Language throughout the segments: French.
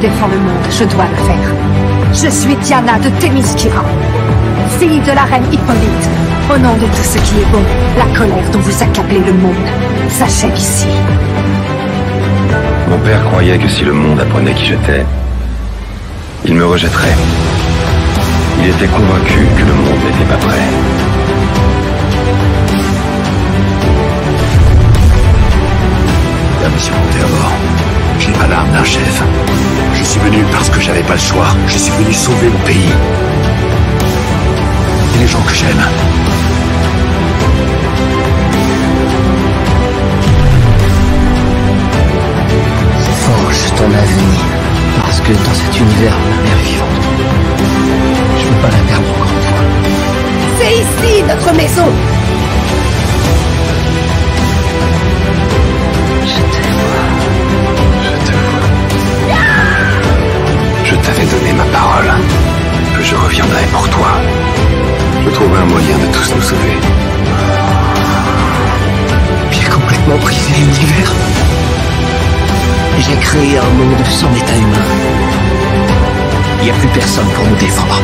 personne ne défend le monde, je dois le faire. Je suis Diana de Témiskira, fille de la reine Hippolyte. Au nom de tout ce qui est bon, la colère dont vous accablez le monde s'achève ici. Mon père croyait que si le monde apprenait qui j'étais, il me rejetterait. Il était convaincu que le monde n'était pas prêt. La mission comptait à bord. Je n'ai pas l'arme d'un chef. Je suis venu parce que j'avais pas le choix. Je suis venu sauver mon pays. Et les gens que j'aime. Forge ton avenir. Parce que dans cet univers, ma mère est vivante. Je veux pas la perdre encore une fois. C'est ici notre maison t'avais donné ma parole. Que je reviendrai pour toi. Je trouverai un moyen de tous nous sauver. J'ai complètement brisé l'univers. J'ai créé un monde sans état humain. Il n'y a plus personne pour nous défendre.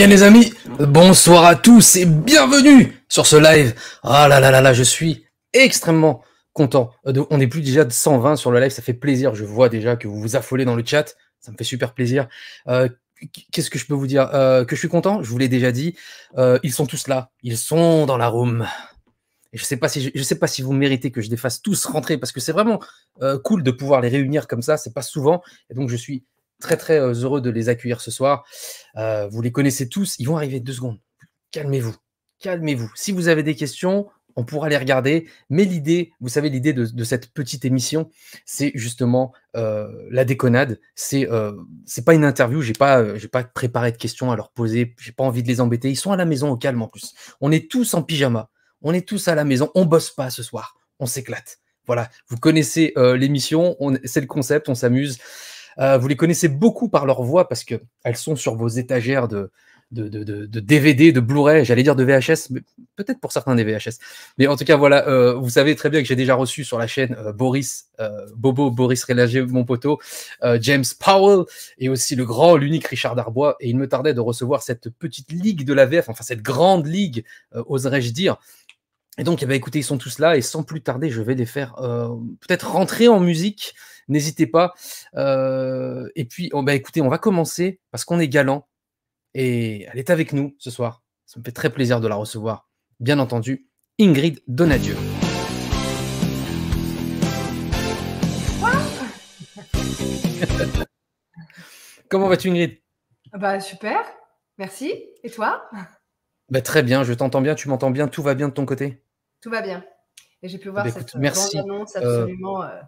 Bien les amis, bonsoir à tous et bienvenue sur ce live. Ah là là là là, je suis extrêmement content. Euh, On est plus déjà de 120 sur le live, ça fait plaisir. Je vois déjà que vous vous affolez dans le chat, ça me fait super plaisir. Euh, Qu'est-ce que je peux vous dire? Euh, Que je suis content, je vous l'ai déjà dit. Ils sont tous là, ils sont dans la room. Je sais pas si je, sais pas si vous méritez que je les fasse tous rentrer parce que c'est vraiment cool de pouvoir les réunir comme ça. C'est pas souvent et donc je suis très très euh, heureux de les accueillir ce soir. Euh, vous les connaissez tous. Ils vont arriver deux secondes. Calmez-vous. Calmez-vous. Si vous avez des questions, on pourra les regarder. Mais l'idée, vous savez, l'idée de, cette petite émission, c'est justement euh, la déconnade. C'est euh, pas une interview. J'ai pas pas préparé de questions à leur poser. J'ai pas envie de les embêter. Ils sont à la maison au calme en plus. On est tous en pyjama. On est tous à la maison. On bosse pas ce soir. On s'éclate. Voilà. Vous connaissez l'émission. on- C'est le concept. On s'amuse. Euh, vous les connaissez beaucoup par leur voix parce que elles sont sur vos étagères de, de, de, DVD, de Blu-ray, j'allais dire de VHS, peut-être pour certains des VHS. Mais en tout cas, voilà, euh, vous savez très bien que j'ai déjà reçu sur la chaîne euh, Boris, Bobo, Boris Rélager, mon poteau, James Powell et aussi le grand, l'unique Richard Darbois. Et il me tardait de recevoir cette petite ligue de la VF, enfin cette grande ligue, oserais-je dire. Et donc, eh ben, écoutez, ils sont tous là et sans plus tarder, je vais les faire peut-être rentrer en musique. N'hésitez pas. Euh, et puis, oh, bah, écoutez, on va commencer parce qu'on est galant et elle est avec nous ce soir. Ça me fait très plaisir de la recevoir. Bien entendu, Ingrid Donadieu. Comment vas-tu, Ingrid? Bah super, merci. Et toi? Bah, Très bien, je t'entends bien, tu m'entends bien, tout va bien de ton côté? Tout va bien. Et j'ai pu voir Bah, cette écoute, merci. bande-annonce Euh, absolument euh,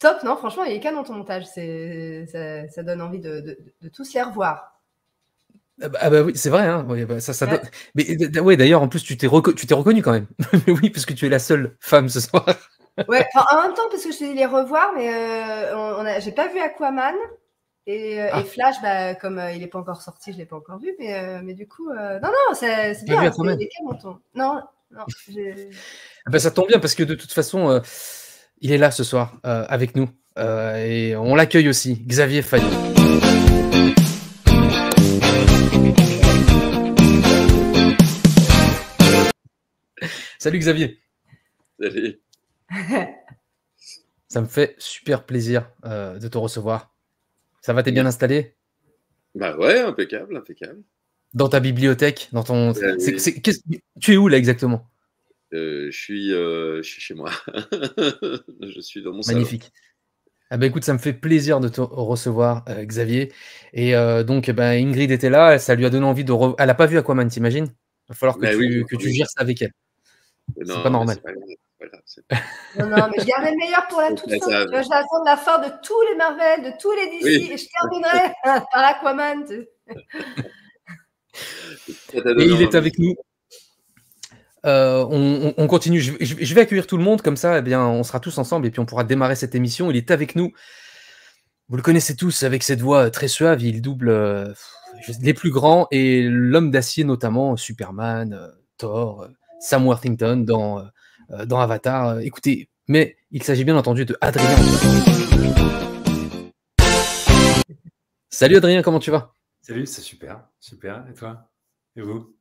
top, non Franchement, il est canon ton montage. C'est, ça, ça donne envie de, de- de tous les revoir. Ah bah, ah bah oui, c'est vrai, hein, oui, bah, ça, ça Ouais. donne- Mais ouais, d'ailleurs, en plus, tu t'es reco- tu t'es reconnu quand même. Mais oui, parce que tu es la seule femme ce soir. Ouais, enfin, en même temps, parce que je t'ai dit les revoir, mais euh, on, on a, j'ai pas vu Aquaman. Et, euh, Ah. et Flash, bah, comme euh, il est pas encore sorti, je l'ai pas encore vu. Mais, euh, mais du coup, non, non, c'est, c'est bien. c'est- il est canon ton. Non, non, j'ai- Ah bah, ça tombe bien parce que de toute façon, il est là ce soir euh, avec nous. Euh, et on l'accueille aussi, Xavier Fayot. Salut Xavier, Salut. ça me fait super plaisir euh, de te recevoir. Ça va, t'es bien installé? Bah ouais, impeccable, impeccable. dans ta bibliothèque, dans ton. Tu es où là exactement? Je, suis, euh, je suis chez moi. je suis dans mon salon. Magnifique. Ah bah écoute, ça me fait plaisir de te recevoir, euh, Xavier. Et euh, donc, ben, Ingrid était là, ça lui a donné envie de. re- Elle n'a pas vu Aquaman, t'imagines? Il va falloir que, Bah tu, oui, que tu oui. gères ça avec elle. C'est pas normal. pas. Voilà, Non, non, mais je gardais le meilleur pour la toute fin. ça- Tu vois, je vais attendre la fin de tous les Marvel, de tous les DC, Oui. et je terminerai par Aquaman. Et il est avec nous. Euh, on, on- on continue. Je, vais- accueillir tout le monde comme ça. Eh bien, on sera tous ensemble et puis on pourra démarrer cette émission. Il est avec nous. Vous le connaissez tous avec cette voix très suave. Il double euh, les plus grands et l'homme d'acier notamment, Superman, euh, Thor, euh, Sam Worthington dans dans Avatar. Écoutez, mais il s'agit bien entendu de Adrien. Salut Adrien, comment tu vas? Salut, c'est super, super. Et toi? Et vous?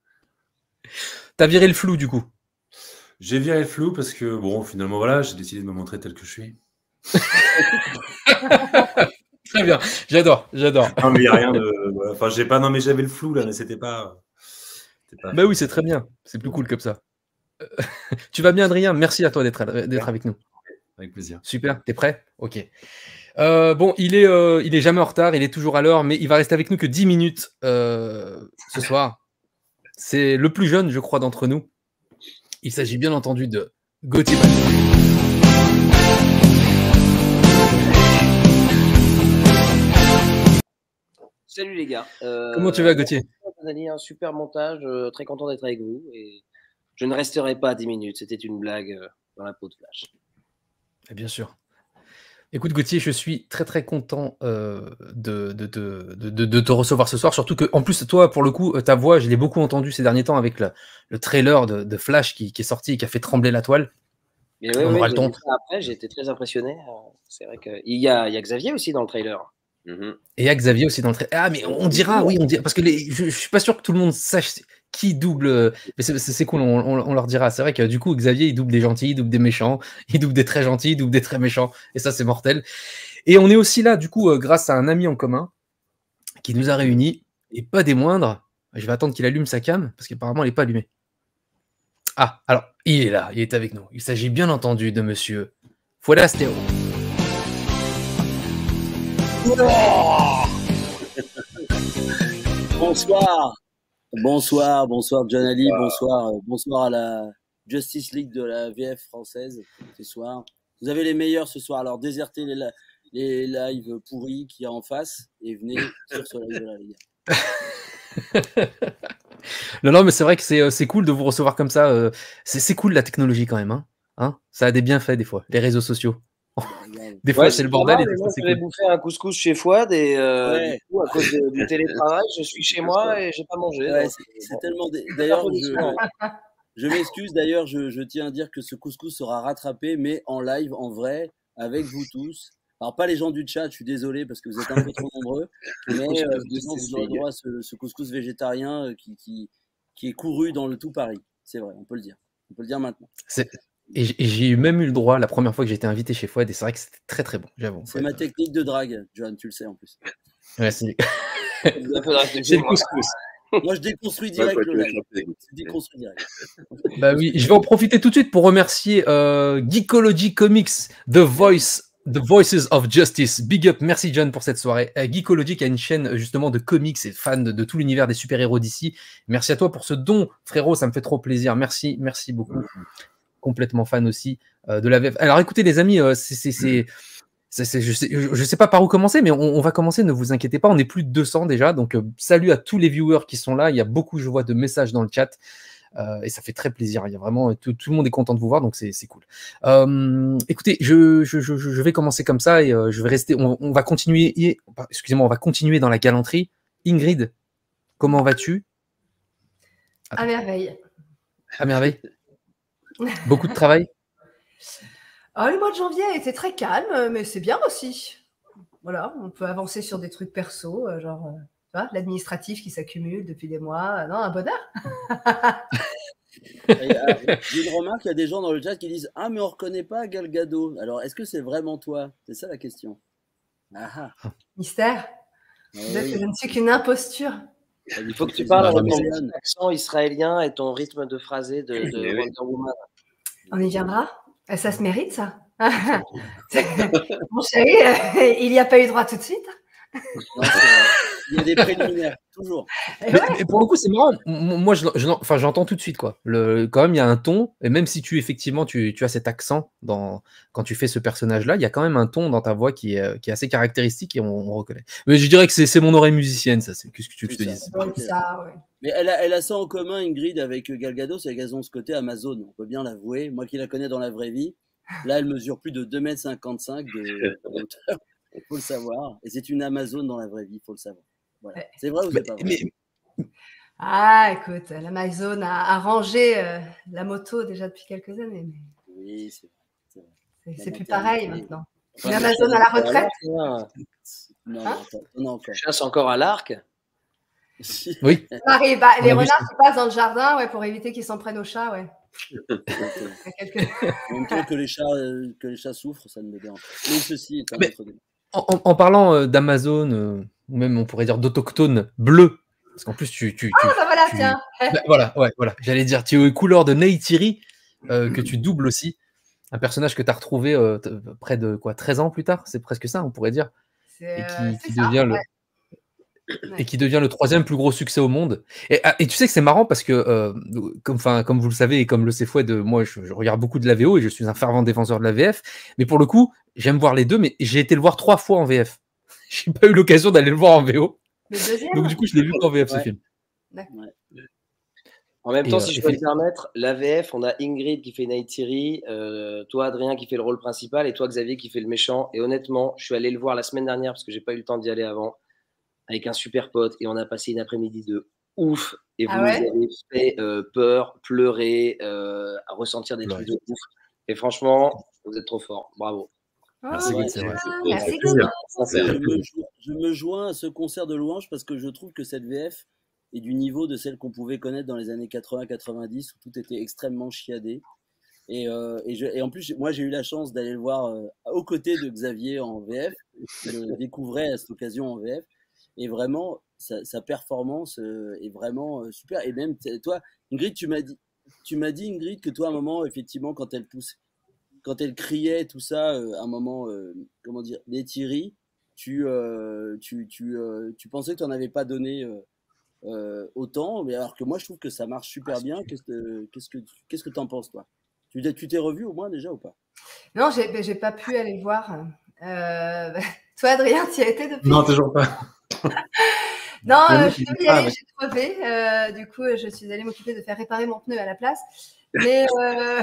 T'as viré le flou du coup. J'ai viré le flou parce que, bon, finalement, voilà, j'ai décidé de me montrer tel que je suis. Très bien, j'adore, j'adore. Non, mais il n'y a rien de. Enfin, j'ai pas. Non, mais j'avais le flou là, mais c'était pas. pas- Bah oui, c'est très bien. C'est plus cool comme ça. Euh, tu vas bien, Adrien? Merci à toi d'être d'être avec nous. Avec plaisir. Super, t'es prêt? Ok. Euh, bon, il est, euh, il est jamais en retard, il est toujours à l'heure, mais il va rester avec nous que 10 minutes euh, ce soir. C'est le plus jeune, je crois, d'entre nous. Il s'agit bien entendu de Gauthier. Salut les gars. Euh, Comment tu vas, Gauthier? un super montage, euh, très content d'être avec vous. Et je ne resterai pas 10 minutes, c'était une blague euh, dans la peau de Flash. Eh Bien sûr. Écoute Gauthier, je suis très très content euh, de, de, de, de- de te recevoir ce soir, surtout que en plus toi pour le coup euh, ta voix je l'ai beaucoup entendue ces derniers temps avec le, le trailer de, de Flash qui, qui est sorti et qui a fait trembler la toile. Mais oui, On oui, aura le temps. après, j'ai été très impressionné. Euh, C'est vrai qu'il y a, il y a Xavier aussi dans le trailer. Mhm. Et il y a Xavier aussi dans le trailer. Ah mais on dira oui on dira parce que les, je, je suis pas sûr que tout le monde sache qui double, euh, c'est- cool on, leur dira. C'est vrai que du coup Xavier il double des gentils, il double des méchants, il double des très gentils, il double des très méchants et ça c'est mortel. Et on est aussi là du coup euh, grâce à un ami en commun qui nous a réunis et pas des moindres. Je vais attendre qu'il allume sa cam parce qu'apparemment elle n'est pas allumée. Ah, alors, il est là, il est avec nous. Il s'agit bien entendu de monsieur Fuera Stéo. Bonsoir. Bonsoir, bonsoir John Ali, bonsoir, euh, bonsoir à la Justice League de la VF française ce soir. Vous avez les meilleurs ce soir, alors désertez les, li- les lives pourris qu'il y a en face et venez sur ce live là, les gars. Non, non, mais c'est vrai que c'est euh, cool de vous recevoir comme ça. euh, c'est c'est cool la technologie quand même. Hein Hein? Ça a des bienfaits des fois, les réseaux sociaux. Des fois Ouais, c'est le bordel et des fois Je vais cool. bouffer un couscous chez Fouad et euh, Ouais. du coup, à cause de- du télétravail, je suis chez moi et j'ai pas mangé. Ouais, c'est- euh, tellement. D'ailleurs, je, je m'excuse. D'ailleurs, je, je tiens à dire que ce couscous sera rattrapé, mais en live, en vrai, avec vous tous. Alors, pas les gens du chat, je suis désolé parce que vous êtes un peu trop nombreux, mais euh, Justice vous aurez droit à ce, ce couscous végétarien euh, qui, qui, qui est couru dans le tout Paris. C'est vrai, on peut le dire. On peut le dire maintenant. Et j'ai eu même eu le droit la première fois que été invité chez Fouad et c'est vrai que c'était très très bon, j'avoue. C'est ma technique de drague, John, tu le sais en plus. Ouais, c'est- le couscous. Moi, je déconstruis Ouais, direct le veux live. chanter. C'est déconstruit direct. Bah oui, je vais en profiter tout de suite pour remercier euh, Geekology Comics, The Voice, The Voices of Justice. Big up, merci John pour cette soirée. Euh, Geekology qui a une chaîne justement de comics et fan de, de tout l'univers des super-héros d'ici. Merci à toi pour ce don, frérot, ça me fait trop plaisir. Merci, merci beaucoup. Complètement fan aussi euh, de la VF. Alors écoutez les amis, euh, c'est... c'est- c'est- c'est- c'est- je, sais, je- sais pas par où commencer, mais on, on va commencer, ne vous inquiétez pas, on est plus de 200 déjà, donc euh, salut à tous les viewers qui sont là, il y a beaucoup, je vois, de messages dans le chat, et ça fait très plaisir, il y a vraiment, tout, tout le monde est content de vous voir, donc c'est c'est cool. Écoutez, je, je, je, je vais commencer comme ça, et je vais rester, on, on va continuer, et- excusez-moi, on va continuer dans la galanterie. Ingrid, comment vas-tu? À merveille. À merveille Beaucoup de travail? Ah, le mois de janvier a été très calme, mais c'est bien aussi. Voilà, on peut avancer sur des trucs perso, euh, genre euh, l'administratif qui s'accumule depuis des mois. Non, un bonheur. Euh, J'ai une remarque, il y a des gens dans le chat qui disent Ah, mais on reconnaît pas Gal Gadot. Alors, est-ce que c'est vraiment toi? C'est ça la question. Ah ah. Mystère. Ah Peut-être oui. que je ne suis qu'une imposture. Il faut que tu parles avec ton accent israélien et ton rythme de phrasé de, de Eh oui. Wonder Woman. On y viendra. Euh, Ça se mérite, ça. Mon chéri, euh, il n'y a pas eu droit tout de suite. Non. Il y a des préliminaires, toujours. Et Mais, ouais. mais pour le coup, c'est marrant. Moi, je, je- enfin, j'entends tout de suite quoi. Le, quand même, il y a un ton, et même si tu effectivement tu, tu as cet accent dans quand tu fais ce personnage-là, il y a quand même un ton dans ta voix qui est, qui est assez caractéristique et on, on reconnaît. Mais je dirais que c'est mon oreille musicienne, ça. C'est qu'est-ce que tu veux que je te C'est dise? Ça ouais. Mais elle a, elle a ça en commun, Ingrid, avec Gal Gadot, c'est qu'elles ont ce côté Amazon, on peut bien l'avouer. Moi qui la connais dans la vraie vie, là, elle mesure plus de 2m55 de de hauteur, il faut le savoir. Et c'est une Amazon dans la vraie vie, il faut le savoir. Voilà. C'est vrai ou c'est pas vrai? mais- Ah, écoute, l'Amazon a, a rangé euh, la moto déjà depuis quelques années, mais Oui, c'est vrai. c'est- plus pareil maintenant. Enfin, Une Amazon à la retraite? Non, Non, non, Hein? non, encore. chasse encore à l'arc? Oui. Marie, bah, les renards qui passent dans le jardin, ouais, pour éviter qu'ils s'en prennent aux chats, ouais. En même temps que les chats, euh, que les chats souffrent, ça ne me dérange pas. Mais ceci est un Mais- autre débat. En, parlant euh, d'Amazon, euh, ou même on pourrait dire d'autochtones bleus, parce qu'en plus tu, tu, tu- Ah, bah voilà, tu- tiens. Bah, voilà, ouais, voilà. J'allais dire, tu es aux couleurs de Neytiri, euh, que tu doubles aussi. Un personnage que tu as retrouvé euh, près de quoi 13 ans plus tard, c'est presque ça, on pourrait dire. C'est Et qui, qui ça, devient le, ouais. et qui devient le troisième plus gros succès au monde. Et, ah, et tu sais que c'est marrant parce que, euh, comme, enfin, comme vous le savez et comme le sait Fouad, euh, moi je, je regarde beaucoup de la VO et je suis un fervent défenseur de la VF. Mais pour le coup, j'aime voir les deux, mais j'ai été le voir trois fois en VF. J'ai pas eu l'occasion d'aller le voir en VO. Le deuxième? Donc du coup, je l'ai vu en VF ce Ouais. film. En même Et, temps, euh, si je peux me permettre, l'AVF, on a Ingrid qui fait Neytiri, euh, toi Adrien qui fait le rôle principal et toi Xavier qui fait le méchant. Et honnêtement, je suis allé le voir la semaine dernière parce que j'ai pas eu le temps d'y aller avant avec un super pote et on a passé une après-midi de ouf. Et vous Ah ouais nous avez fait euh, peur, pleurer, euh, à ressentir des trucs de ouf. Et franchement, vous êtes trop fort. Bravo. Oh, Merci, ouais, c'est vrai. Merci, C'est Gaëtan. plaisir. Sincère. Je me, jo- je me joins à ce concert de louanges parce que je trouve que cette VF est du niveau de celle qu'on pouvait connaître dans les années 80-90 où tout était extrêmement chiadé. Et, euh, et, je- et en plus, moi, j'ai eu la chance d'aller le voir euh, aux côtés de Xavier en VF. Je le découvrais à cette occasion en VF. Et vraiment, sa, sa performance euh, est vraiment euh, super. Et même, toi, Ingrid, tu m'as dit, tu m'as dit, Ingrid, que toi, à un moment, effectivement, quand elle pousse, quand elle criait, tout ça, euh, à un moment, euh, comment dire, les Thierry, tu, euh, tu, tu, euh, tu pensais que tu n'en avais pas donné euh, euh, autant, mais alors que moi, je trouve que ça marche super bien. Qu'est-ce que qu'est-ce que qu'est-ce que t'en penses, toi? Tu t'es- tu t'es revu au moins déjà ou pas? Non, j'ai j'ai pas pu aller le voir. Euh, toi, Adrien, tu y as été depuis? Non, toujours pas. Non, euh, je dit y aller, j'ai crevé. euh, du coup, je suis allée m'occuper de faire réparer mon pneu à la place. Mais euh,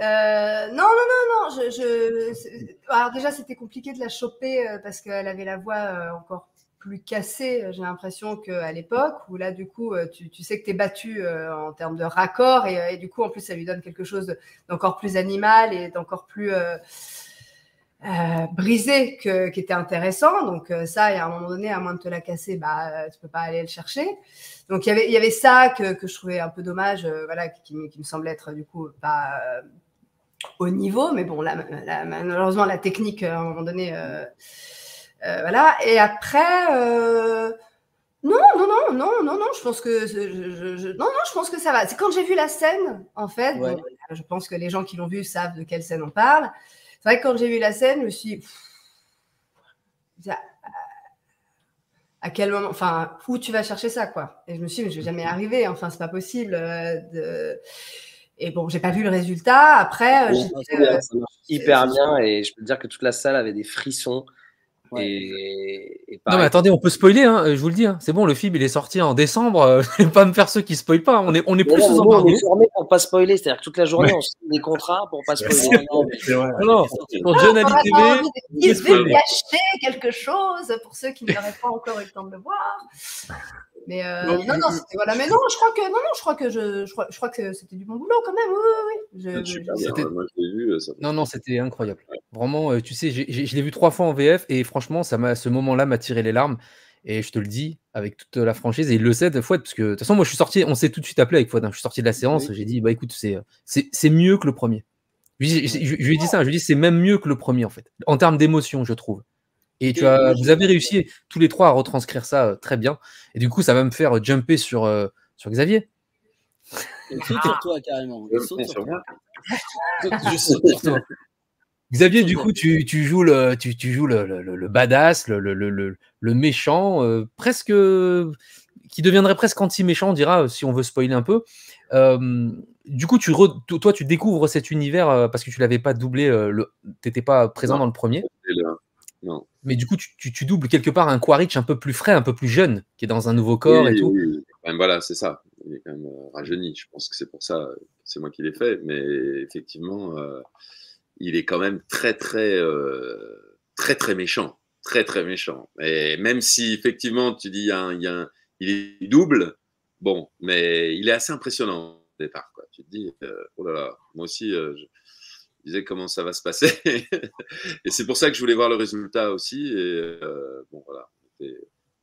non, non, non, non. Je, je, c'est- alors déjà, c'était compliqué de la choper parce qu'elle avait la voix encore plus cassée. J'ai l'impression qu'à l'époque, où là, du coup, tu, tu sais que tu es battu en termes de raccord et, et du coup, en plus, ça lui donne quelque chose de- d'encore plus animal et d'encore plus euh, brisé que, qui était intéressant. Donc euh, ça, et à un moment donné, à moins de te la casser, bah, euh, tu peux pas aller le chercher. Donc il y avait, il y avait ça que, que je trouvais un peu dommage, euh, voilà, qui, me- qui me semblait être du coup pas au niveau, mais bon, là, malheureusement, la technique, à un moment donné, voilà. Et après, non, non, non, non, non, non, je pense que, je, je- je- non, non, je pense que ça va. C'est quand j'ai vu la scène, en fait, Ouais. bon, je pense que les gens qui l'ont vu savent de quelle scène on parle. C'est vrai que quand j'ai vu la scène, je me suis dit, pff, à, quel moment, enfin, où tu vas chercher ça, quoi? Et je me suis dit, mais je vais jamais arriver, enfin, c'est pas possible. euh, de... Et bon, j'ai pas vu le résultat. Après, euh, Bon, euh, marche- ça marche hyper bien et je peux te dire que toute la salle avait des frissons. Ouais. Et, et Non mais attendez, on peut spoiler, hein, je vous le dis. hein. C'est bon, le film il est sorti en décembre. euh, je vais pas me faire ceux qui spoilent pas. hein. On est, on est Mais plus non, nous, on est formés pour pas spoiler, c'est-à-dire que toute la journée on signe des contrats pour pas spoiler. Non, non. Non, non, sur John Ali TV, vais spoilé. cacher quelque chose pour ceux qui n'auraient pas encore eu le temps de le voir. Mais euh, Non, non, non, c'était- voilà. Mais non, je crois que non, non, je crois que je, je crois, je crois que c'était du bon boulot quand même. Oui, oui, oui. Je- Moi, vu. Ça... Non, non, c'était incroyable. Vraiment, euh, tu sais, je l'ai vu trois fois en VF et franchement, ça m'a, ce moment-là m'a tiré les larmes. Et je te le dis avec toute la franchise, et il le sait, Fouad, parce que de toute façon, moi je suis sorti, on s'est tout de suite appelé avec Fouad. hein. Je suis sorti de la séance, Oui. j'ai dit, bah écoute, c'est, c'est, c'est mieux que le premier. Je, lui ai- je- je lui ai dit ça, je lui ai dit, c'est même mieux que le premier en fait, en termes d'émotion, je trouve. Et tu as, vous avez réussi tous les trois à retranscrire ça euh, très bien. Et du coup, ça va me faire euh, jumper sur, euh, sur Xavier. Saute sur toi carrément. Il saute sur toi. Je saute sur toi. Xavier, du coup, tu, tu joues le, tu, tu joues le, le, le badass, le, le, le, le méchant, euh, presque qui deviendrait presque anti-méchant, on dira, si on veut spoiler un peu. Euh, du coup, tu re- toi, tu découvres cet univers parce que tu l'avais pas doublé, euh, le... t'étais pas présent dans le premier. Et non. Mais du coup, tu, tu, tu doubles quelque part un Quaritch un peu plus frais, un peu plus jeune, qui est dans un nouveau corps et Oui, tout. oui, voilà, c'est ça. Il est quand même euh, rajeuni. Je pense que c'est pour ça, c'est moi qui l'ai fait. Mais effectivement, euh, il est quand même très, très, euh, très, très méchant. Très, très méchant. Et même si effectivement, tu dis, il, y a un- il, y a un- il est double, bon, mais il est assez impressionnant au départ. Quoi. Tu te dis, oh là là, moi aussi, je disais comment ça va se passer. et c'est pour ça que je voulais voir le résultat aussi. Et euh, bon, voilà, on était,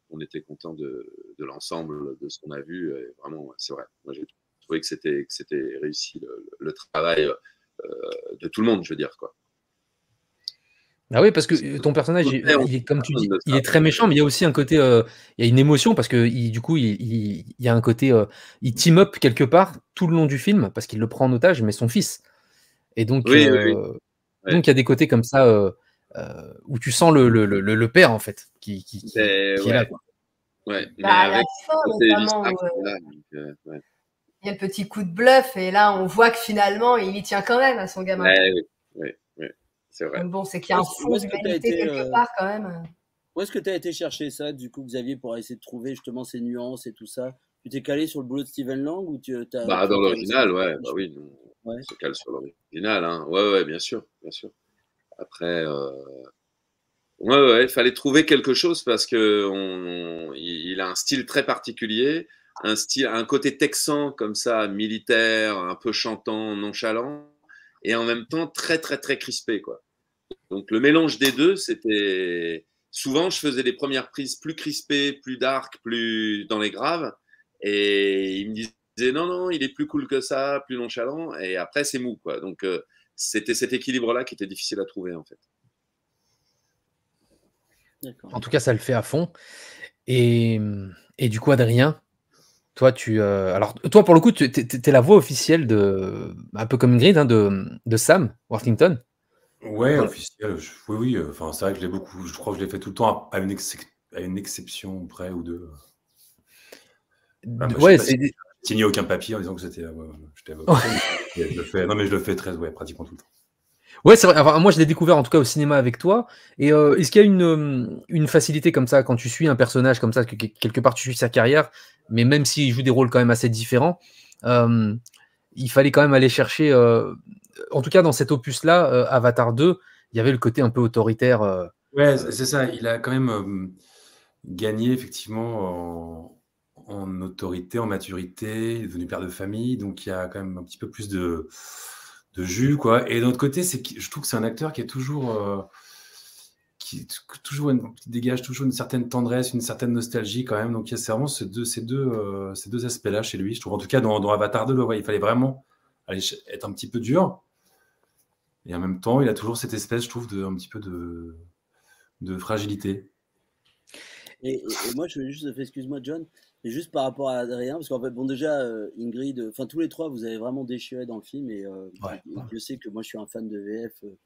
on était content de, de l'ensemble de ce qu'on a vu. Et vraiment, c'est vrai. Moi, j'ai trouvé que c'était que c'était réussi le, le travail euh, de tout le monde, je veux dire quoi. Ah oui, parce que ton personnage, il, Ouais, on il est, comme tu dis, il est très méchant, mais il y a aussi un côté, euh, il y a une émotion parce que il- du coup, il, il- il y a un côté, euh, il team up quelque part tout le long du film parce qu'il le prend en otage, mais son fils. Et donc, Oui, oui, euh, oui. Ouais. donc il y a des côtés comme ça euh, euh, où tu sens le, le, le, le père en fait qui, qui, qui- Mais qui ouais. est là. quoi. Ouais, mais la fin. Il y a le petit coup de bluff et là on voit que finalement il y tient quand même à son gamin. Ouais, oui, oui, oui, c'est vrai. Donc bon, c'est qu'il y a un Où est-ce- fond que quelque euh, part quand même. Où est-ce que tu as été chercher ça, du coup, Xavier, pour essayer de trouver justement ces nuances et tout ça? Tu t'es calé sur le boulot de Steven Lang ou tu as. Bah, dans l'original, ouais, bah oui, Ouais. se cale sur l'original, hein. Ouais, ouais, bien sûr, bien sûr. Après, euh... ouais, ouais, il fallait trouver quelque chose parce que il a un style très particulier, un style, un côté texan comme ça, militaire, un peu chantant, nonchalant, et en même temps très, très, très crispé, quoi. Donc le mélange des deux, c'était souvent je faisais les premières prises plus crispées, plus dark, plus dans les graves, et il me disait non non, il est plus cool que ça, plus nonchalant, et après c'est mou quoi. Donc euh, c'était cet équilibre là qui était difficile à trouver en fait. D'accord. En tout cas, ça le fait à fond. Et, et du coup, Adrien, toi, tu, euh, alors toi pour le coup, tu es, la voix officielle de, un peu comme Ingrid, hein, de, de Sam Worthington. Ouais, Voilà. officiel. je- oui, oui. euh, Enfin, c'est vrai que je l'ai beaucoup. Je crois que je l'ai fait tout le temps, à une, ex- à une exception près ou deux. Ah, moi, ouais, c'est j'ai signé aucun papier en disant que c'était. euh, ouais, ouais, j'étais avocat, mais je le fais. Non, mais je le fais très, ouais, pratiquement tout le temps. Ouais, c'est vrai. Enfin, moi, je l'ai découvert en tout cas au cinéma avec toi. Et euh, est-ce qu'il y a une, euh, une facilité comme ça quand tu suis un personnage comme ça, que que- quelque part tu suis sa carrière, mais même s'il joue des rôles quand même assez différents, euh, il fallait quand même aller chercher. euh, en tout cas, dans cet opus-là, euh, Avatar 2, il y avait le côté un peu autoritaire. euh, Ouais, c'est c'est ça. Il a quand même euh, gagné effectivement en, en autorité, en maturité. Devenu père de famille, donc il y a quand même un petit peu plus de, de jus, quoi. Et d'un autre côté, c'est je trouve que c'est un acteur qui est toujours, euh, qui toujours dégage toujours une certaine tendresse, une certaine nostalgie quand même. Donc il y a vraiment ces deux, ces deux, euh, ces deux aspects-là chez lui. Je trouve en tout cas dans, Avatar 2, ouais, il fallait vraiment aller être un petit peu dur. Et en même temps, il a toujours cette espèce, je trouve, de un petit peu de de fragilité. Et, moi, je voulais juste, excuse-moi, John, et juste par rapport à Adrien, parce qu'en fait, bon, déjà, euh, Ingrid, enfin, tous les trois, vous avez vraiment déchiré dans le film, et, euh, Ouais. et je sais que moi, je suis un fan de VF, euh,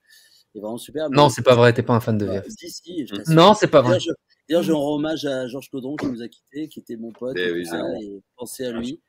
et vraiment super. mais- Non, c'est pas vrai, t'es pas un fan de Ouais, VF. si, si. Non, c'est pas vrai. D'ailleurs, je, rends hommage à Georges Caudron qui nous a quittés, qui était mon pote, Eh et, oui, tout ça, vraiment. et pensez à lui.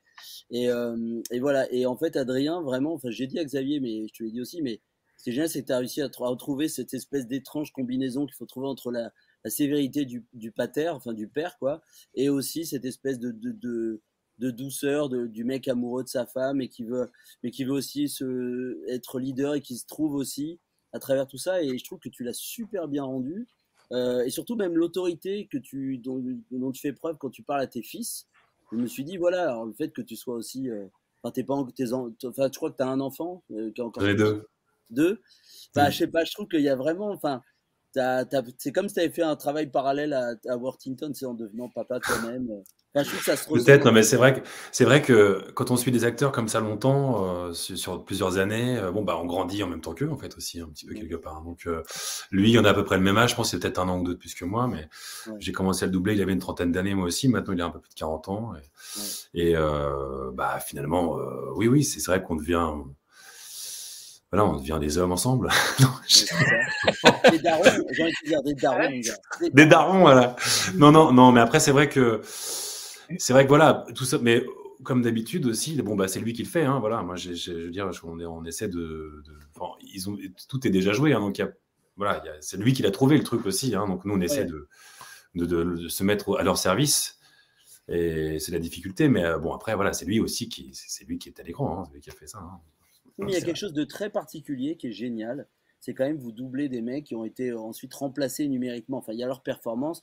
Et, euh, et voilà, et en fait, Adrien, vraiment, enfin, j'ai dit à Xavier, mais je te l'ai dit aussi, mais ce qui est génial, c'est que tu as réussi à, à retrouver cette espèce d'étrange combinaison qu'il faut trouver entre la, la sévérité du, du pater, enfin du père, quoi, et aussi cette espèce de, de, de, de douceur de, du mec amoureux de sa femme et qui veut, mais qui veut aussi se, être leader et qui se trouve aussi à travers tout ça. Et je trouve que tu l'as super bien rendu. Euh, et surtout même l'autorité que tu, dont, dont tu fais preuve quand tu parles à tes fils. Je me suis dit, voilà, alors, le fait que tu sois aussi. euh, Enfin, t'es pas en- tes en- enfin, je crois que tu as un enfant euh, qui encore ai deux. deux. Bah, Mm. je sais pas, je trouve qu'il y a vraiment, enfin, c'est comme si tu avais fait un travail parallèle à, à Worthington, c'est en devenant papa toi-même. Enfin. Peut-être, non, mais c'est vrai que c'est vrai que quand on suit des acteurs comme ça longtemps, euh, sur, plusieurs années, euh, bon bah on grandit en même temps qu'eux en fait aussi un petit peu quelque part. Donc euh, lui, il en a à peu près le même âge, je pense, c'est peut-être un an ou deux de plus que moi, mais Ouais. j'ai commencé à le doubler, il avait une trentaine d'années moi aussi, maintenant il a un peu plus de 40 ans. Et, et, bah finalement, oui, oui, c'est vrai qu'on devient. Voilà, on devient des hommes ensemble. des darons, j'ai envie de dire des darons. Des, des darons, voilà. Non, non, non, mais après, c'est vrai que, c'est vrai que voilà, tout ça, mais comme d'habitude aussi, bon, bah, c'est lui qui le fait, hein, voilà. Moi, je veux dire, on, on essaie de, ils ont, tout est déjà joué, hein, donc voilà, c'est lui qui l'a trouvé le truc aussi, hein, donc nous, on essaie de, de, de, se mettre à leur service. Et c'est la difficulté, mais euh, bon, après, voilà, c'est lui aussi qui, c'est lui qui est à l'écran, hein, c'est lui qui a fait ça. Mais il y a quelque chose de très particulier qui est génial. C'est quand même vous doubler des mecs qui ont été ensuite remplacés numériquement. Enfin, il y a leur performance.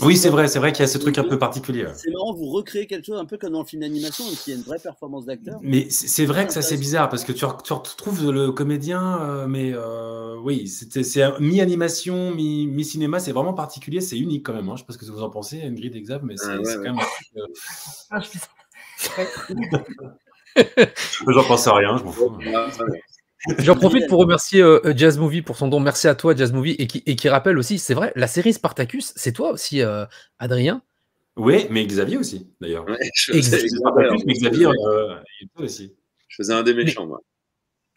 Oui, c'est vrai, c'est vrai qu'il y a ce truc un peu particulier. C'est marrant, vous recréez quelque chose un peu comme dans le film d'animation, qu'il y a une vraie performance d'acteur. Mais c'est vrai que ça c'est bizarre parce que tu, tu retrouves le comédien, euh, mais euh, oui, c'est mi-animation, mi-cinéma, c'est vraiment particulier, c'est unique quand même. Hein. Je ne sais pas ce que vous en pensez, Ingrid Exab, mais c'est ah quand même. Euh, ah, J'en pense à rien, je m'en fous. J'en profite pour remercier euh, Jazz Movie pour son don. Merci à toi, Jazz Movie, et qui, et qui rappelle aussi, c'est vrai, la série Spartacus, c'est toi aussi, euh, Adrien? Oui, mais Xavier aussi, d'ailleurs. je faisais mais Xavier euh, aussi. Je faisais un des méchants, moi.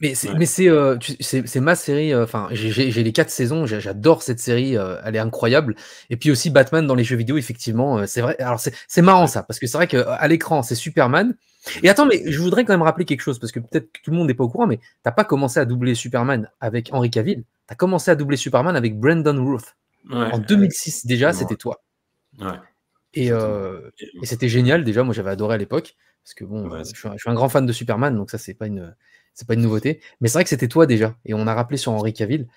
Mais c'est ma série. Enfin, j'ai les quatre saisons. J'adore cette série. elle est incroyable. Et puis aussi Batman dans les jeux vidéo, effectivement, c'est vrai. Alors c'est marrant ça, parce que c'est vrai qu'à l'écran c'est Superman, et attends, mais je voudrais quand même rappeler quelque chose, parce que peut-être que tout le monde n'est pas au courant, mais t'as pas commencé à doubler Superman avec Henry Cavill, tu as commencé à doubler Superman avec Brandon Ruth. en 2006 déjà, c'était toi. Et, euh, et c'était génial déjà, moi j'avais adoré à l'époque, parce que bon, je, suis un, grand fan de Superman, donc ça c'est pas une, c'est pas une nouveauté. Mais c'est vrai que c'était toi déjà, et on a rappelé sur Henry Cavill.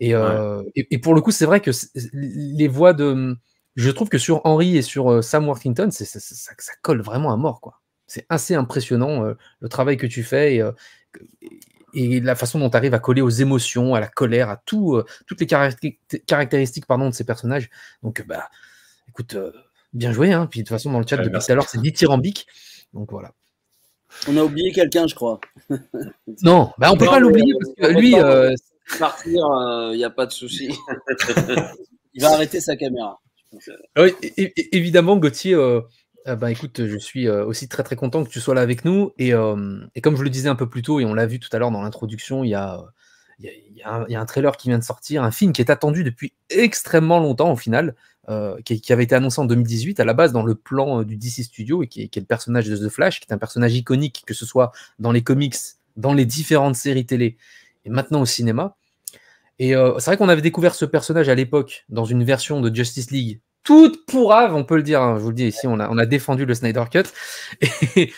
Et, euh, et, pour le coup, c'est vrai que les voix de, je trouve que sur Henry et sur euh, Sam Worthington, ça, ça colle vraiment à mort, quoi. C'est assez impressionnant euh, le travail que tu fais et, euh, et la façon dont tu arrives à coller aux émotions, à la colère, à tout, euh, toutes les caractéristiques pardon, de ces personnages. Donc, bah, écoute, bien joué. Hein. Puis de toute façon, dans le chat, depuis tout à l'heure, c'est dithyrambique. Donc voilà. On a oublié quelqu'un, je crois. non, bah, on ne peut pas l'oublier parce que lui. Partir, il n'y a pas de souci. il va arrêter sa caméra. Oui, évidemment, Gauthier, euh, bah, écoute, je suis euh, aussi très très content que tu sois là avec nous. Et, euh, et comme je le disais un peu plus tôt, et on l'a vu tout à l'heure dans l'introduction, il y a, il, y a, un, trailer qui vient de sortir, un film qui est attendu depuis extrêmement longtemps au final, qui, avait été annoncé en 2018 à la base dans le plan du DC Studio et qui est, le personnage de The Flash, qui est un personnage iconique, que ce soit dans les comics, dans les différentes séries télé et maintenant au cinéma. Et c'est vrai qu'on avait découvert ce personnage à l'époque dans une version de Justice League toute pourrave, on peut le dire. Hein, je vous le dis ici, on a, on a défendu le Snyder Cut.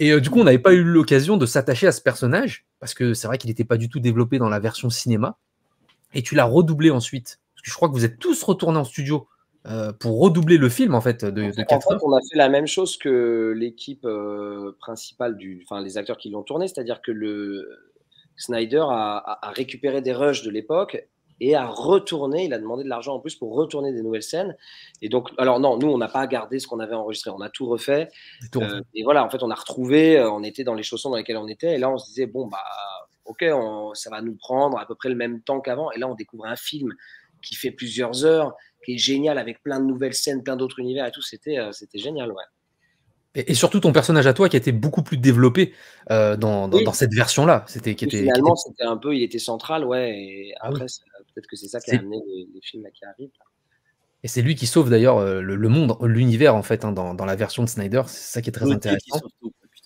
Et, euh, du coup, on n'avait pas eu l'occasion de s'attacher à ce personnage, parce que c'est vrai qu'il n'était pas du tout développé dans la version cinéma. Et tu l'as redoublé ensuite. Parce que je crois que vous êtes tous retournés en studio euh, pour redoubler le film, en fait, de, de en fait, on a fait la même chose que l'équipe euh, principale, du, enfin les acteurs qui l'ont tourné, c'est-à-dire que le Snyder a, a récupéré des rushs de l'époque et a retourné, il a demandé de l'argent en plus pour retourner des nouvelles scènes. Et donc, alors non, nous, on n'a pas gardé ce qu'on avait enregistré, on a tout refait. Euh, et voilà, en fait, on a retrouvé, euh, on était dans les chaussons dans lesquelles on était, et là, on se disait, bon, bah, ok, ça va nous prendre à peu près le même temps qu'avant. Et là, on découvre un film qui fait plusieurs heures, qui est génial, avec plein de nouvelles scènes, plein d'autres univers et tout. C'était euh, c'était génial, ouais. Et, surtout ton personnage à toi qui a été beaucoup plus développé dans, dans, cette version-là. C'était qui était, finalement, c'était un peu, il était central, ouais. Et ah après, Peut-être que c'est ça qui a amené les, films qui arrivent. Et c'est lui qui sauve d'ailleurs euh, le, monde, l'univers en fait, hein, dans, dans, la version de Snyder. C'est ça qui est très intéressant.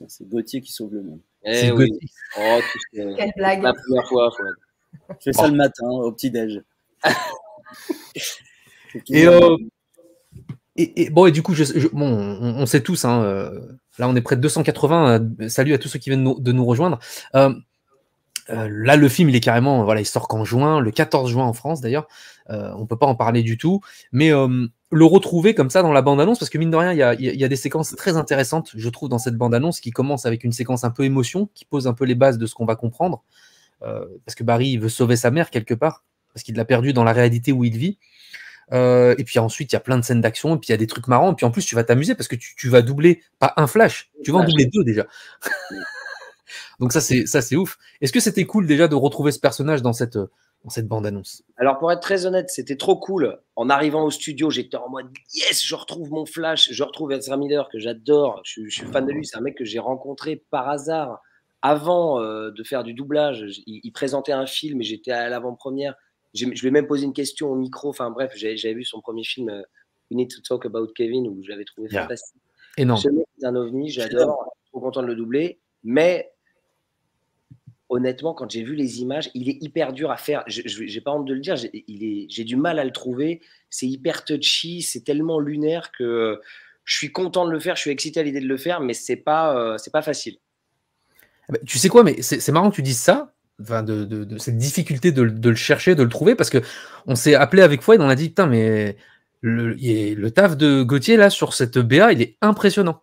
c'est Gauthier qui sauve le monde. Eh oui. Oh, Quelle blague. La première fois. Je fais ça le matin au petit-déj. Euh, et, et, bon, et du coup, je, bon, on, sait tous, hein, euh, là on est près de 280. salut à tous ceux qui viennent de nous rejoindre. Euh, là, le film, il est carrément, voilà, il sort qu'en juin, le 14 juin en France d'ailleurs. Euh, on peut pas en parler du tout, mais euh, le retrouver comme ça dans la bande-annonce, parce que mine de rien, il y a, y a, des séquences très intéressantes, je trouve, dans cette bande-annonce, qui commence avec une séquence un peu émotion, qui pose un peu les bases de ce qu'on va comprendre, parce que Barry veut sauver sa mère quelque part, parce qu'il l'a perdu dans la réalité où il vit. et puis ensuite, il y a plein de scènes d'action, et puis il y a des trucs marrants, et puis en plus, tu vas t'amuser parce que tu, tu, vas doubler, pas un flash, tu vas en doubler deux déjà. Donc ça c'est ça c'est ouf. Est-ce que c'était cool déjà de retrouver ce personnage dans cette dans cette bande annonce Alors pour être très honnête, c'était trop cool. En arrivant au studio, j'étais en mode yes, je retrouve mon Flash, je retrouve Ezra Miller que j'adore. Je, suis fan de lui, c'est un mec que j'ai rencontré par hasard avant euh, de faire du doublage, il, il présentait un film et j'étais à l'avant-première. Je lui ai même posé une question au micro. Enfin bref, j'ai- j'avais vu son premier film, euh, We Need to Talk About Kevin, où je l'avais trouvé Yeah. fantastique. Énorme. Ce mec est un ovni, j'adore, trop content de le doubler. Mais honnêtement, quand j'ai vu les images, il est hyper dur à faire. Je n'ai pas honte de le dire, j'ai du mal à le trouver. C'est hyper touchy, c'est tellement lunaire que je suis content de le faire, je suis excité à l'idée de le faire, mais c'est pas, euh, c'est pas facile. Ah bah, tu sais quoi, mais c'est marrant que tu dises ça, enfin, de, de- de cette difficulté de, le- de le chercher, de le trouver, parce que on s'est appelé avec Fouad, on a dit, putain, mais le taf de Gauthier, là, sur cette BA, il est impressionnant.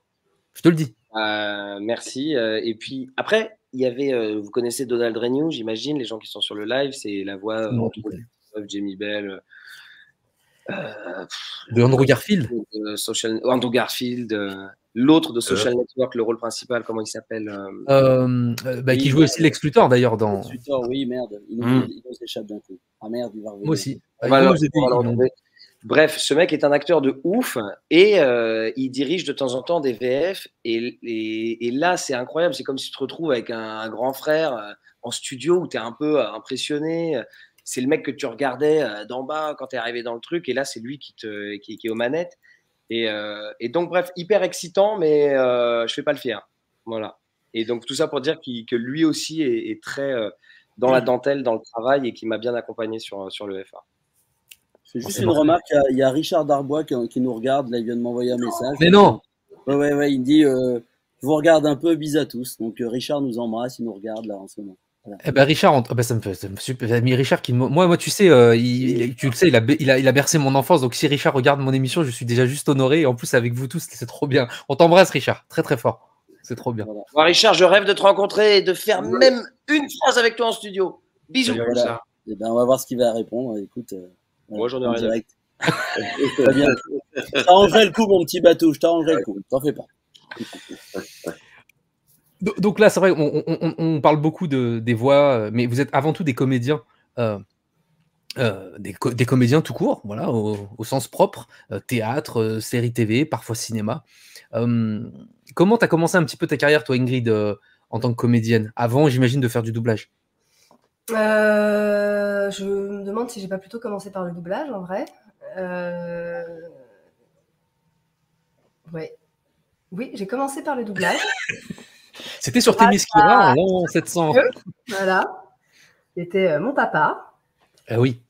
Je te le dis. Euh, merci. euh, et puis après, il y avait, euh, vous connaissez Donald Renew, j'imagine, les gens qui sont sur le live, c'est la voix euh, Non, de Jamie Bell, euh, De Andrew Garfield. de Social, Andrew Garfield, euh, l'autre de Social Network, le rôle principal, comment il s'appelle euh, Euh, euh, bah, qui Oui, jouait aussi Lex Luthor, d'ailleurs, dans. Oui, merde. Il nous, Mm. il nous échappe d'un coup. Ah merde, il va revenir. Moi aussi. On Ils va Bref, ce mec est un acteur de ouf et euh, il dirige de temps en temps des VF. Et, et- et là, c'est incroyable. C'est comme si tu te retrouves avec un, un grand frère euh, en studio où tu es un peu euh, impressionné. C'est le mec que tu regardais d'en bas quand tu es arrivé dans le truc. Et là, c'est lui qui, te, qui, qui est aux manettes. Et, euh, et donc, bref, hyper excitant, mais euh, je fais pas le fier. Voilà. Et donc, tout ça pour dire que lui aussi est, est très dans la dentelle, dans le travail et qui m'a bien accompagné sur, sur le FA. C'est juste une remarque, il y a- il y, a Richard Darbois qui, qui nous regarde, là il vient de m'envoyer un message. Mais non Ouais, ouais, ouais, il me dit, euh, je vous regarde un peu, bis à tous. Donc euh, Richard nous embrasse, il nous regarde là en ce moment. Voilà. Eh ben Richard, on- ah ben, ça me fait, ça me fait super. J'ai mis Richard qui, me- moi, moi, tu sais, euh, il, il- tu le sais, il a, il a, il a bercé mon enfance. Donc si Richard regarde mon émission, je suis déjà juste honoré. Et en plus avec vous tous, c'est trop bien. On t'embrasse, Richard, très très fort. C'est trop bien. Voilà. Bon, Richard, je rêve de te rencontrer et de faire même une phrase avec toi en studio. Bisous. Voilà. Richard. Eh ben, on va voir ce qu'il va répondre. Écoute, euh, Moi, j'en ai en rien à direct. Très bien. Je t'arrangerai le coup, mon petit bateau. Je t'arrangerai le coup. T'en fais pas. Do- Donc là, c'est vrai, on, on- on- on parle beaucoup de, des voix, euh, mais vous êtes avant tout des comédiens, euh, euh, des, co- des comédiens tout court, voilà, au, au sens propre, euh, théâtre, euh, série TV, parfois cinéma. Euh, comment tu as commencé un petit peu ta carrière, toi, Ingrid, euh, en tant que comédienne? Avant, j'imagine, de faire du doublage. Euh, je me demande si j'ai pas plutôt commencé par le doublage en vrai. Euh... Ouais. Oui, j'ai commencé par le doublage. C'était sur Ah, Témiscaira en l'an 700. voilà. C'était euh, mon papa. Ah oui,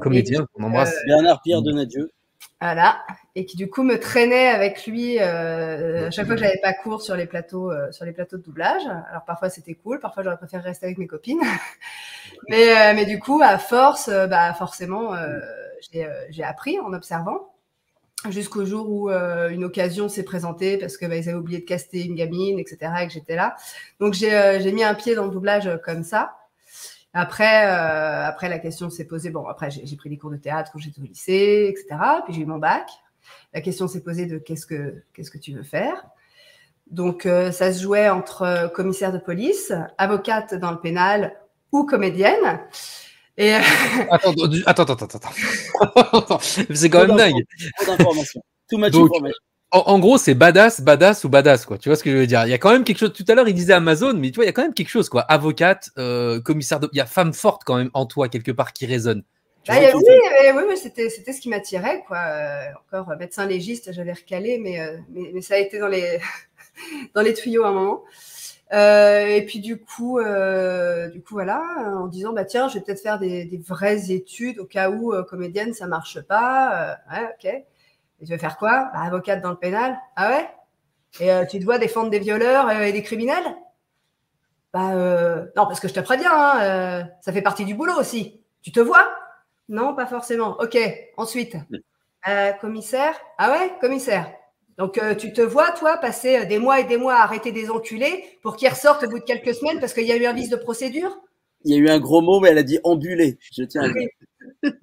comédien, on embrasse. Bernard Pierre de Nadieu. Voilà. Et qui du coup me traînait avec lui euh, à chaque fois que j'avais pas cours sur les plateaux, euh, sur les plateaux de doublage. Alors parfois c'était cool, parfois j'aurais préféré rester avec mes copines. mais, euh, mais du coup, à force, euh, bah forcément, euh, j'ai, euh, j'ai appris en observant. Jusqu'au jour où une occasion s'est présentée parce que bah, ils avaient oublié de caster une gamine, etc. et que j'étais là. Donc j'ai mis un pied dans le doublage comme ça. Après, euh, après la question s'est posée. Bon, après j'ai pris des cours de théâtre quand j'étais au lycée, etc. Puis j'ai eu mon bac. La question s'est posée de qu'est-ce que qu'est-ce que tu veux faire? Donc euh, ça se jouait entre euh, commissaire de police, avocate dans le pénal ou comédienne. Et Attends, attends, attends, attends, attends. c'est quand même dingue. Donc, information. En, en gros, c'est badass, badass ou badass, quoi. Tu vois ce que je veux dire? Il y a quand même quelque chose. Tout à l'heure, il disait Amazon, mais tu vois, il y a quand même quelque chose, quoi. Avocate, euh, commissaire de. Il y a femme forte quand même en toi, quelque part, qui résonne. Bah, oui, mais- oui, oui, c'était c'était ce qui m'attirait, quoi. Euh, encore euh, médecin légiste, j'avais recalé, mais, mais mais ça a été dans les dans les tuyaux à un moment. Euh, et puis du coup, euh, du coup voilà, en disant bah tiens, je vais peut-être faire des, des vraies études au cas où euh, comédienne ça marche pas. Ouais, ok. Et tu veux faire quoi? Bah, Avocate dans le pénal. Ah ouais? Et euh, tu dois défendre des violeurs euh, et des criminels? Bah euh, non, parce que je te préviens, hein, euh, ça fait partie du boulot aussi. Tu te vois? Non, pas forcément. Ok. Ensuite, Euh, commissaire? Ah ouais, commissaire. Donc euh, tu te vois, toi, passer des mois et des mois à arrêter des enculés pour qu'ils ressortent au bout de quelques semaines parce qu'il y a eu un vice de procédure? Il y a eu un gros mot, mais elle a dit ambulé. Je tiens à le dire.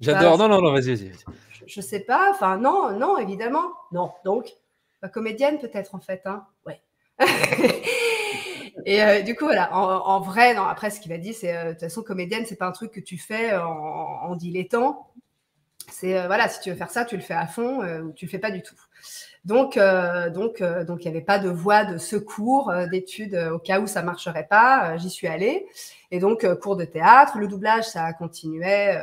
J'adore. Bah, non, non, non, vas-y, vas-y. Je, sais pas. Enfin, non, non, évidemment. Non. Donc, pas comédienne peut-être en fait. Hein ouais. et euh, du coup, voilà. En, vrai, non. Après, ce qu'il a dit, c'est euh, de toute façon, comédienne, c'est pas un truc que tu fais en, en dilettant. C'est euh, voilà, si tu veux faire ça, tu le fais à fond euh, ou tu le fais pas du tout. Donc, euh, donc, euh, donc, il n'y avait pas de voie de secours, euh, d'études au cas où ça marcherait pas. J'y suis allée. Et donc, cours de théâtre, le doublage, ça continuait.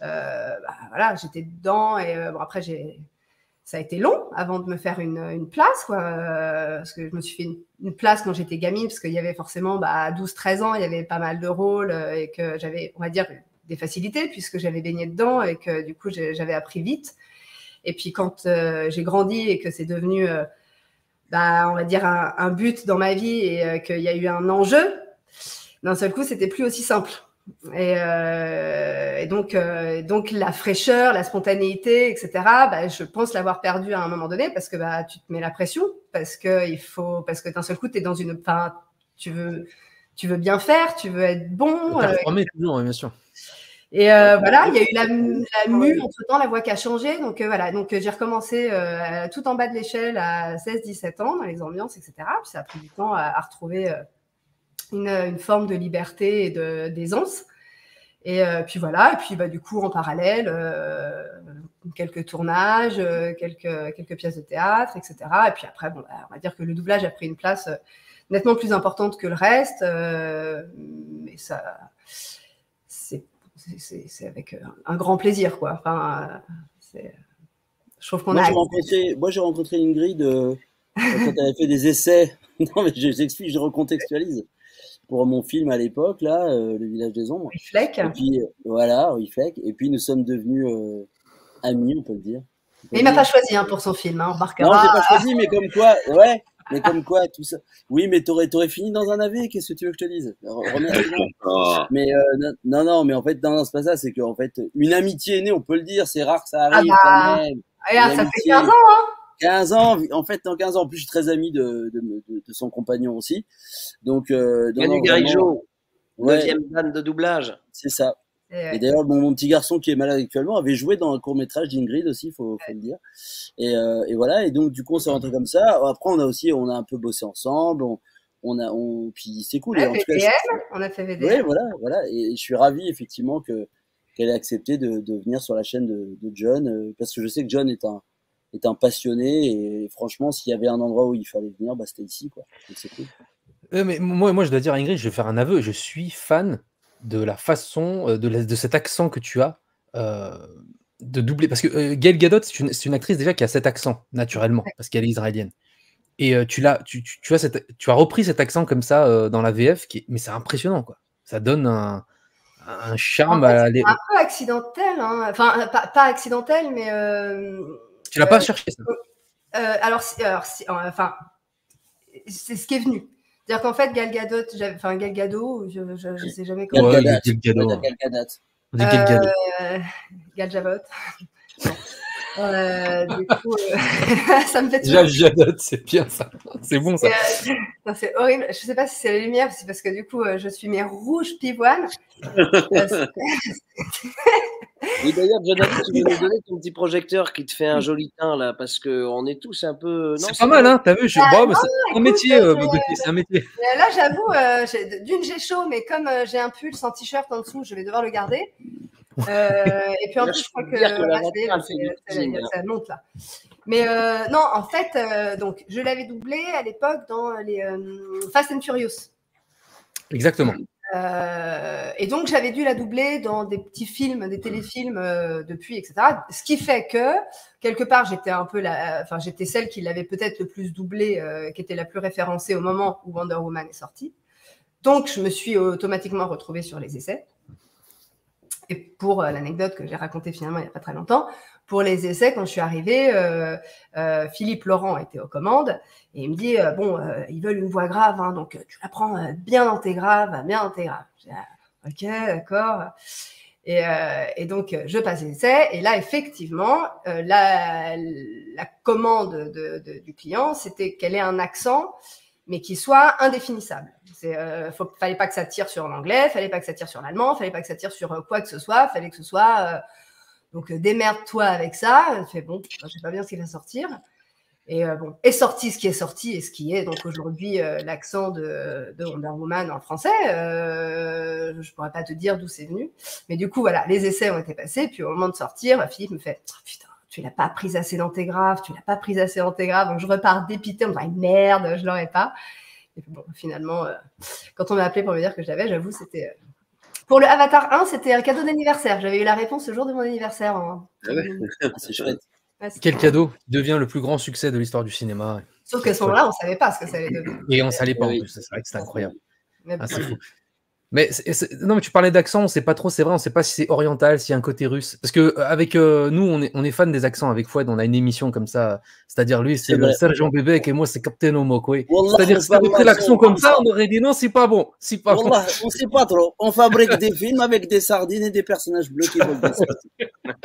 Bah, voilà, j'étais dedans. Et bon, après, j'ai, ça a été long avant de me faire une, une place, quoi. parce que je me suis fait une, place quand j'étais gamine, parce qu'il y avait forcément, bah, à 12-13 ans, il y avait pas mal de rôles et que j'avais, on va dire, des facilités puisque j'avais baigné dedans et que du coup, j'avais appris vite. Et puis quand euh, j'ai grandi et que c'est devenu, euh, bah, on va dire, un, un, but dans ma vie et euh, qu'il y a eu un enjeu, d'un seul coup, c'était plus aussi simple. Et, et donc, donc la fraîcheur, la spontanéité, etc. Bah, je pense l'avoir perdu à un moment donné parce que bah, tu te mets la pression, parce que il faut, parce que d'un seul coup, tu es dans une, enfin, tu veux, tu veux bien faire, tu veux être bon. Performer toujours, bien sûr. Et euh, voilà, il y a eu la, la mue entre temps, la voix qui a changé. Donc euh, voilà, donc euh, j'ai recommencé euh, tout en bas de l'échelle à 16-17 ans dans les ambiances, etc. Puis ça a pris du temps à, à retrouver une, une, forme de liberté et de d'aisance. Et puis voilà, et puis bah, du coup en parallèle, quelques tournages, quelques quelques pièces de théâtre, etc. Et puis après, bon, bah, on va dire que le doublage a pris une place nettement plus importante que le reste, mais ça c'est c'est avec euh, un grand plaisir, quoi. Enfin, euh, je trouve qu'on a. Rencontré, moi, j'ai rencontré Ingrid euh, quand elle avait fait des essais. non, mais je t'explique, je recontextualise pour mon film à l'époque, là, euh, Le Village des Ombres. Fleck. Et puis, voilà, Fleck. Et puis, nous sommes devenus euh, amis, on peut le dire. Mais il m'a pas choisi hein, pour son film, hein, on remarquera. Non, j'ai pas choisi, mais comme quoi, ouais, mais comme quoi, tout ça. Oui, mais t'aurais, t'aurais fini dans un AV, qu'est-ce que tu veux que je te dise? Mais euh, non, non, mais en fait, non, non c'est pas ça, c'est qu'en fait, une amitié est née, on peut le dire, c'est rare que ça arrive ah bah, quand même. Ah, ça fait 15 ans, hein 15 ans, en fait, dans 15 ans, en plus, je suis très ami de, de, de, de son compagnon aussi. Donc, euh, Manu Garijo, deuxième dan de doublage. C'est ça. Et, et d'ailleurs, mon, mon, petit garçon qui est malade actuellement avait joué dans un court métrage d'Ingrid aussi, faut, faut le dire. Et, euh, et, voilà. Et donc, du coup, on s'est rentré comme ça. Après, on a aussi, on a un peu bossé ensemble. On, on a, on, puis c'est cool. On a, fait cas, VDM, on a fait VDM. Oui, voilà, voilà. Et, je suis ravi effectivement que qu'elle ait accepté de, de, venir sur la chaîne de, de John, euh, parce que je sais que John est un est un passionné et franchement, s'il y avait un endroit où il fallait venir, bah, c'était ici, quoi. Donc cool. Euh, mais moi, moi, je dois dire, Ingrid, je vais faire un aveu. Je suis fan de la façon, de, la, de cet accent que tu as euh, de doubler. Parce que euh, Gail Gadot, c'est une, une, actrice déjà qui a cet accent, naturellement, parce qu'elle est israélienne. Et euh, tu, l'as, tu, tu, tu, as cette, tu as repris cet accent comme ça euh, dans la VF, qui, mais c'est impressionnant, quoi. Ça donne un, un charme en fait, à C'est un peu accidentel, hein. enfin, pas, pas, accidentel, mais. Tu l'as pas cherché, ça Alors, alors enfin, c'est ce qui est venu. C'est-à-dire qu'en fait, Gal Gadot, enfin Gal Gadot, je, je, je, sais jamais comment. Gal Gadot. Gal Gadot. Gal Gadot. Euh, Gal Javot. Euh, du coup, euh, ça me fait Gal Gadot, c'est bien ça. C'est bon ça. Euh, c'est horrible. Je sais pas si c'est la lumière, c'est parce que du coup, je suis mes rouge pivoine. Oui, d'ailleurs, Jonathan, tu veux nous donner ton petit projecteur qui te fait un joli teint là, parce qu'on est tous un peu. C'est pas mal, hein, t'as vu je... ah, bon, C'est un métier, euh, c'est un métier. Là, j'avoue, euh, d'une, j'ai chaud, mais comme euh, j'ai un pull sans t-shirt en dessous, je vais devoir le garder. et puis en plus, je crois que, que ça monte là. Mais non, en fait, donc, je l'avais doublé à l'époque dans les Fast and Furious. Exactement. Euh, et donc, j'avais dû la doubler dans des petits films, des téléfilms euh, depuis, etc. Ce qui fait que, quelque part, j'étais un peu la, enfin, j'étais celle qui l'avait peut-être le plus doublé, euh, qui était la plus référencée au moment où Wonder Woman est sortie. Donc, je me suis automatiquement retrouvée sur les essais. Et pour l'anecdote que j'ai racontée finalement il n'y a pas très longtemps, pour les essais, quand je suis arrivée, euh, euh, Philippe Laurent était aux commandes et il me dit euh, bon, euh, ils veulent une voix grave, hein, donc tu la prends euh, bien dans tes graves, bien dans tes graves. Dit, ah, ok, d'accord. Et, euh, donc je passe les essais et là effectivement la, commande de, de, du client c'était qu'elle ait un accent mais qui soit indéfinissable. Il euh, fallait pas que ça tire sur l'anglais, fallait pas que ça tire sur l'allemand, fallait pas que ça tire sur quoi que ce soit, fallait que ce soit donc démerde-toi avec ça. Fait bon, je sais pas bien ce qui va sortir. Et euh, bon, est sorti ce qui est sorti et ce qui est donc aujourd'hui euh, l'accent de, de Wonder Woman en français. Euh, je pourrais pas te dire d'où c'est venu, mais du coup voilà, les essais ont été passés. Puis au moment de sortir, Philippe me fait oh, putain, tu l'as pas prise assez dans tes graves, tu l'as pas prise assez dans tes graves. Donc je repars dépité en me disant merde, je l'aurais pas. Et puis bon, finalement, euh, quand on m'a appelé pour me dire que je l'avais, j'avoue, c'était euh, pour le Avatar 1, c'était un cadeau d'anniversaire. J'avais eu la réponse le jour de mon anniversaire. en- Ah ouais. C'est chouette. Ouais, Quel cadeau qui devient le plus grand succès de l'histoire du cinéma. Sauf qu'à ce moment-là, on savait pas ce que ça allait devenir. Et on savait pas en plus, c'est vrai que c'est incroyable. Ah, bon. Mais non, mais tu parlais d'accent, on sait pas trop, c'est vrai, on sait pas si c'est oriental, s'il y a un côté russe. Parce que euh, avec euh, nous, on est, on est fan des accents avec Fouad, on a une émission comme ça, c'est-à-dire lui, c'est le. Sergent Bébé et moi, c'est Captain Omokwe. C'est-à-dire si t'avais pris l'accent comme ça, on aurait dit non, c'est pas bon, c'est pas bon. On sait pas trop. On fabrique des films avec des sardines et des personnages sorties.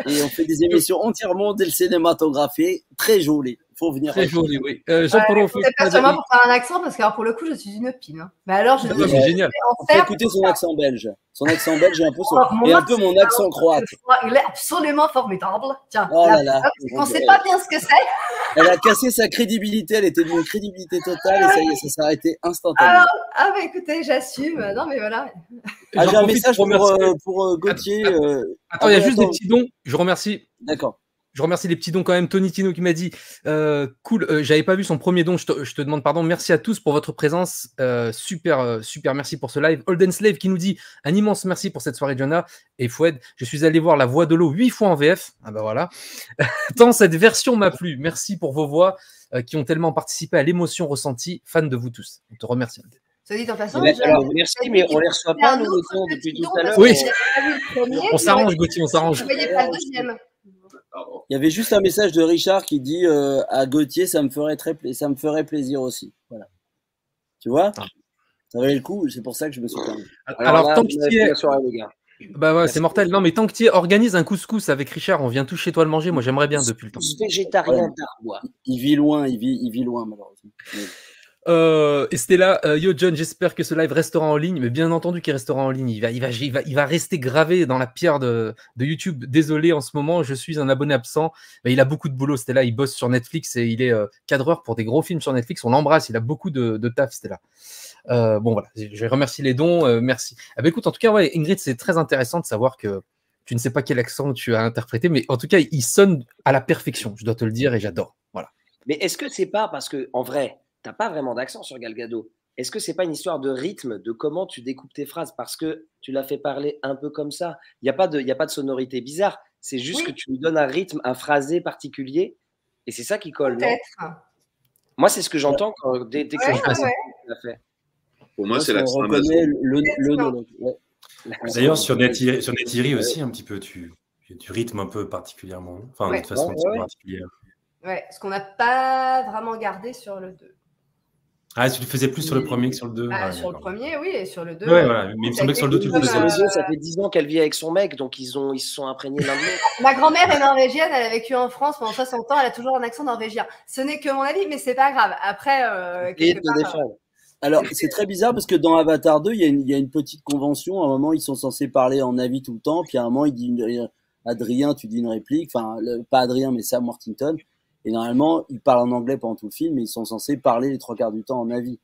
Et on fait des émissions entièrement de cinématographie, très jolies. Faut venir. Très joli, oui. Euh, J'en Ouais, profite. comptez pas moi pour faire un accent parce que alors, pour le coup, je suis une pine. hein. Mais alors, je Ah, vais mais génial. On peut écouter son accent belge. Son accent belge est un peu son, Oh, mon et un peu mon accent croate. Il est absolument formidable. Tiens, Oh là, là on sait pas bien ce que c'est. Elle a cassé sa crédibilité. Elle était d'une crédibilité totale et ça y est, ça s'est arrêté instantanément. Alors, ah bah écoutez, j'assume. Non mais voilà. Ah, j'ai un message pour pour, euh, pour euh, Gauthier. euh, Attends, il y a juste des petits dons. Je remercie. D'accord. Je remercie les petits dons quand même. Tony Tino qui m'a dit euh, cool. euh, J'avais pas vu son premier don. Je te, je te demande pardon. Merci à tous pour votre présence. Euh, super, euh, super. Merci pour ce live. Holden Slave qui nous dit un immense merci pour cette soirée, Jonah et Foued. Je suis allé voir La Voix de l'eau huit fois en VF. Ah bah voilà. Tant cette version m'a plu. Merci pour vos voix euh, qui ont tellement participé à l'émotion ressentie. Fan de vous tous. On te remercie. Ça dit en je- alors, merci, mais on les reçoit pas, nous, depuis tout à l'heure. Oui. On s'arrange, Gauthier. On s'arrange. Il y avait juste un message de Richard qui dit euh, à Gauthier, ça me ferait très, pla- ça me ferait plaisir aussi. Voilà. Tu vois? Ah. Ça valait le coup. C'est pour ça que je me suis permis. Alors, là, tant que tu es, la soirée, les gars. bah ouais, c'est mortel. Non, mais tant que tu es, organise un couscous avec Richard. On vient tous chez toi le manger. Moi, j'aimerais bien depuis le temps. Végétarien. Il vit loin, il vit, il vit loin malheureusement. Mais- Euh, là, euh, yo John, j'espère que ce live restera en ligne, mais bien entendu qu'il restera en ligne. Il va, va, va, rester gravé dans la pierre de, YouTube. Désolé, en ce moment, je suis un abonné absent. Mais il a beaucoup de boulot. Là, il bosse sur Netflix et il est euh, cadreur pour des gros films sur Netflix. On l'embrasse. Il a beaucoup de, de taf. Là. Euh, bon voilà, je remercie les dons. euh, merci. Ah bah écoute, en tout cas, Ingrid, c'est très intéressant de savoir que tu ne sais pas quel accent tu as interprété, mais en tout cas, il sonne à la perfection. Je dois te le dire et j'adore. Voilà. Mais est-ce que c'est pas parce que, en vrai, t'as pas vraiment d'accent sur Galgado Est-ce que c'est pas une histoire de rythme, de comment tu découpes tes phrases? Parce que tu l'as fait parler un peu comme ça. Il n'y a, pas de- y a pas de sonorité bizarre. C'est juste Oui. que tu lui donnes un rythme, un phrasé particulier. Et c'est ça qui colle, Peut-être. Moi, c'est ce que j'entends quand, dès, dès que Ouais, je passe. ouais. tu l'as fait. Pour moi, c'est l'accent reconnaît amazon. le, le, le- ouais. D'ailleurs, sur Netiri, sur Netiri aussi, un petit peu, tu, tu rythmes un peu particulièrement. Enfin, Ouais. de façon un petit peu particulière. Ouais, ce qu'on n'a pas vraiment gardé sur le 2. Ah, tu le faisais plus sur le premier que sur le deux Ah, Ouais, sur le premier, oui, et sur le 2. Ouais, voilà. Mais il me semblait que sur le deux, tu le Sur faisais deux, ça fait 10 ans qu'elle vit avec son mec, donc ils, ont, ils se sont imprégnés l'un de l'autre. Ma grand-mère est norvégienne, elle a vécu en France pendant 60 ans, elle a toujours un accent norvégien. Ce n'est que mon avis, mais c'est pas grave. Après, euh, Et te défendre. Alors, c'est très bizarre parce que dans Avatar 2, il y, a une, il y a une petite convention. À un moment, ils sont censés parler en avis tout le temps. Puis à un moment, il dit une- Adrien, tu dis une réplique. Enfin, le- pas Adrien, mais Sam Worthington. Et normalement, ils parlent en anglais pendant tout le film, mais ils sont censés parler les trois quarts du temps en avis.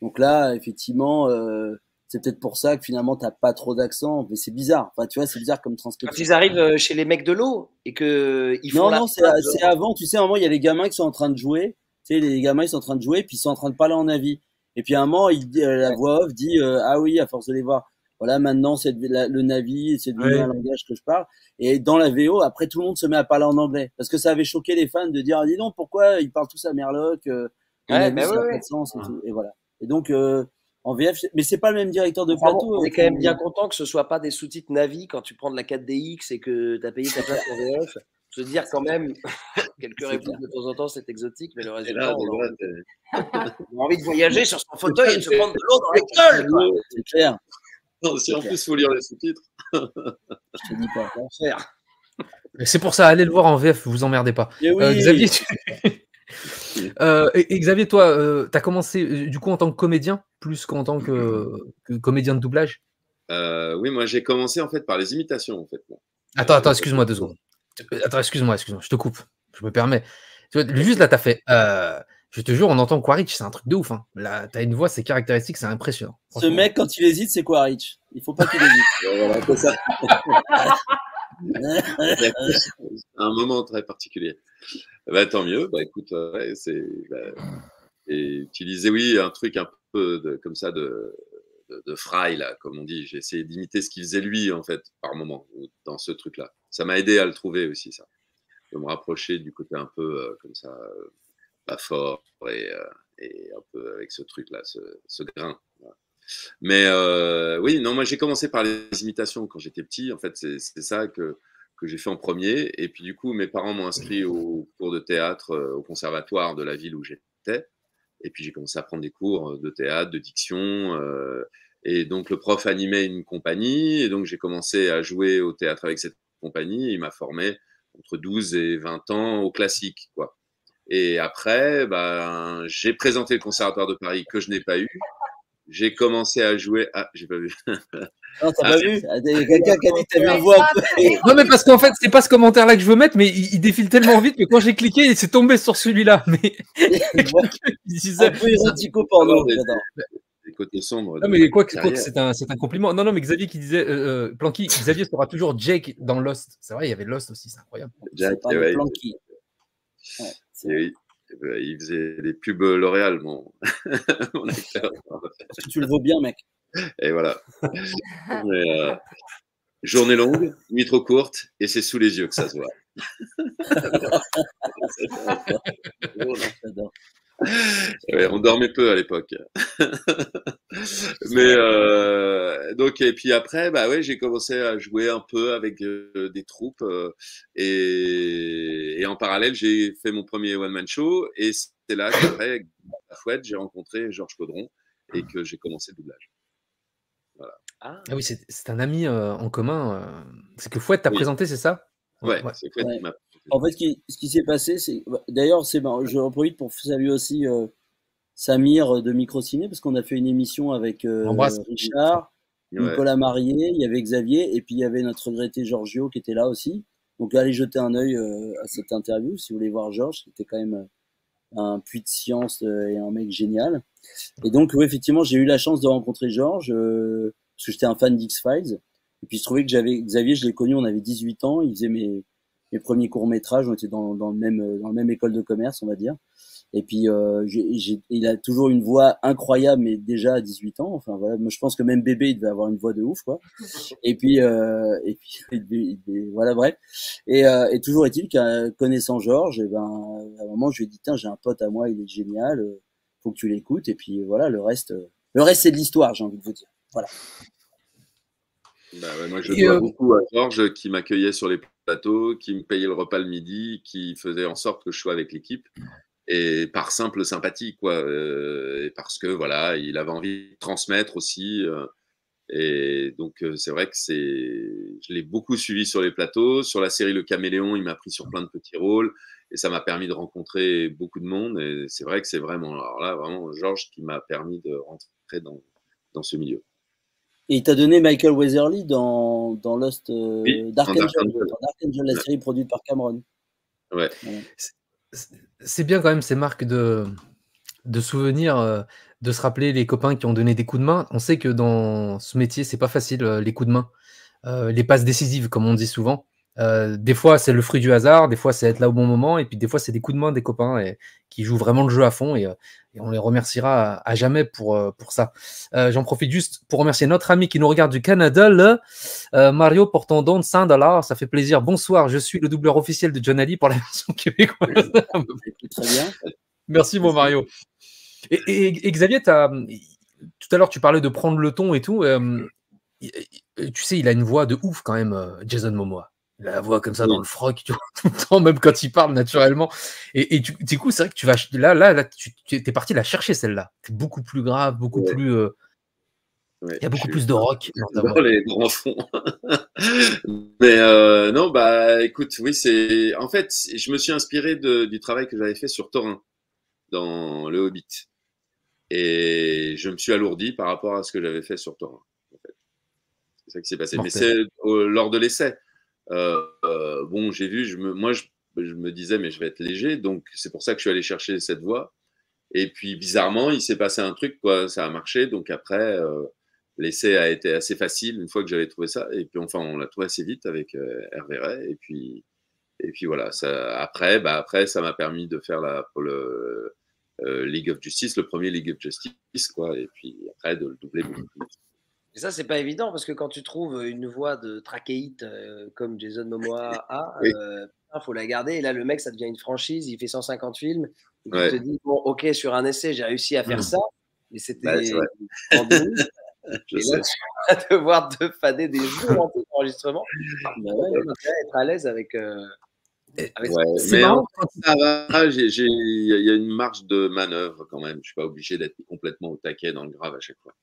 Donc là, effectivement, euh, c'est peut-être pour ça que finalement, t'as pas trop d'accent. Mais c'est bizarre. Enfin, tu vois, c'est bizarre comme Quand transcription. ils arrivent euh, chez les mecs de l'eau et que ils font Non, la non, c'est avant. Tu sais, à un moment, il y a les gamins qui sont en train de jouer. Tu sais, les gamins, ils sont en train de jouer, puis ils sont en train de parler en avis. Et puis à un moment, il, euh, la voix off dit euh, Ah oui, à force de les voir, voilà, maintenant, c'est la- le Navi, c'est devenu Ouais. un langage que je parle. Et dans la VO, après, tout le monde se met à parler en anglais. Parce que ça avait choqué les fans de dire Ah, Dis donc, pourquoi ils parlent tous à Merloc euh, Ouais, bah ça ouais, n'a ouais. pas de sens. Et, tout. et voilà. Et donc, euh, en VF, mais c'est pas le même directeur de plateau. on euh, est quand même bien content que ce soit pas des sous-titres Navi quand tu prends de la 4DX et que tu as payé ta place en VF. Se dire quand même, quelques réponses de temps en temps, c'est exotique, mais le résultat, là, on, on a envie de voyager sur son fauteuil et de se prendre de l'eau dans les gueules. quoi. C'est clair. Non, si en plus faut lire les sous-titres. Je te dis pas. L'enfer. C'est pour ça, allez le voir en VF, vous emmerdez pas. Oui, Euh, Xavier, tu- Euh, et, et Xavier, toi, tu as commencé euh, du coup en tant que comédien, plus qu'en tant que, que comédien de doublage? Euh, oui, moi j'ai commencé en fait par les imitations en fait. Attends, attends, excuse-moi deux secondes. Euh, Attends, excuse-moi, excuse-moi, je te coupe, je me permets. Tu vois, juste là, t'as fait. Je te jure, on entend Quaritch, c'est un truc de ouf. Hein. Là, t'as une voix, c'est caractéristique, c'est impressionnant. Ce mec, quand il hésite, c'est quoi, Rich Il faut pas qu'il hésite. Voilà, ça. Un moment très particulier. Bah, tant mieux. Bah, écoute, euh, ouais, c'est. bah, et tu disais, oui, un truc un peu de, comme ça de, de, de Fry, là, comme on dit. J'ai essayé d'imiter ce qu'il faisait lui, en fait, par moment, dans ce truc-là. Ça m'a aidé à le trouver aussi, ça. De me rapprocher du côté un peu euh, comme ça, euh, fort et, euh, et un peu avec ce truc-là, ce, ce grain. Mais euh, oui, non, moi j'ai commencé par les imitations quand j'étais petit. En fait, c'est ça que, que j'ai fait en premier. Et puis du coup, mes parents m'ont inscrit au cours de théâtre euh, au conservatoire de la ville où j'étais. Et puis j'ai commencé à prendre des cours de théâtre, de diction. et donc le prof animait une compagnie. Et donc j'ai commencé à jouer au théâtre avec cette compagnie. Il m'a formé entre 12 et 20 ans au classique, quoi. Et après, ben, j'ai présenté le conservatoire de Paris que je n'ai pas eu. J'ai commencé à jouer. Ah, j'ai pas vu. Non, t'as Ah, pas vu Ah, t'as- Quelqu'un qui a dit que t'avais une voix un peu. Non, mais parce qu'en fait, c'est pas ce commentaire-là que je veux mettre, mais il, il défile tellement vite que quand j'ai cliqué, c'est tombé sur celui-là. Mais voix il un peu érotico-porno. Des côtés sombres. Non, mais quoi que, quoi que c'est un, c'est un compliment. Non, non, mais Xavier qui disait, euh, euh, Planky, Xavier sera toujours Jake dans Lost. C'est vrai, il y avait Lost aussi, c'est incroyable. Jack, C'est pas le ouais, plan qui. Ouais, et oui, euh, il faisait des pubs L'Oréal, mon, mon acteur. Tu le vaux bien, mec. Et voilà. Mais, euh, journée longue, nuit trop courte, et c'est sous les yeux que ça se voit. Ouais, on dormait peu à l'époque. Mais euh, donc et puis après bah ouais j'ai commencé à jouer un peu avec euh, des troupes euh, et, et en parallèle j'ai fait mon premier one man show et c'est là qu'après fouette j'ai rencontré Georges Caudron et que j'ai commencé le doublage. Ah, Ah oui, c'est un ami euh, en commun. C'est que Fouette t'a Oui. présenté, c'est ça? Ouais, c'est Fouette Ouais. qui m'a. En fait, ce qui, ce qui s'est passé, c'est. bah, D'ailleurs, c'est marrant, je reprofite pour saluer aussi euh, Samir de Microciné, parce qu'on a fait une émission avec euh. Richard, Ouais. Nicolas Marié, il y avait Xavier, et puis il y avait notre regretté Giorgio qui était là aussi. Donc allez jeter un œil euh, à cette interview si vous voulez voir Georges, qui était quand même euh, un puits de science euh, et un mec génial. Et donc, oui, effectivement, j'ai eu la chance de rencontrer Georges, euh, parce que j'étais un fan d'X-Files. Et puis, je trouvais que j'avais, Xavier, je l'ai connu, on avait 18 ans, il faisait mes, mes premiers courts-métrages, on était dans, dans, le même, dans la même école de commerce, on va dire. Et puis, euh, il a toujours une voix incroyable, mais déjà à 18 ans. Enfin, voilà. Moi, je pense que même bébé, il devait avoir une voix de ouf, quoi. Et puis, euh, et puis, il devait- il devait- voilà, bref. Et, euh, et toujours est-il qu'en connaissant Georges, eh ben, à un moment, je lui ai dit, tiens, j'ai un pote à moi, il est génial, faut que tu l'écoutes. Et puis, voilà, le reste, le reste, c'est de l'histoire, j'ai envie de vous dire. Voilà. Bah ouais, moi, je Et, dois euh, beaucoup à Georges qui m'accueillait sur les plateaux, qui me payait le repas le midi, qui faisait en sorte que je sois avec l'équipe. Et par simple sympathie, quoi. euh, et parce que, voilà, il avait envie de transmettre aussi. euh, et donc, euh, c'est vrai que c'est. Je l'ai beaucoup suivi sur les plateaux. Sur la série Le Caméléon, il m'a pris sur plein de petits rôles. Et ça m'a permis de rencontrer beaucoup de monde. Et c'est vrai que c'est vraiment. Alors là, vraiment, Georges qui m'a permis de rentrer dans ce milieu. Et il t'a donné Michael Weatherly dans, dans Lost, euh, Oui, Dark dans Angel, Dark Angel. dans Dark Angel, la Ouais. série produite par Cameron. Ouais. C'est- C'est bien quand même ces marques de, de souvenirs, euh, de se rappeler les copains qui ont donné des coups de main. On sait que dans ce métier, c'est pas facile, euh, les coups de main. Euh, les passes décisives, comme on dit souvent. Euh, des fois, c'est le fruit du hasard, des fois, c'est être là au bon moment, et puis des fois, c'est des coups de main des copains et, qui jouent vraiment le jeu à fond, et, euh, et on les remerciera à, à jamais pour, euh, pour ça. Euh, J'en profite juste pour remercier notre ami qui nous regarde du Canada, le, euh, Mario, pour ton don de 100 dollars, ça fait plaisir. Bonsoir, je suis le doubleur officiel de John Ali pour la version québécoise. Très bien. Merci, mon Mario. Et, et- et Xavier, tout à l'heure, tu parlais de prendre le ton et tout. tu sais, il a une voix de ouf quand même, Jason Momoa. La voix comme ça dans le froc, tu vois, tout le temps, même quand il parle naturellement. Et, et du, du coup, c'est vrai que tu vas là, là, là, tu es parti la chercher celle-là. C'est beaucoup plus grave, beaucoup Ouais. plus. euh, Ouais, il y a beaucoup plus de rock dans les grands fonds. Mais euh, non, bah écoute, oui, c'est. En fait, je me suis inspiré de- du travail que j'avais fait sur Thorin dans Le Hobbit. Et je me suis alourdi par rapport à ce que j'avais fait sur. En fait. C'est ça qui s'est passé. Mais c'est lors de l'essai. Euh, euh, bon, j'ai vu, moi, je, me disais, mais je vais être léger. Donc, c'est pour ça que je suis allé chercher cette voix. Et puis, bizarrement, il s'est passé un truc, quoi. Ça a marché. Donc, après, euh, l'essai a été assez facile une fois que j'avais trouvé ça. Et puis, enfin, on l'a trouvé assez vite avec euh, Hervé Ray. Et puis, et puis voilà. Après, bah, après, ça m'a permis de faire le League of Justice, le premier League of Justice, quoi. Et puis, après, de le doubler beaucoup plus. Et ça, c'est pas évident parce que quand tu trouves une voix de trachéite euh, comme Jason Momoa a, Oui. il faut la garder. Et là, le mec, ça devient une franchise. Il fait 150 films. Et Ouais. Tu te dis, bon, ok, sur un essai, j'ai réussi à faire Mm. ça. Mais c'était Bah, en 2000. Je Et sais. là, tu vas devoir te fader des jours en enregistrement. Bah ouais, il faut être à l'aise avec. euh, avec Ouais, mais marrant en- ça va, j'ai- j'ai- il y a- il y a une marge de manœuvre quand même. Je suis pas obligé d'être complètement au taquet dans le grave à chaque fois.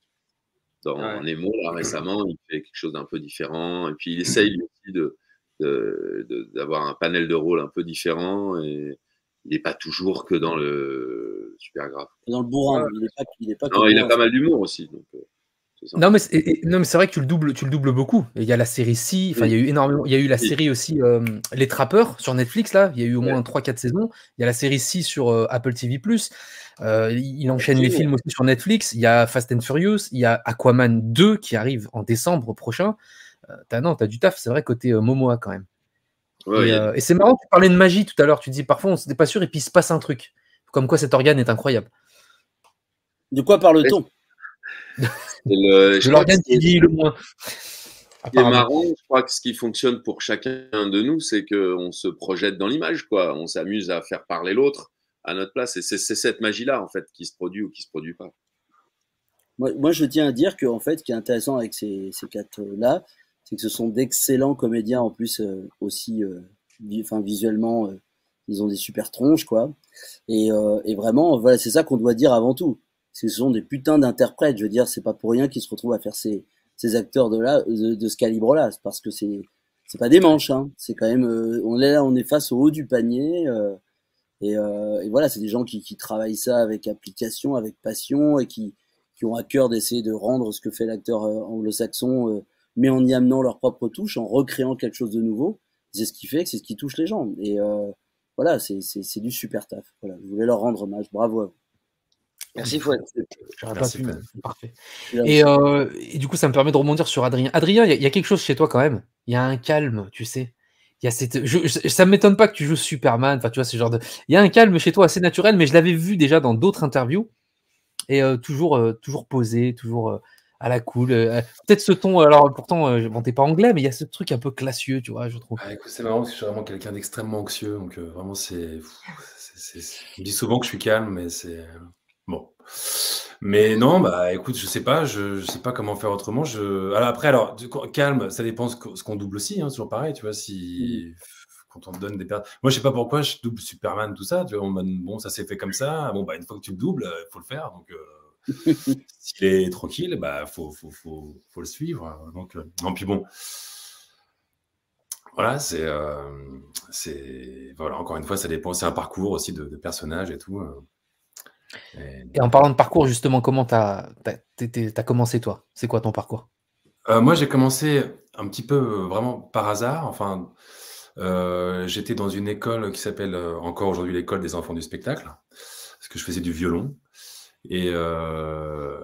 Dans Ouais. Nemo, là, récemment, il fait quelque chose d'un peu différent. Et puis, il essaye lui aussi de, de- de- d'avoir un panel de rôles un peu différent. Et il n'est pas toujours que dans le super grave. Dans le bourrin, il est pas, il est pas Non, que il a pas mal d'humour aussi. Donc, euh. Non mais non mais c'est vrai que tu le doubles tu le doubles beaucoup. Il y a la série Si, enfin il y a eu énormément, il y a eu la série aussi euh, Les Trappeurs sur Netflix là, il y a eu au moins Ouais. 3-4 saisons. Il y a la série Si sur euh, Apple TV+. Euh, il enchaîne les films aussi sur Netflix. Il y a Fast and Furious, il y a Aquaman 2 qui arrive en décembre prochain. T'as non, t'as du taf, c'est vrai côté Momoa quand même. Ouais, et a- c'est marrant, tu parlais de magie tout à l'heure. Tu dis parfois on n'était pas sûr et puis il se passe un truc. Comme quoi cet organe est incroyable. De quoi parle-t-on? Le- je l'organe qui dit le moins. Ce qui est marrant, je crois que ce qui fonctionne pour chacun de nous, c'est qu'on se projette dans l'image, quoi. On s'amuse à faire parler l'autre à notre place. Et c'est c'est cette magie-là, en fait, qui se produit ou qui se produit pas. Moi, moi, je tiens à dire que en fait, ce qui est intéressant avec ces, ces quatre-là, c'est que ce sont d'excellents comédiens en plus euh, aussi, euh, vi- enfin visuellement, euh, ils ont des super tronches quoi. Et, euh, et vraiment, voilà, c'est ça qu'on doit dire avant tout. Ce sont des putains d'interprètes. Je veux dire, c'est pas pour rien qu'ils se retrouvent à faire ces, ces acteurs de là, de, ce calibre-là, parce que c'est c'est pas des manches. Hein. C'est quand même, euh, on est là, on est face au haut du panier. euh, et, euh, et voilà, c'est des gens qui, qui travaillent ça avec application, avec passion et qui qui ont à cœur d'essayer de rendre ce que fait l'acteur euh, anglo-saxon, euh, mais en y amenant leur propre touche, en recréant quelque chose de nouveau. C'est ce qui fait que c'est ce qui touche les gens. Et euh, voilà, c'est du super taf. Voilà, je voulais leur rendre hommage. Bravo. Merci, Fouad. J'aurais pas Merci, mais Parfait. Et, euh, et du coup, ça me permet de rebondir sur Adrien. Adrien, il y, a- il y a quelque chose chez toi quand même. Il y a un calme, tu sais. Il y a cette, je, je- ça m'étonne pas que tu joues Superman. Enfin, tu vois, ce genre de. Il y a un calme chez toi assez naturel, mais je l'avais vu déjà dans d'autres interviews. Et euh, toujours, euh, toujours posé, toujours euh, à la cool. euh, Peut-être ce ton. Alors, pourtant, euh, bon, t'es pas anglais, mais il y a ce truc un peu classieux, tu vois, je trouve. Ah, c'est marrant parce que je suis vraiment quelqu'un d'extrêmement anxieux, donc euh, vraiment c'est, On me dit souvent que je suis calme, mais c'est. Mais non, bah écoute, je sais pas, je, je sais pas comment faire autrement. Je... Alors, après, alors du coup, calme, ça dépend ce qu'on ce qu'on double aussi, hein, toujours pareil, tu vois. Si quand on te donne des per- moi je sais pas pourquoi je double Superman tout ça, tu vois. on m'a- bon, ça s'est fait comme ça. Bon bah une fois que tu le doubles, il faut le faire. Donc euh, s'il est tranquille, bah faut faut, faut, faut le suivre. Donc euh, non puis bon. Voilà, c'est, euh, c'est, voilà, encore une fois, ça dépend. C'est un parcours aussi de, de personnages et tout. Euh. Et- en parlant de parcours, justement, comment t'as as, commencé toi? C'est quoi ton parcours? Euh, moi, j'ai commencé un petit peu euh, vraiment par hasard. Enfin, euh, j'étais dans une école qui s'appelle encore aujourd'hui l'école des enfants du spectacle, parce que je faisais du violon. Et, euh,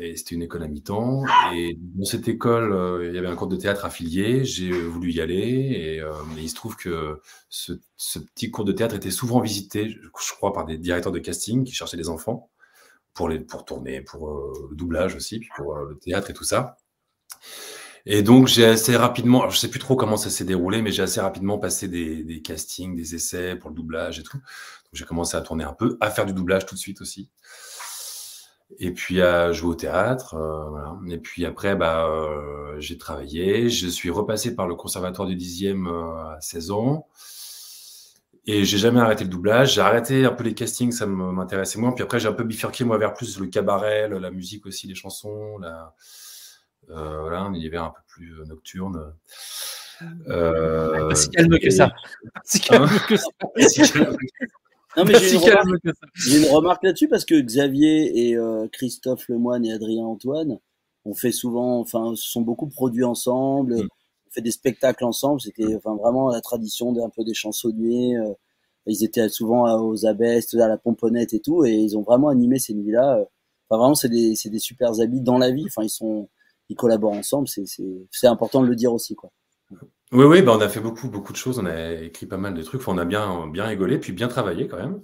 et c'était une école à mi-temps. Et dans cette école, euh, il y avait un cours de théâtre affilié. J'ai voulu y aller. Et euh, il se trouve que ce, petit cours de théâtre était souvent visité, je, crois, par des directeurs de casting qui cherchaient des enfants pour, pour tourner, pour euh, le doublage aussi, puis pour euh, le théâtre et tout ça. Et donc, j'ai assez rapidement, alors je sais plus trop comment ça s'est déroulé, mais j'ai assez rapidement passé des, des castings, des essais pour le doublage et tout. Donc, j'ai commencé à tourner un peu, à faire du doublage tout de suite aussi. Et puis à jouer au théâtre, euh, voilà. Et puis après, bah, euh, j'ai travaillé. Je suis repassé par le conservatoire du 10e euh, à 16 ans. Et j'ai jamais arrêté le doublage. J'ai arrêté un peu les castings, ça m'intéressait moins. Puis après, j'ai un peu bifurqué moi vers plus le cabaret, le- la musique aussi, les chansons, la, voilà, un univers un peu plus nocturne. Euh, Pas si calme que ça. Si calme Hein que ça. Pas si calme. Non, mais j'ai une, remarque- que ça. j'ai une remarque là-dessus parce que Xavier et euh, Christophe Lemoine et Adrien Antoine ont fait souvent, enfin, se sont beaucoup produits ensemble, Mm. fait des spectacles ensemble. C'était enfin vraiment la tradition d'un peu des chansonniers. euh, ils étaient souvent aux abestes, à la pomponnette et tout, et ils ont vraiment animé ces nuits-là. euh. Enfin vraiment, c'est des c'est des super amis dans la vie. Enfin ils sont ils collaborent ensemble. C'est c'est c'est important de le dire aussi quoi. Oui, oui, bah, on a fait beaucoup, beaucoup de choses. On a écrit pas mal de trucs. Enfin, on a bien, bien rigolé, puis bien travaillé quand même.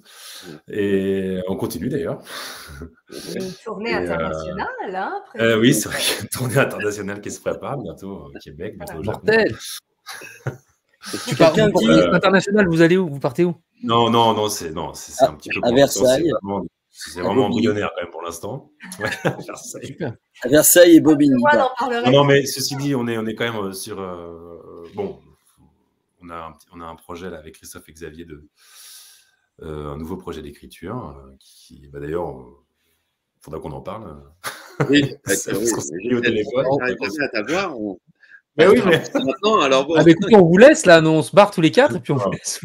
Et on continue d'ailleurs. Une tournée Et, euh, internationale, hein Euh, oui, c'est vrai qu'il y a une tournée internationale qui se prépare bientôt au Québec, bientôt au Japon. Mortel. Tu pars Quelqu'un dit- euh, international, vous allez où? Vous partez où? Non, non, non, c'est non, c'est c'est À- un petit peu à Versailles. Vraiment, c'est vraiment embryonnaire quand même pour l'instant. Ouais, à Versailles. Super. À Versailles et Bobigny. Moi. Non, non, mais ceci dit, on est, on est quand même euh, sur. euh, bon, on a, un, on a un projet là, avec Christophe et Xavier de. euh, un nouveau projet d'écriture euh, qui, bah, d'ailleurs, il faudra qu'on en parle. Oui, C'est d'accord, parce oui, qu'on s'est mais dit au téléphone. à t'avoir. on- Mais oui, mais- C'est maintenant, alors bon. Ah, bah, écoutez, on vous laisse là, nous, on se barre tous les quatre et puis on vous laisse.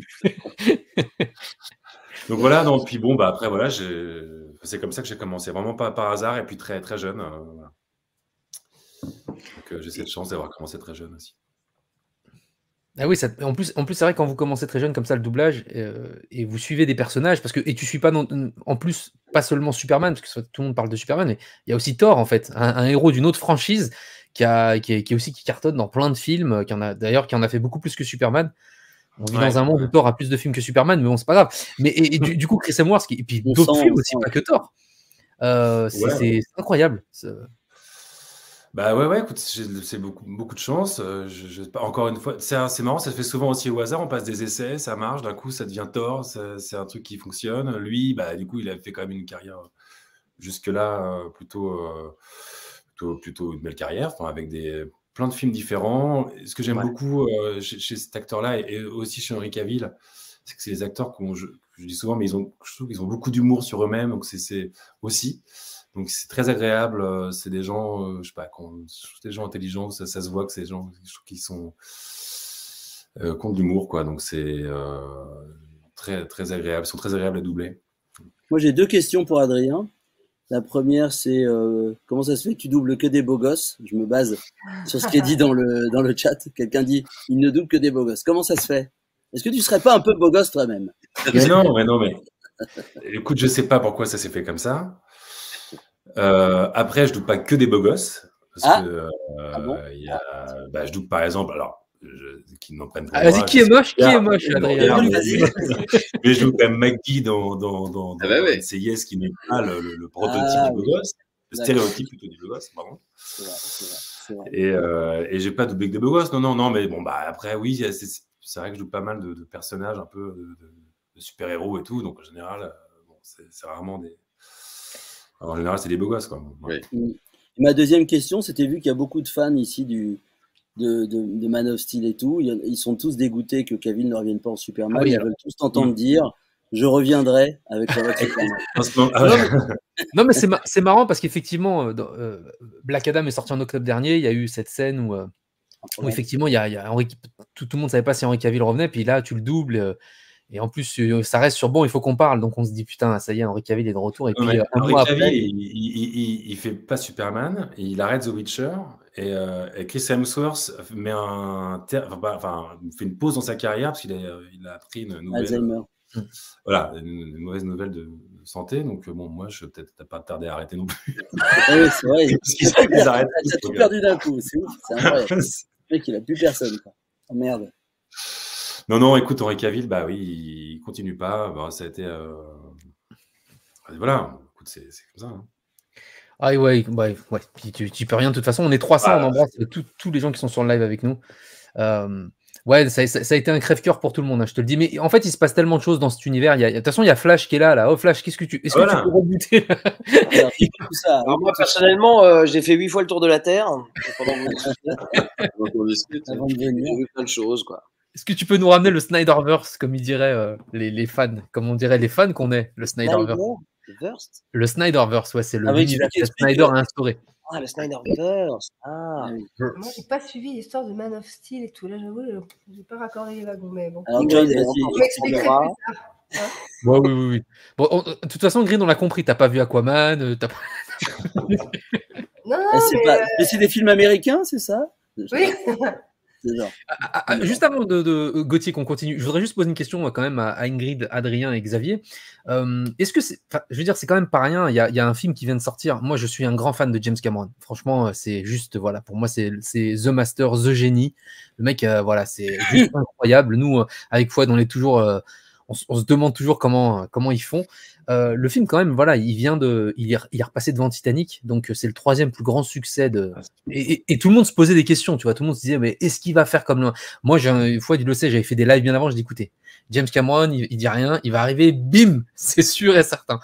Donc voilà, puis bon, bah, après, voilà, c'est comme ça que j'ai commencé, vraiment pas par hasard et puis très, très jeune. euh, euh, j'ai cette chance d'avoir commencé très jeune aussi. Ah oui, en plus, en plus c'est vrai quand vous commencez très jeune comme ça le doublage euh, et vous suivez des personnages parce que et tu suis pas en plus pas seulement Superman parce que tout le monde parle de Superman mais il y a aussi Thor en fait, un, héros d'une autre franchise qui est- aussi qui cartonne dans plein de films, d'ailleurs qui en a fait beaucoup plus que Superman. On vit Ouais, dans un monde où Thor a plus de films que Superman, mais bon c'est pas grave. Mais et, et du, du coup Chris Hemsworth et puis d'autres films aussi pas que Thor. Euh, c'est Ouais. incroyable. Bah ouais, ouais, écoute, c'est beaucoup, beaucoup de chance. euh, je- je- encore une fois, c'est marrant, ça se fait souvent aussi au hasard. On passe des essais, ça marche, d'un coup, ça devient tort, ça- c'est un truc qui fonctionne. Lui, bah, du coup, il a fait quand même une carrière jusque-là euh, plutôt, euh, plutôt, plutôt une belle carrière, enfin, avec des, plein de films différents. Ce que j'aime Ouais. beaucoup euh, chez, chez cet acteur-là et, et aussi chez Henri Cavill, c'est que c'est des acteurs qu'on, je, je dis souvent, mais ils ont, je trouve qu'ils ont beaucoup d'humour sur eux-mêmes, donc c'est- aussi. Donc c'est très agréable. euh, C'est des gens, euh, je sais pas, des gens intelligents. Ça, ça se voit que c'est des gens qui sont euh, qui ont de l'humour, quoi. Donc c'est euh, très très agréable. Ils sont très agréables à doubler. Moi, j'ai deux questions pour Adrien. La première, c'est euh, comment ça se fait que tu doubles que des beaux gosses? Je me base sur ce qui est dit dans le, dans le chat. Quelqu'un dit il ne double que des beaux gosses. Comment ça se fait? Est-ce que tu serais pas un peu beau gosse toi-même? Mais non, mais non, mais écoute, je sais pas pourquoi ça s'est fait comme ça. Euh, après, je doute pas que des beaux gosses. Parce Ah. que euh, Ah bon? il y a, bah, je doute par exemple, alors, je, qui n'en prennent Ah, Vas-y, qui est moche Qui est moche, Adrien mais je doute quand même McGee dans, dans, dans, Ah bah dans ouais. NCIS qui n'est pas le, le- le prototype Ah du beau oui. gosse, le stéréotype plutôt du beau gosse, pardon. C'est vrai, c'est vrai, c'est vrai. Et, euh, et j'ai pas doublé que des beaux gosses, non, non, non, mais bon, bah après, oui, c'est c'est vrai que je joue pas mal de, de personnages un peu de, de- de super-héros et tout, donc en général, euh, bon, c'est c'est rarement des. En général, c'est des beaux gosses, quoi. Ouais. Ma deuxième question, c'était vu qu'il y a beaucoup de fans ici du, de, de, de Man of Steel et tout. Ils sont tous dégoûtés que Cavill ne revienne pas en Superman. Ah oui, Ils alors. veulent tous t'entendre dire je reviendrai avec moment- ah, Non, mais- c'est ma- c'est marrant parce qu'effectivement, euh, euh, Black Adam est sorti en octobre dernier. Il y a eu cette scène où, euh, où effectivement, il y a, il y a Henry- tout, tout le monde savait pas si Henry Cavill revenait. Puis là, tu le doubles. euh, et en plus, euh, ça reste sur bon, il faut qu'on parle. Donc on se dit, putain, ça y est, Henry Cavill est de retour. Et puis mais euh, un Henry mois Cavill, après. il, il, il- il fait pas Superman, il arrête The Witcher et, euh, et Chris Hemsworth met un ter- enfin, pas- enfin, fait une pause dans sa carrière parce qu'il a, il a pris une nouvelle, Alzheimer. voilà, une, une mauvaise nouvelle de, santé. Donc euh, bon, moi, je vais peut-être pas tarder à arrêter non plus. Oui, c'est vrai. T'as les tout perdu d'un coup. C'est ouf. C'est incroyable. Le mec, il a plus personne. Quoi. Oh, merde. Non, non, écoute, Henri Cavill, bah oui, il continue pas. Bah, ça a été. euh, Voilà, écoute, c'est c'est comme ça. hein. Ah ouais, ouais, ouais. Puis tu, tu peux rien de toute façon. On est 300, Ah. on embrasse tous- tous les gens qui sont sur le live avec nous. Euh, ouais, ça, ça- ça a été un crève-cœur pour tout le monde, hein, je te le dis. Mais en fait, il se passe tellement de choses dans cet univers. Il y a- De toute façon, il y a Flash qui est là. là. Oh, Flash, qu'est-ce que tu. Est-ce que tu peux rebooter ça. Alors moi, personnellement, euh, j'ai fait huit fois le tour de la Terre. Pendant discute. J'ai vu plein de choses, quoi. Est-ce que tu peux nous ramener le Snyderverse, comme ils diraient euh, les, les fans Comme on dirait les fans qu'on est, le Snyderverse? Snyderverse Le Snyderverse, ouais, c'est le Ah oui, que. Snyder a instauré. Ah, le Snyderverse. Ah. Moi, j'ai pas suivi l'histoire de Man of Steel et tout. Là, j'avoue, je- j'ai pas raccordé les wagons, mais bon. Alors, John, vas-y. Tard. Ouais, oui, oui, oui. Bon, on- de toute façon, Green, on l'a compris. T'as pas vu Aquaman euh, t'as pas- Non, non, c'est mais, pas- euh, Mais c'est des films américains, c'est ça? Oui. Ah, ah, juste avant de, de euh, Gauthier qu'on continue, je voudrais juste poser une question euh, quand même à, Ingrid, Adrien et Xavier. Euh, est-ce que c'est, je veux dire, c'est quand même pas rien. Il y, a, il y, a, un film qui vient de sortir. Moi, je suis un grand fan de James Cameron. Franchement, c'est juste, voilà, pour moi, c'est, The Master, The Genie. Le mec, voilà, c'est juste incroyable. Nous, avec Fouad, on est toujours, on, on, se demande toujours comment, comment ils font. Euh, le film, quand même, voilà, il vient de. Il est, il est repassé devant Titanic, donc euh, c'est le troisième plus grand succès de. Ah, et, tout le monde se posait des questions, tu vois. Tout le monde se disait, mais est-ce qu'il va faire comme. Moi, une fois, tu le sais, j'avais fait des lives bien avant, je écoutez, James Cameron, il, dit rien, il va arriver, bim, c'est sûr et certain.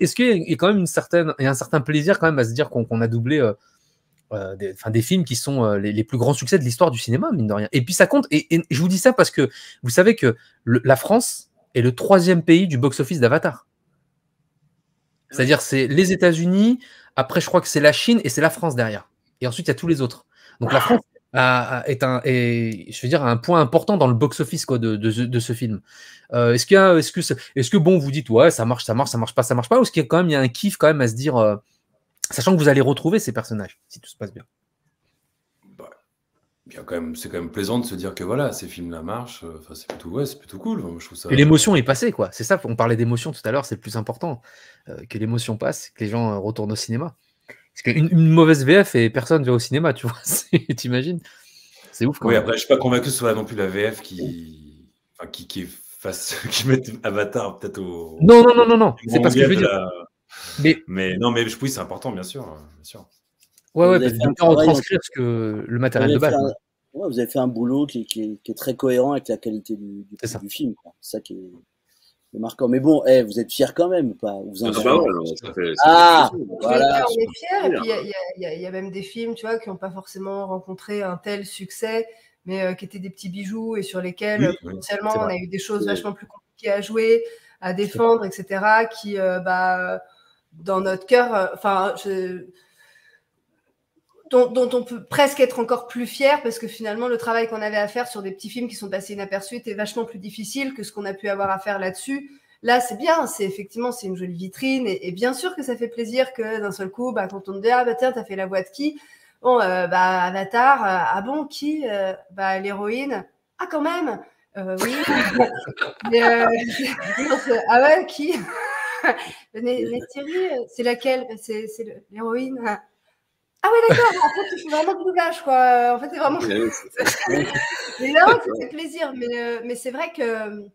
Est-ce qu'il y a quand même une certaine, et un certain plaisir quand même à se dire qu'on a doublé. Euh, des, des, films qui sont les, plus grands succès de l'histoire du cinéma, mine de rien. Et puis ça compte, et, je vous dis ça parce que vous savez que la France, est le troisième pays du box-office d'Avatar. C'est-à-dire, c'est les États-Unis, après, je crois que c'est la Chine et c'est la France derrière. Et ensuite, il y a tous les autres. Donc, la France est, un, je veux dire, un point important dans le box-office de, de, ce film. Euh, est-ce qu'il y a, est-ce que, est-ce que bon, vous dites, ouais, ça marche, ça marche, ça marche pas, ça marche pas, ou est-ce qu'il y a quand même, il y a un kiff quand même à se dire, euh, sachant que vous allez retrouver ces personnages, si tout se passe bien c'est quand même plaisant de se dire que voilà, ces films-là marchent. Euh, enfin, c'est plutôt, ouais, c'est plutôt cool. je trouve ça... Et l'émotion est passée, quoi. C'est ça, on parlait d'émotion tout à l'heure, c'est le plus important. Euh, que l'émotion passe, que les gens euh, retournent au cinéma. Parce qu'une une mauvaise VF et personne va au cinéma, tu vois. T'imagines? C'est ouf quand Oui, après, je suis pas convaincu que ce soit non plus la VF qui, enfin, qui, qui fasse, qui mette Avatar peut-être au. Non, non, non, non, non. C'est parce que je veux dire. Mais... mais non, mais oui, c'est important, bien sûr, bien sûr. Ouais, ouais, parce que retranscrire ce que le matériel de base. Ouais, vous avez fait un boulot qui, qui, est, très cohérent avec la qualité du, du, film. C'est ça qui est, marquant. Mais bon, hey, eh, vous êtes fiers quand même, pas? Vous en Ah, voilà. On est fiers. Et puis il y, y, a même des films, tu vois, qui n'ont pas forcément rencontré un tel succès, mais euh, qui étaient des petits bijoux et sur lesquels potentiellement on a eu des choses vachement plus compliquées à jouer, à défendre, etc. Qui, euh, bah, dans notre cœur, euh, enfin, je dont, on peut presque être encore plus fier parce que finalement le travail qu'on avait à faire sur des petits films qui sont passés inaperçus était vachement plus difficile que ce qu'on a pu avoir à faire là-dessus. Là, c'est bien, c'est effectivement c'est une jolie vitrine et, bien sûr que ça fait plaisir que d'un seul coup, bah, quand on te dit ah bah tiens t'as fait la voix de qui? Bon euh, bah Avatar, euh, ah bon qui euh, Bah l'héroïne? Ah quand même. oui. ah ouais qui? Thierry, c'est laquelle? C'est l'héroïne? Ah oui, d'accord. En fait, tu fais vraiment du doublage, quoi. En fait, c'est vraiment. mais là, ça fait plaisir. Mais, euh, mais c'est vrai que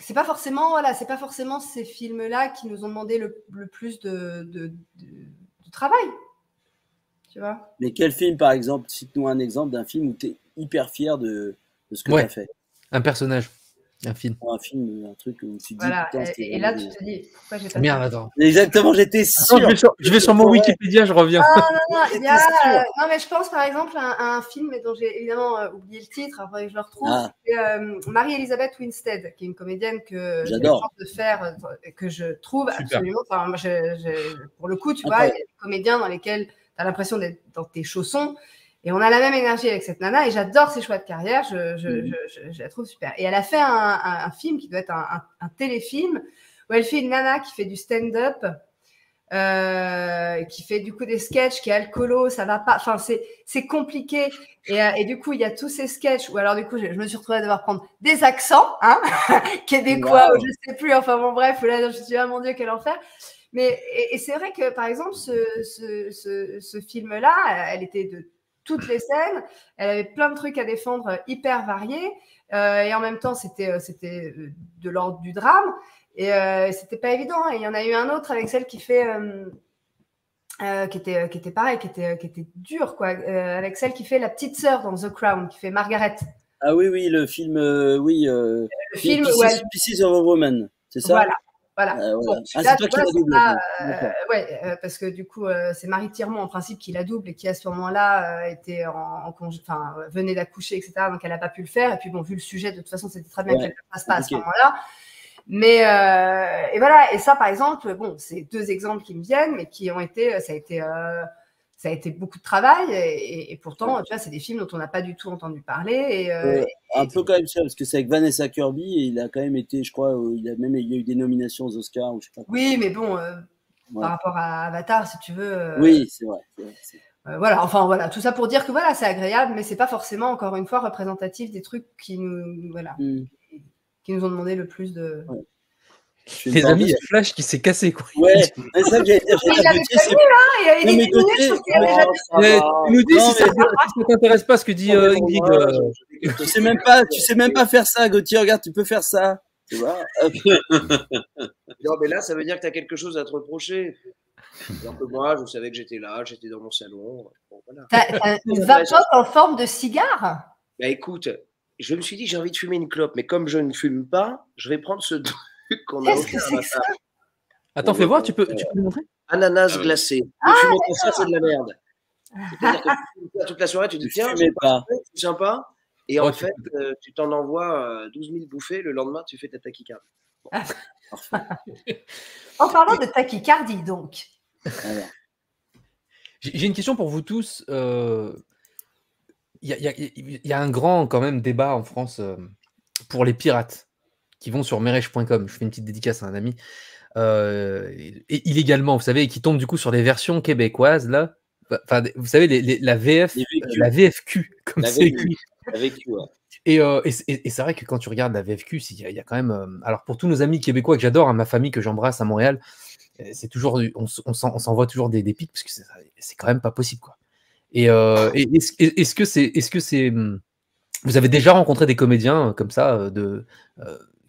c'est pas forcément, voilà, c'est pas forcément ces films-là qui nous ont demandé le, le plus de, de, de, travail. Tu vois? Mais quel film, par exemple, cite-nous un exemple d'un film où tu es hyper fier de, de ce que tu as fait? Un personnage. Un film. Un film, un truc où tu dis. Voilà, et, là, tu te dis, pourquoi j'ai pas Merde, attends. Exactement, j'étais sûr. je, vais sur, mon Wikipédia, je reviens. Ah, non, non, non, il y a, euh, non, mais je pense par exemple à, un film dont j'ai évidemment euh, oublié le titre, après je le retrouve. Ah. C'est euh, Marie-Elisabeth Winstead, qui est une comédienne que j'ai de faire, que je trouve absolument. Enfin, moi, pour le coup, tu vois, il y a des comédiens dans lesquels tu as l'impression d'être dans tes chaussons. Et on a la même énergie avec cette nana et j'adore ses choix de carrière, je, je, mhm. je, je, la trouve super. Et elle a fait un, un, film qui doit être un, un, téléfilm où elle fait une nana qui fait du stand-up, euh, qui fait du coup des sketchs, qui est alcoolo, ça va pas, enfin c'est compliqué. Et, euh, et, du coup il y a tous ces sketchs où alors du coup je, me suis retrouvée à devoir prendre des accents, hein, québécois ou je sais plus, enfin bon bref, là je me suis dit ah mon dieu quel enfer. Mais et, et c'est vrai que par exemple ce, ce, ce, ce film-là, elle était de toutes les scènes. Elle avait plein de trucs à défendre euh, hyper variés. Euh, et en même temps, c'était euh, c'était de l'ordre du drame. Et euh, c'était pas évident. Et il y en a eu un autre avec celle qui fait. qui était qui était pareil, qui était qui était dur quoi, avec celle qui fait la petite sœur dans The Crown, qui fait Margaret. Ah oui oui le film oui le film Pieces, Pieces of a Woman, c'est ça. Voilà voilà. ouais, parce que du coup, euh, c'est Marie Tiremont en principe qui la double et qui à ce moment-là euh, était en, congé, enfin venait d'accoucher, etc. Donc elle n'a pas pu le faire. Et puis bon, vu le sujet, de toute façon, c'était très bien qu'elle ne fasse pas à ce moment-là. Mais euh, et voilà. Et ça, par exemple, bon, c'est deux exemples qui me viennent, mais qui ont été, ça a été ça a été beaucoup de travail et, pourtant, tu vois, c'est des films dont on n'a pas du tout entendu parler. Euh, et, un peu quand même ça, parce que c'est avec Vanessa Kirby et il a quand même été, je crois, euh, il a même il y a eu des nominations aux Oscars ou je sais pas. Oui, mais bon, euh, par rapport à Avatar, si tu veux. oui, c'est vrai, Euh, voilà, enfin voilà, tout ça pour dire que voilà, c'est agréable, mais c'est pas forcément encore une fois représentatif des trucs qui nous, voilà, Hmm. qui nous ont demandé le plus de. Ouais. Les amis, il y a. Flash qui s'est cassé. Quoi. Ouais, c'est ça que j'allais dire. Il j'allais avait prévenu, il éliminé, Gauthier, je qu'il avait tu nous dis Non, si ça ça t'intéresse pas ce que dit euh, Ingrid. moi, euh, Tu sais même pas, tu sais même pas faire ça, Gauthier. Regarde, tu peux faire ça. Tu vois. Non, mais là, ça veut dire que tu as quelque chose à te reprocher. Alors que moi, je savais que j'étais là, j'étais dans mon salon. Bon, voilà. T'as t'as une vapote en forme de cigare? Bah écoute, je me suis dit, j'ai envie de fumer une clope, mais comme je ne fume pas, je vais prendre ce qu'on a Qu'est-ce que c'est que ça? Attends, fais voir, tu peux, tu peux nous montrer? Ananas Ah glacé. Ah, Le fumer comme ça, c'est de la merde. C'est-à-dire que tu toute la soirée, tu dis, Ne tiens, fumez pas. c'est sympa. Et Oh, en tu fait, euh, tu t'en envoies euh, 12 000 bouffées, le lendemain, tu fais ta tachycardie. En parlant de tachycardie, donc. J'ai j'ai une question pour vous tous. euh, Il y, a, y y un grand quand même débat en France euh, pour les pirates qui vont sur merech.com. Je fais une petite dédicace à un ami. euh, et, et illégalement, vous savez, et qui tombent du coup sur les versions québécoises là. Enfin, vous savez, les- les- la VF, la VFQ, comme La c'est écrit. Et, euh, et c'est- et c'est vrai que quand tu regardes la VFQ, il y, a- il y a quand même. euh, alors pour tous nos amis québécois que j'adore, hein, ma famille que j'embrasse à Montréal, c'est toujours, on, on s'en- on s'envoie toujours des, des pics parce que c'est c'est quand même pas possible quoi. Et, euh, est-ce est- est-ce que c'est, est-ce que c'est, hum, vous avez déjà rencontré des comédiens comme ça de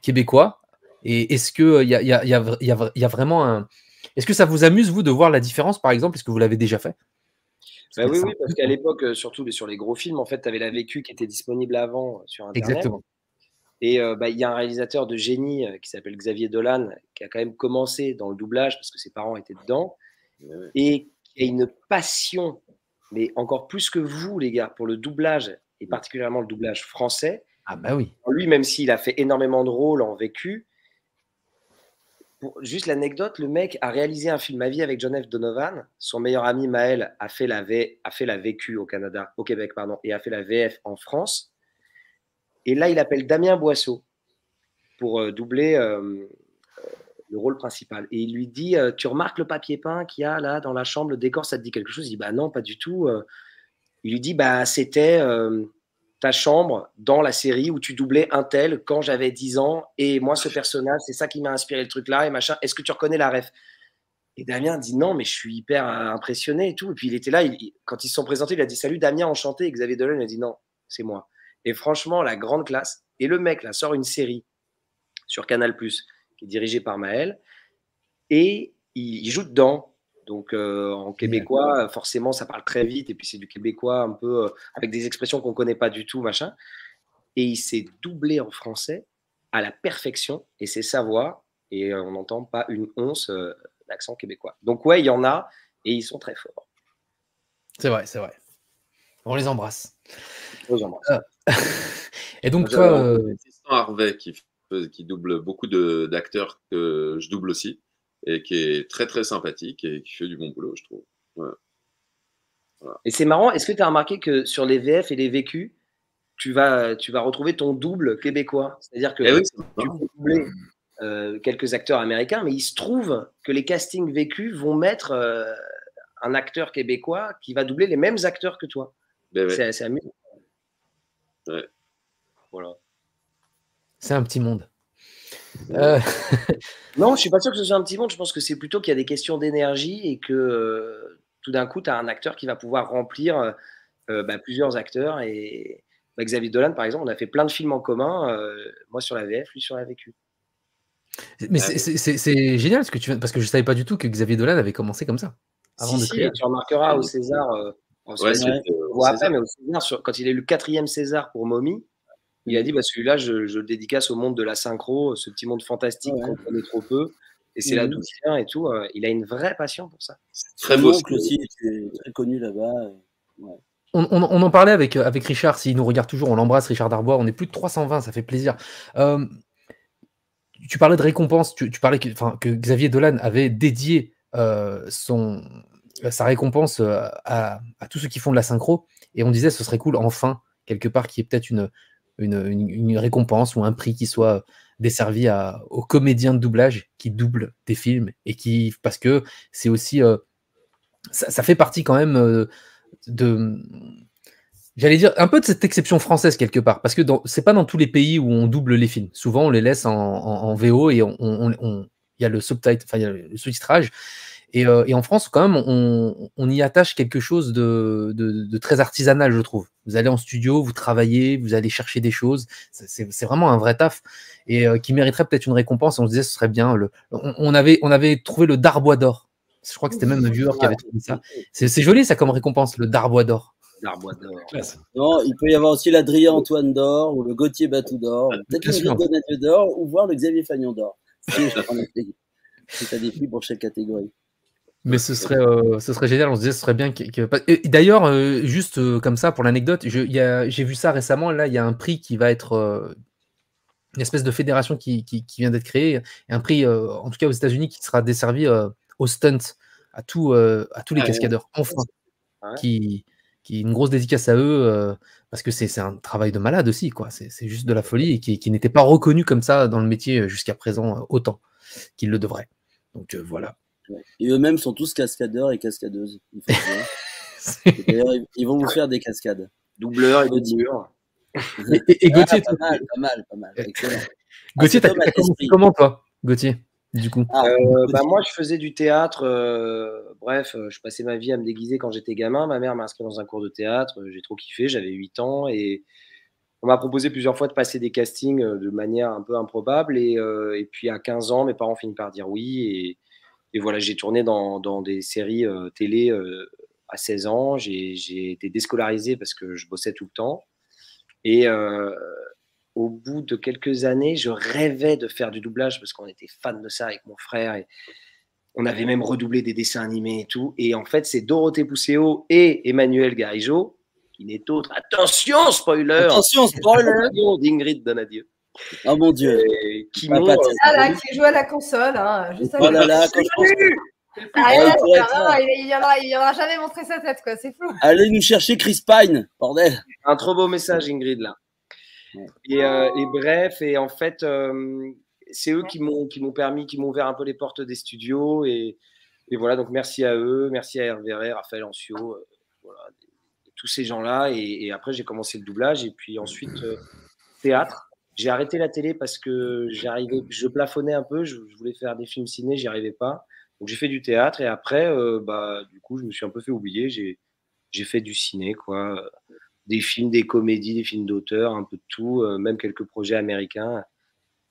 québécois Et est-ce que il y a, il y, a, il y, y a- il y a vraiment un, est-ce que ça vous amuse vous de voir la différence par exemple? Est-ce que vous l'avez déjà fait? Bah oui, oui, parce qu'à l'époque, euh, surtout sur les gros films, en fait, tu avais la vécu qui était disponible avant euh, sur Internet. Exactement. Et euh, bah, il y a un réalisateur de génie euh, qui s'appelle Xavier Dolan, qui a quand même commencé dans le doublage parce que ses parents étaient dedans, et qui a une passion, mais encore plus que vous, les gars, pour le doublage, et particulièrement le doublage français. Ah bah oui. Lui, même s'il a fait énormément de rôles en vécu, juste l'anecdote, le mec a réalisé un film à vie avec John F. Donovan. Son meilleur ami Maël a fait la, v, a fait la vécu au Canada, au Québec, pardon, et a fait la VF en France. Et là, il appelle Damien Boisseau pour euh, doubler euh, euh, le rôle principal. Et il lui dit Tu remarques le papier peint qu'il y a là dans la chambre, le décor, ça te dit quelque chose? Il dit Bah non, pas du tout. Il lui dit Bah c'était ta chambre dans la série où tu doublais un tel quand j'avais 10 ans. Et moi, ce personnage, c'est ça qui m'a inspiré le truc là et machin. Est-ce que tu reconnais la ref? Et Damien dit Non, mais je suis hyper impressionné et tout. Et puis il était là, quand ils se sont présentés, il a dit Salut Damien, enchanté. Et Xavier Dolan a dit Non, c'est moi. Et franchement, la grande classe. Et le mec là sort une série sur Canal qui est dirigée par Maël et il joue dedans. Donc euh, en québécois, forcément, ça parle très vite et puis c'est du québécois un peu euh, avec des expressions qu'on connaît pas du tout, machin. Et il s'est doublé en français à la perfection et c'est sa voix et euh, on n'entend pas une once euh, d'accent québécois. Donc ouais, il y en a et ils sont très forts. C'est vrai, c'est vrai. On les embrasse. Je vous embrasse. Et donc toi, euh, Harvey qui, double beaucoup d'acteurs que je double aussi et qui est très très sympathique et qui fait du bon boulot, je trouve. Et c'est marrant, est-ce que tu as remarqué que sur les VF et les vécus, tu vas, tu vas retrouver ton double québécois? C'est-à-dire que Eh oui, tu peux doubler euh, quelques acteurs américains, mais il se trouve que les castings vécus vont mettre euh, un acteur québécois qui va doubler les mêmes acteurs que toi. Ben c'est amusant. Ouais. Voilà. c'est un petit monde. Euh, Non, je suis pas sûr que ce soit un petit monde. Je pense que c'est plutôt qu'il y a des questions d'énergie et que euh, tout d'un coup, tu as un acteur qui va pouvoir remplir euh, euh, bah, plusieurs acteurs. Et bah, Xavier Dolan, par exemple, on a fait plein de films en commun. euh, moi sur la VF, lui sur la VQ. mais c'est- c'est génial ce que tu viens parce que je savais pas du tout que Xavier Dolan avait commencé comme ça. Avant Si, de si, créer. et tu remarqueras au César, euh, Ouais, euh, César. après, mais au César, sur- quand il a eu le quatrième César pour Mommy, il a dit bah, celui-là, je, je le dédicace au monde de la synchro, ce petit monde fantastique Ouais. qu'on connaît trop peu. Et c'est là Mhm. d'où il vient et tout. euh, il a une vraie passion pour ça. Très beau. oncle aussi était très connu là-bas. On, on- on en parlait avec, euh, avec Richard, s'il nous regarde toujours, on l'embrasse, Richard Darbois, on est plus de 320, ça fait plaisir. Euh, tu parlais de récompense, tu, tu parlais que, enfin, que Xavier Dolan avait dédié euh, son, sa récompense euh, à, à tous ceux qui font de la synchro, et on disait ce serait cool, enfin, quelque part, qu'il y ait peut-être une, une, récompense ou un prix qui soit desservi aux comédiens de doublage qui doublent des films, et qui, parce que c'est aussi, euh, ça, fait partie quand même euh, de j'allais dire un peu de cette exception française quelque part, parce que c'est pas dans tous les pays où on double les films. Souvent, on les laisse en, VO et on, il y a le subtitle, Et, euh, et, en France, quand même, on, on, y attache quelque chose de, de, de, très artisanal, je trouve. Vous allez en studio, vous travaillez, vous allez chercher des choses. C'est vraiment un vrai taf et euh, qui mériterait peut-être une récompense. On se disait, ce serait bien. Le, on, avait, on avait trouvé le Darbois d'or. Je crois que c'était même un viewer qui avait trouvé ça. C'est joli, ça, comme récompense, le Darbois d'or. Non, il peut y avoir aussi l'Adrien Antoine d'or ou le Gauthier Batou d'or, peut-être le Donadieu d'or ou voir le Xavier Fagnon d'or. C'est à défi pour chaque catégorie. Mais ce serait, euh, ce serait génial, on se disait ce serait bien. D'ailleurs, euh, juste euh, comme ça, pour l'anecdote, j'ai vu ça récemment, là, il y a un prix qui va être une espèce de fédération qui, qui, qui vient d'être créée, et un prix, en tout cas aux États-Unis, qui sera desservi au stunt, à, tout, à tous les ah cascadeurs, enfin, ah qui, qui une grosse dédicace à eux, parce que c'est un travail de malade aussi, quoi. C'est juste de la folie, et qui, qui n'était pas reconnu comme ça dans le métier jusqu'à présent, autant qu'il le devrait. Donc voilà. Et eux-mêmes sont tous cascadeurs et cascadeuses. D'ailleurs, ils vont vous faire des cascades. Doubleur et doublure. Et, et, Gauthier, ah, pas mal, pas mal, pas mal. Excellent. Gauthier, ah, comment toi, Gauthier du coup? Ah, euh, bah, Moi, je faisais du théâtre. Euh, bref, euh, je passais ma vie à me déguiser quand j'étais gamin. Ma mère m'a inscrit dans un cours de théâtre. J'ai trop kiffé. J'avais 8 ans et on m'a proposé plusieurs fois de passer des castings de manière un peu improbable. Et, et puis à 15 ans, mes parents finissent par dire oui. Et, et voilà, j'ai tourné dans, dans, des séries euh, télé euh, à 16 ans. J'ai été déscolarisé parce que je bossais tout le temps. Et euh, au bout de quelques années, je rêvais de faire du doublage parce qu'on était fan de ça avec mon frère. Et on avait même redoublé des dessins animés et tout. Et en fait, c'est Dorothée Pousseau et Emmanuel Garigeau, qui n'est autre. Attention, spoiler Attention, spoiler D'Ingrid Donadieu Oh mon dieu. qui, monte, ah là, qui joue à la console. Hein, oh là là, quand je ah, il, viendra, il viendra jamais montrer sa tête, quoi. C'est fou. Allez nous chercher Chris Pine, bordel. Un trop beau message, Ingrid, là. Et, euh, et bref, et en fait, euh, c'est eux qui m'ont qui m'ont permis, qui m'ont ouvert un peu les portes des studios. Et, et, voilà, donc merci à eux, merci à Hervé Raphaël Ancio, euh, voilà, tous ces gens-là. Et, et, après, j'ai commencé le doublage. Et puis ensuite, théâtre. J'ai arrêté la télé parce que j'arrivais, je plafonnais un peu, je, voulais faire des films ciné, j'y arrivais pas. Donc j'ai fait du théâtre et après, euh, bah, du coup, je me suis un peu fait oublier. J'ai, j'ai fait du ciné, quoi. Des films, des comédies, des films d'auteur, un peu de tout, euh, même quelques projets américains.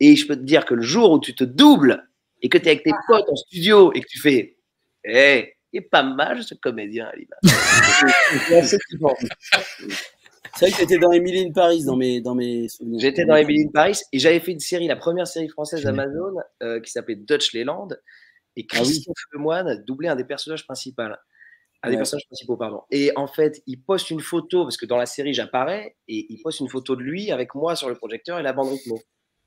Et je peux te dire que le jour où tu te doubles et que tu es avec tes potes en studio et que tu fais Hé, hey, il est pas mal ce comédien, Alima. C'est vrai que tu étais dans Emily in Paris dans mes, dans mes souvenirs. J'étais dans Emily in Paris et j'avais fait une série, la première série française d'Amazon euh, qui s'appelait Dutch Leland. Et Christophe ah Lemoine doublait un des personnages principaux. Un des personnages principaux, pardon. Et en fait, il poste une photo, parce que dans la série, j'apparais, et il poste une photo de lui avec moi sur le projecteur et la bande rythmo.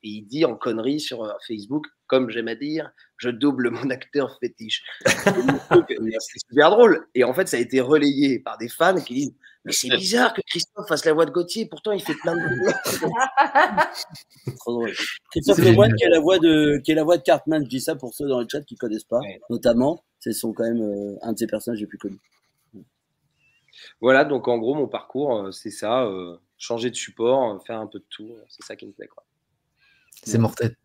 Et il dit en connerie sur euh, Facebook, comme j'aime à dire, je double mon acteur fétiche. C'est super drôle. Et en fait, ça a été relayé par des fans qui disent mais c'est bizarre que Christophe fasse la voix de Gauthier, pourtant il fait plein de Trop drôle. Christophe Lemoine qui est la voix de qui est la voix de Cartman, je dis ça pour ceux dans le chat qui connaissent pas, notamment, c'est son quand même euh, un de ses personnages les plus connus. Voilà, donc en gros mon parcours euh, c'est ça, euh, changer de support, faire un peu de tout, c'est ça qui me plaît quoi. C'est mortel.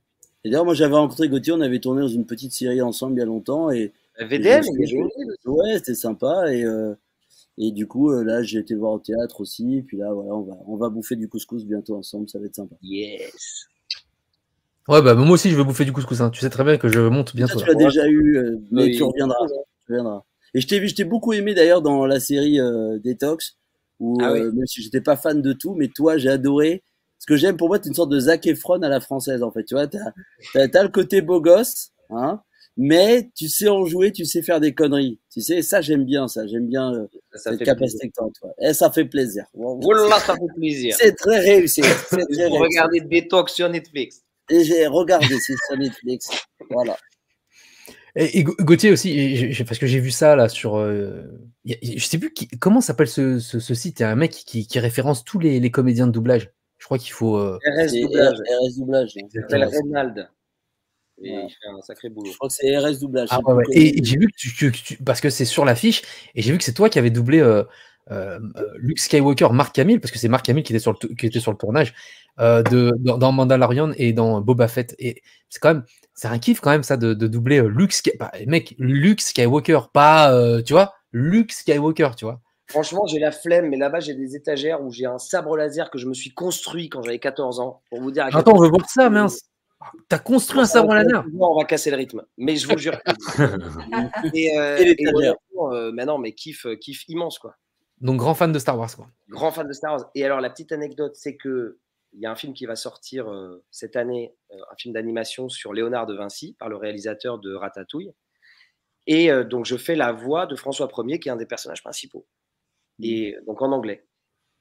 Et d'ailleurs moi j'avais rencontré Gauthier, on avait tourné dans une petite série ensemble il y a longtemps et VDM, ouais, c'était sympa et et du coup, euh, là, j'ai été voir au théâtre aussi. Et puis là, voilà, on va, on va bouffer du couscous bientôt ensemble. Ça va être sympa. Yes. Ouais, bah moi aussi, je veux bouffer du couscous. Hein. Tu sais très bien que je monte bientôt. tu l'as déjà eu, euh, mais tu, reviendras, tu reviendras. Et je t'ai vu, je t'ai beaucoup aimé d'ailleurs dans la série euh, Detox, où ah même si j'étais pas fan de tout, mais toi, j'ai adoré. Ce que j'aime pour moi, c'est une sorte de Zac Efron à la française, en fait. Tu vois, t'as as, as, le côté beau gosse, hein, mais tu sais en jouer, tu sais faire des conneries. Tu sais, ça j'aime bien, ça j'aime bien euh, cette capacité que tu toi. Et ça fait plaisir. Voilà, ça fait plaisir. C'est très réussi. C'est très Regardez Detox sur Netflix. Et j'ai regardé c'est sur Netflix. Voilà. Et, Gauthier aussi, parce que j'ai vu ça là sur. Euh, je sais plus qui, comment s'appelle ce, ce, ce, site? Il y a un mec qui, qui référence tous les, les, comédiens de doublage. Je crois qu'il faut. Euh... RS doublage. RS doublage. Il s'appelle Et il fait un sacré boulot. Je crois que c'est RS doublage. Ah, ouais, ouais. Et, j'ai vu que tu, parce que c'est sur l'affiche, et j'ai vu que c'est toi qui avais doublé euh, euh, euh, Luke Skywalker, Mark Hamill, parce que c'est Mark Hamill qui était sur le, qui était sur le tournage euh, de, dans, dans Mandalorian et dans Boba Fett. Et c'est quand même, c'est un kiff quand même ça de, de doubler euh, Luke, bah, mec, Luke Skywalker, pas, euh, tu vois, Luke Skywalker, tu vois. Franchement, j'ai la flemme, mais là-bas, j'ai des étagères où j'ai un sabre laser que je me suis construit quand j'avais 14 ans. Pour vous dire à Attends, on veut voir ça, mince. T'as construit un sabre laser. On va casser le rythme, mais je vous jure. et, euh, Et et l'étagère. honnêtement, euh, mais non, mais kiff, euh, kiff immense, quoi. Donc grand fan de Star Wars, quoi. Grand fan de Star Wars. Et alors, la petite anecdote, c'est que il y a un film qui va sortir euh, cette année, euh, un film d'animation sur Léonard de Vinci par le réalisateur de Ratatouille. Et euh, donc, je fais la voix de François Ier, qui est un des personnages principaux. Et donc en anglais.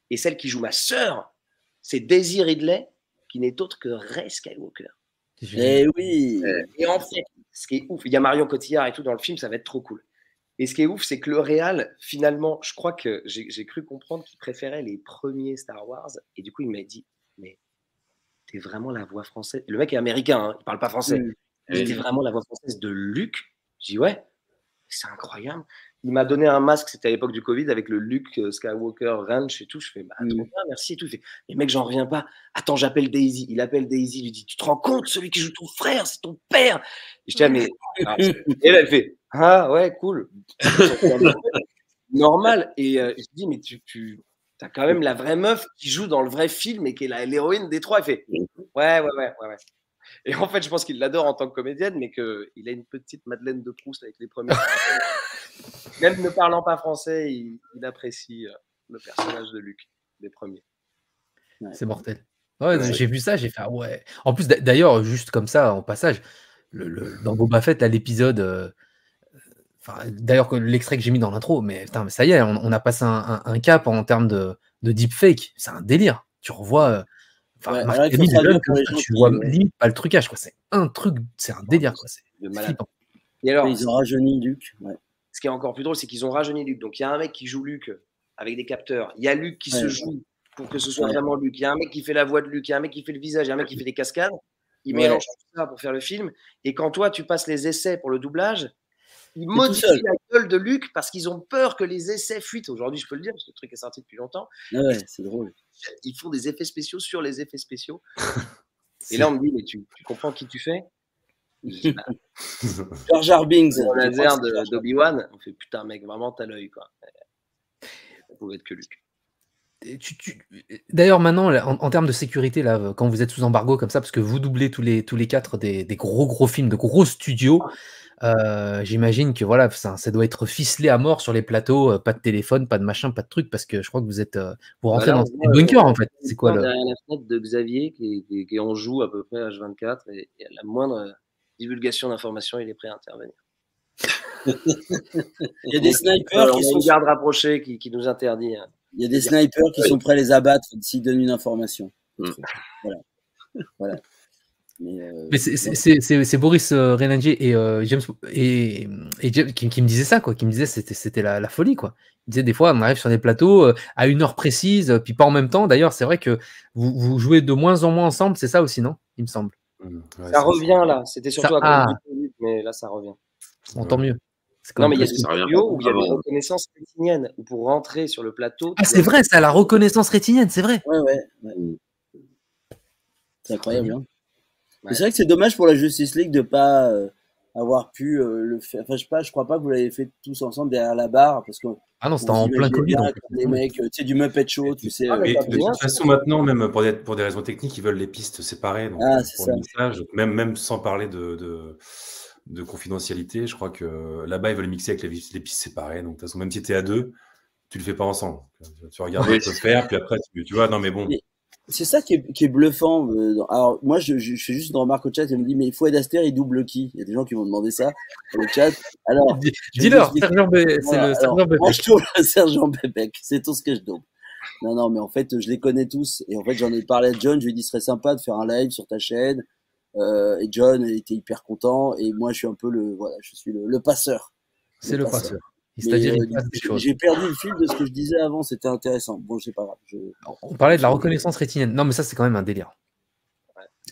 Et celle qui joue ma sœur, c'est Daisy Ridley, qui n'est autre que Ray Skywalker. Eh oui. Et en fait, ce qui est ouf, il y a Marion Cotillard et tout dans le film, ça va être trop cool. Et ce qui est ouf, c'est que le réal, finalement, je crois que j'ai cru comprendre qu'il préférait les premiers Star Wars. Et du coup, il m'a dit, mais t'es vraiment la voix française. Le mec est américain, hein, il parle pas français. Mm. Dit, T'es vraiment la voix française de Luke. J'ai dit, ouais, c'est incroyable. Il m'a donné un masque, c'était à l'époque du Covid, avec le Luke euh, Skywalker Ranch et tout. Je fais, bah, trop Mm. bien, merci et tout. Mais mec, j'en reviens pas. Attends, j'appelle Daisy. Il appelle Daisy, il lui dit, tu te rends compte, celui qui joue ton frère, c'est ton père. Et je dis, ah, mais. Ah, et là, elle fait, ah ouais, cool. Normal. Et euh, je dis, mais tu, tu as quand même la vraie meuf qui joue dans le vrai film et qui est l'héroïne des trois. Il fait, ouais, ouais, ouais, ouais, ouais. Et en fait, je pense qu'il l'adore en tant que comédienne, mais qu'il a une petite Madeleine de Proust avec les premiers. Même ne parlant pas français, il, il apprécie euh, le personnage de Luc, les premiers. C'est mortel. Ouais, j'ai vu ça, j'ai fait ah ouais. En plus, d'a- d'ailleurs, juste comme ça, en passage, le, le- dans Boba Fett, là, l'épisode. euh, enfin, d'ailleurs, l'extrait que j'ai mis dans l'intro, mais putain, mais ça y est, on, on a passé un, un- un cap en termes de, de deepfake. C'est un délire. Tu revois. Euh, Enfin, Ouais, gens tu vois ouais. limite pas le trucage, quoi. C'est un truc, c'est un délire, quoi. C'est De malade. flippant. Et alors, Ils ont rajeuni Luc. Ouais. ce qui est encore plus drôle, c'est qu'ils ont rajeuni Luc. Donc il y a un mec qui joue Luc avec des capteurs. Il y a Luc qui se Ouais. joue pour que ce soit Ouais. vraiment Luc. Il y a un mec qui fait la voix de Luc. Il y a un mec qui fait le visage. Il y a un mec qui fait des cascades. Il Ouais. mélange tout ça pour faire le film. Et quand toi, tu passes les essais pour le doublage, ils modifient la gueule de Luc parce qu'ils ont peur que les essais fuitent. Aujourd'hui, je peux le dire parce que le truc est sorti depuis longtemps. Ah ouais, c'est drôle. Ils font des effets spéciaux sur les effets spéciaux. Et là, on me dit, mais tu, tu comprends qui tu fais? Je dis, bah, Jar Jar Binks. le laser d'Obi-Wan. On fait putain, mec, vraiment, t'as l'œil, quoi. Ça pouvait être que Luc. Et tu- tu- D'ailleurs, maintenant, en, en termes de sécurité, là, quand vous êtes sous embargo comme ça, parce que vous doublez tous les, tous les quatre des, des gros gros films, de gros studios, euh, j'imagine que voilà, ça, ça doit être ficelé à mort sur les plateaux, euh, pas de téléphone, pas de machin, pas de truc, parce que je crois que vous êtes, euh, vous rentrez Voilà, dans bunkers euh, en fait. C'est quoi le Derrière la fenêtre de Xavier, qui, est- qui, en joue à peu près H24, et, et à la moindre divulgation d'informations, il est prêt à intervenir. Il y a des snipers on qui a sont une garde rapprochée qui, qui nous interdit. hein. Il y a des snipers qui sont prêts à les abattre s'ils donnent une information. Mm. Voilà. voilà. Mais, euh, Mais c'est- Boris euh, et euh, James et, et James qui, qui me disait ça quoi, qui me disait c'était c'était la, la folie quoi. Il disait des fois on arrive sur des plateaux euh, à une heure précise, euh, puis pas en même temps. D'ailleurs c'est vrai que vous, vous jouez de moins en moins ensemble, c'est ça aussi non Il me semble. Mmh, ouais, Ça revient là, c'était surtout Ça- à ah. mais là ça revient. Bon, tant mieux. C'est quand Non, mais il y a des studios où il y a des avant. reconnaissances rétiniennes, où pour rentrer sur le plateau. Ah c'est vrai ça, la reconnaissance rétinienne, c'est vrai. ouais, ouais, ouais. C'est incroyable. Hein. Ouais. C'est vrai que c'est dommage pour la Justice League de pas euh, avoir pu euh, le faire. Enfin, je sais pas, je crois pas que vous l'avez fait tous ensemble derrière la barre parce que Ah non, c'était en plein Covid. des mecs, euh, tu sais, du Muppet Show, tu sais. Ah, mais de toute façon, maintenant, même pour des, pour des raisons techniques, ils veulent les pistes séparées. Donc, Ah, c'est pour ça. même, même sans parler de, de, de confidentialité, je crois que là-bas, ils veulent mixer avec les, les pistes séparées. Donc, de toute façon, même si tu es à deux, tu le fais pas ensemble. Tu, regardes Oui. ce que faire, puis après, tu, tu vois, non, mais bon. C'est ça qui est, qui est bluffant. euh, Alors, moi, je, je, je fais juste une remarque au chat et on me dit, mais Fouad Astaire, il double qui? Il y a des gens qui m'ont demandé ça le chat. Alors, Dis-leur, Sergent c'est le sergent Bébé. moi, je tourne le sergent Bébec, c'est tout ce que je double. Non, non, mais en fait, je les connais tous. Et en fait, j'en ai parlé à John, je lui ai dit, ce serait sympa de faire un live sur ta chaîne. Euh, et John était hyper content. Et moi, je suis un peu le, voilà, je suis le, le passeur. C'est le passeur. C'est-à-dire, euh, j'ai- perdu le fil de ce que je disais avant, c'était intéressant. Bon, c'est pas grave. Je... On parlait de la reconnaissance rétinienne. Non, mais ça, c'est quand même un délire.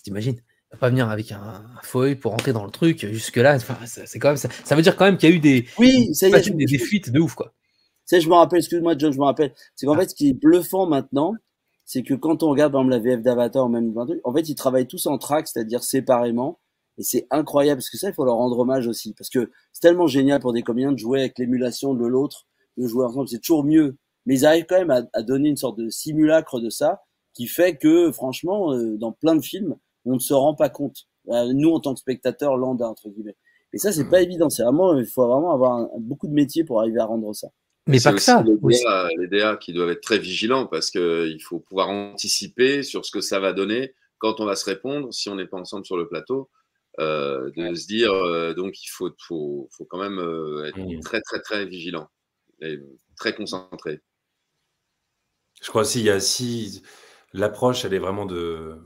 T'imagines? On va pas venir avec un, feuille pour rentrer dans le truc. Jusque-là, enfin, c'est c'est quand même ça. Ça veut dire quand même qu'il y a eu des, Oui, ça y des, je- fuites de ouf, quoi. je me rappelle, excuse-moi, John, je me rappelle. C'est qu'en fait, ce qui est bluffant maintenant, c'est que quand on regarde, par exemple, la VF d'Avatar ou même en fait, ils travaillent tous en track, c'est-à-dire séparément. Et c'est incroyable, parce que ça, il faut leur rendre hommage aussi. Parce que c'est tellement génial pour des comédiens de jouer avec l'émulation de l'autre, de jouer ensemble. C'est toujours mieux. Mais ils arrivent quand même à, à, donner une sorte de simulacre de ça, qui fait que, franchement, euh, dans plein de films, on ne se rend pas compte. Euh, nous, en tant que spectateurs lambda, entre guillemets. Et ça, c'est pas évident. C'est vraiment, il faut vraiment avoir beaucoup de métiers pour arriver à rendre ça. Mais pas que ça. Les DA, les DA, qui doivent être très vigilants parce qu'il faut pouvoir anticiper sur ce que ça va donner quand on va se répondre, si on n'est pas ensemble sur le plateau. Euh, de se dire, euh, donc il faut, faut, faut quand même euh, être Mmh. très, très, très vigilant et très concentré. Je crois aussi, il y a si l'approche, elle est vraiment de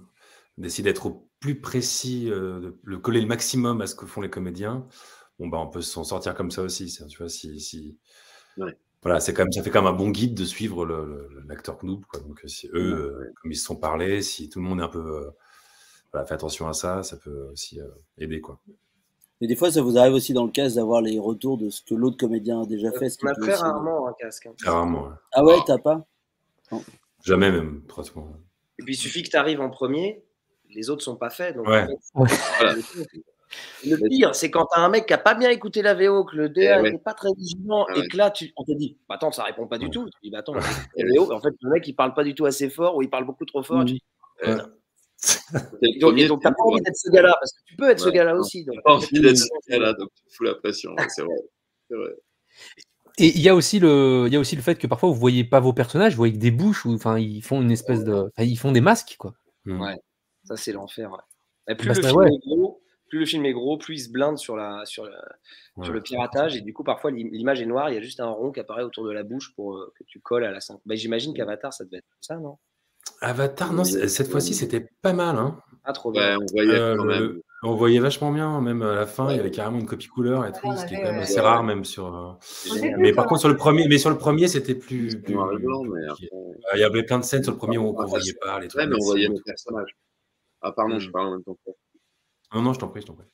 d'essayer d'être au plus précis, euh, de le coller le maximum à ce que font les comédiens. Bon, bah, on peut s'en sortir comme ça aussi. Tu vois, si, si... Ouais. Voilà, c'est quand même, ça fait quand même un bon guide de suivre l'acteur Knoob. Quoi. Donc, si eux, euh, comme ils se sont parlé, si tout le monde est un peu. euh, voilà, fait attention à ça, ça peut aussi euh, aider. Quoi. Et des fois, ça vous arrive aussi dans le casque d'avoir les retours de ce que l'autre comédien a déjà fait. ce On a aussi- rarement un casque. hein. Très rarement. ouais. Ah ouais, t'as pas? Jamais même, pratiquement. Et puis il suffit que tu arrives en premier, les autres sont pas faits. Donc, Ouais. en fait, Voilà. Le pire, c'est quand tu as un mec qui a pas bien écouté la VO, que le DA Eh ouais. n'est pas très vigilant, Ouais. et que là, tu, on te dit, bah, attends, ça répond pas du tout. Tu dis, bah, attends, la VO, en fait, le mec, il parle pas du tout assez fort, ou il parle beaucoup trop fort. Tu Et le donc, donc t'as pas envie d'être ce gars-là, parce que tu peux être ce gars-là aussi. donc. t'as pas envie d'être ce gars-là, donc tu fous la pression. ouais, C'est vrai. Et il y a aussi le, il y a aussi le fait que parfois vous voyez pas vos personnages, vous voyez que des bouches ou enfin ils font une espèce de, enfin, ils font des masques quoi. Mm. Ouais. Ça, c'est l'enfer. ouais. Et plus, Bah, le ça, film ouais. est gros, plus le film est gros, plus il se blinde sur, la, sur, la- sur Ouais. le piratage. Et du coup, parfois, l'im- l'image est noire. Il y a juste un rond qui apparaît autour de la bouche pour euh, que tu colles à la cinq. Bah, J'imagine qu'Avatar, ça devait être ça, non? Avatar, non, cette fois-ci, c'était pas mal. Hein. Ah, trop Ouais, bien. on voyait Euh, quand le- même. on voyait vachement bien, même à la fin, il y avait carrément une copie couleur et tout, on ce qui est avait, quand même ouais. assez rare même sur. euh, Mais par contre sur le premier, mais sur le premier, c'était plus. Blanc, mais après. Il y avait plein de scènes sur le premier où on Ah, ne voyait pas les trucs. Ouais, mais on voyait personnages. Ah, pardon, je parle en même temps que toi. Non, non, je t'en prie, je t'en prie.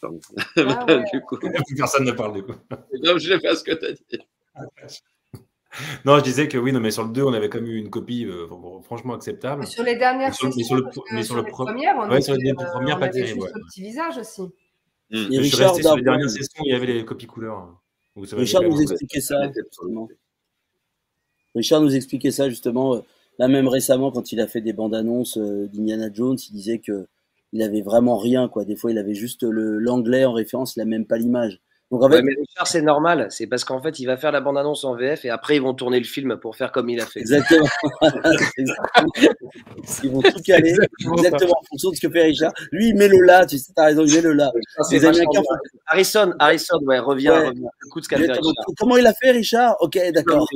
Pardon. Ah ouais. du coup, Plus personne ne parle du coup. non, je l'ai fait à ce que tu as dit. Non, je disais que oui, non, mais sur le 2, on avait quand même eu une copie euh, franchement acceptable. Sur les dernières Mais sur- mais sessions, sur le mais sur le les premières, on Ouais, sur les euh, premières, on pas avait terrible, juste ouais. le petit visage aussi. Mm. Et Mais je suis Richard resté sur les dernières sessions il y avait les copies couleurs. hein. Vous savez, Richard nous expliquait ça. justement. Richard nous expliquait ça justement. euh, Là même récemment, quand il a fait des bandes annonces d'Indiana Jones, il disait que il avait vraiment rien quoi. Des fois, il avait juste le l'anglais en référence, il a même pas l'image. Donc en fait, Ouais, mais Richard, c'est normal. C'est parce qu'en fait, il va faire la bande-annonce en VF et après, ils vont tourner le film pour faire comme il a fait. exactement. Ils vont tout caler Exactement en fonction de ce que fait Richard. Lui, il met le là. Tu sais, t'as raison, il met le là. Les Américains. Harrison, Harrison, ouais, reviens, Ouais. ce fait. Comment il a fait, Richard? Ok, d'accord.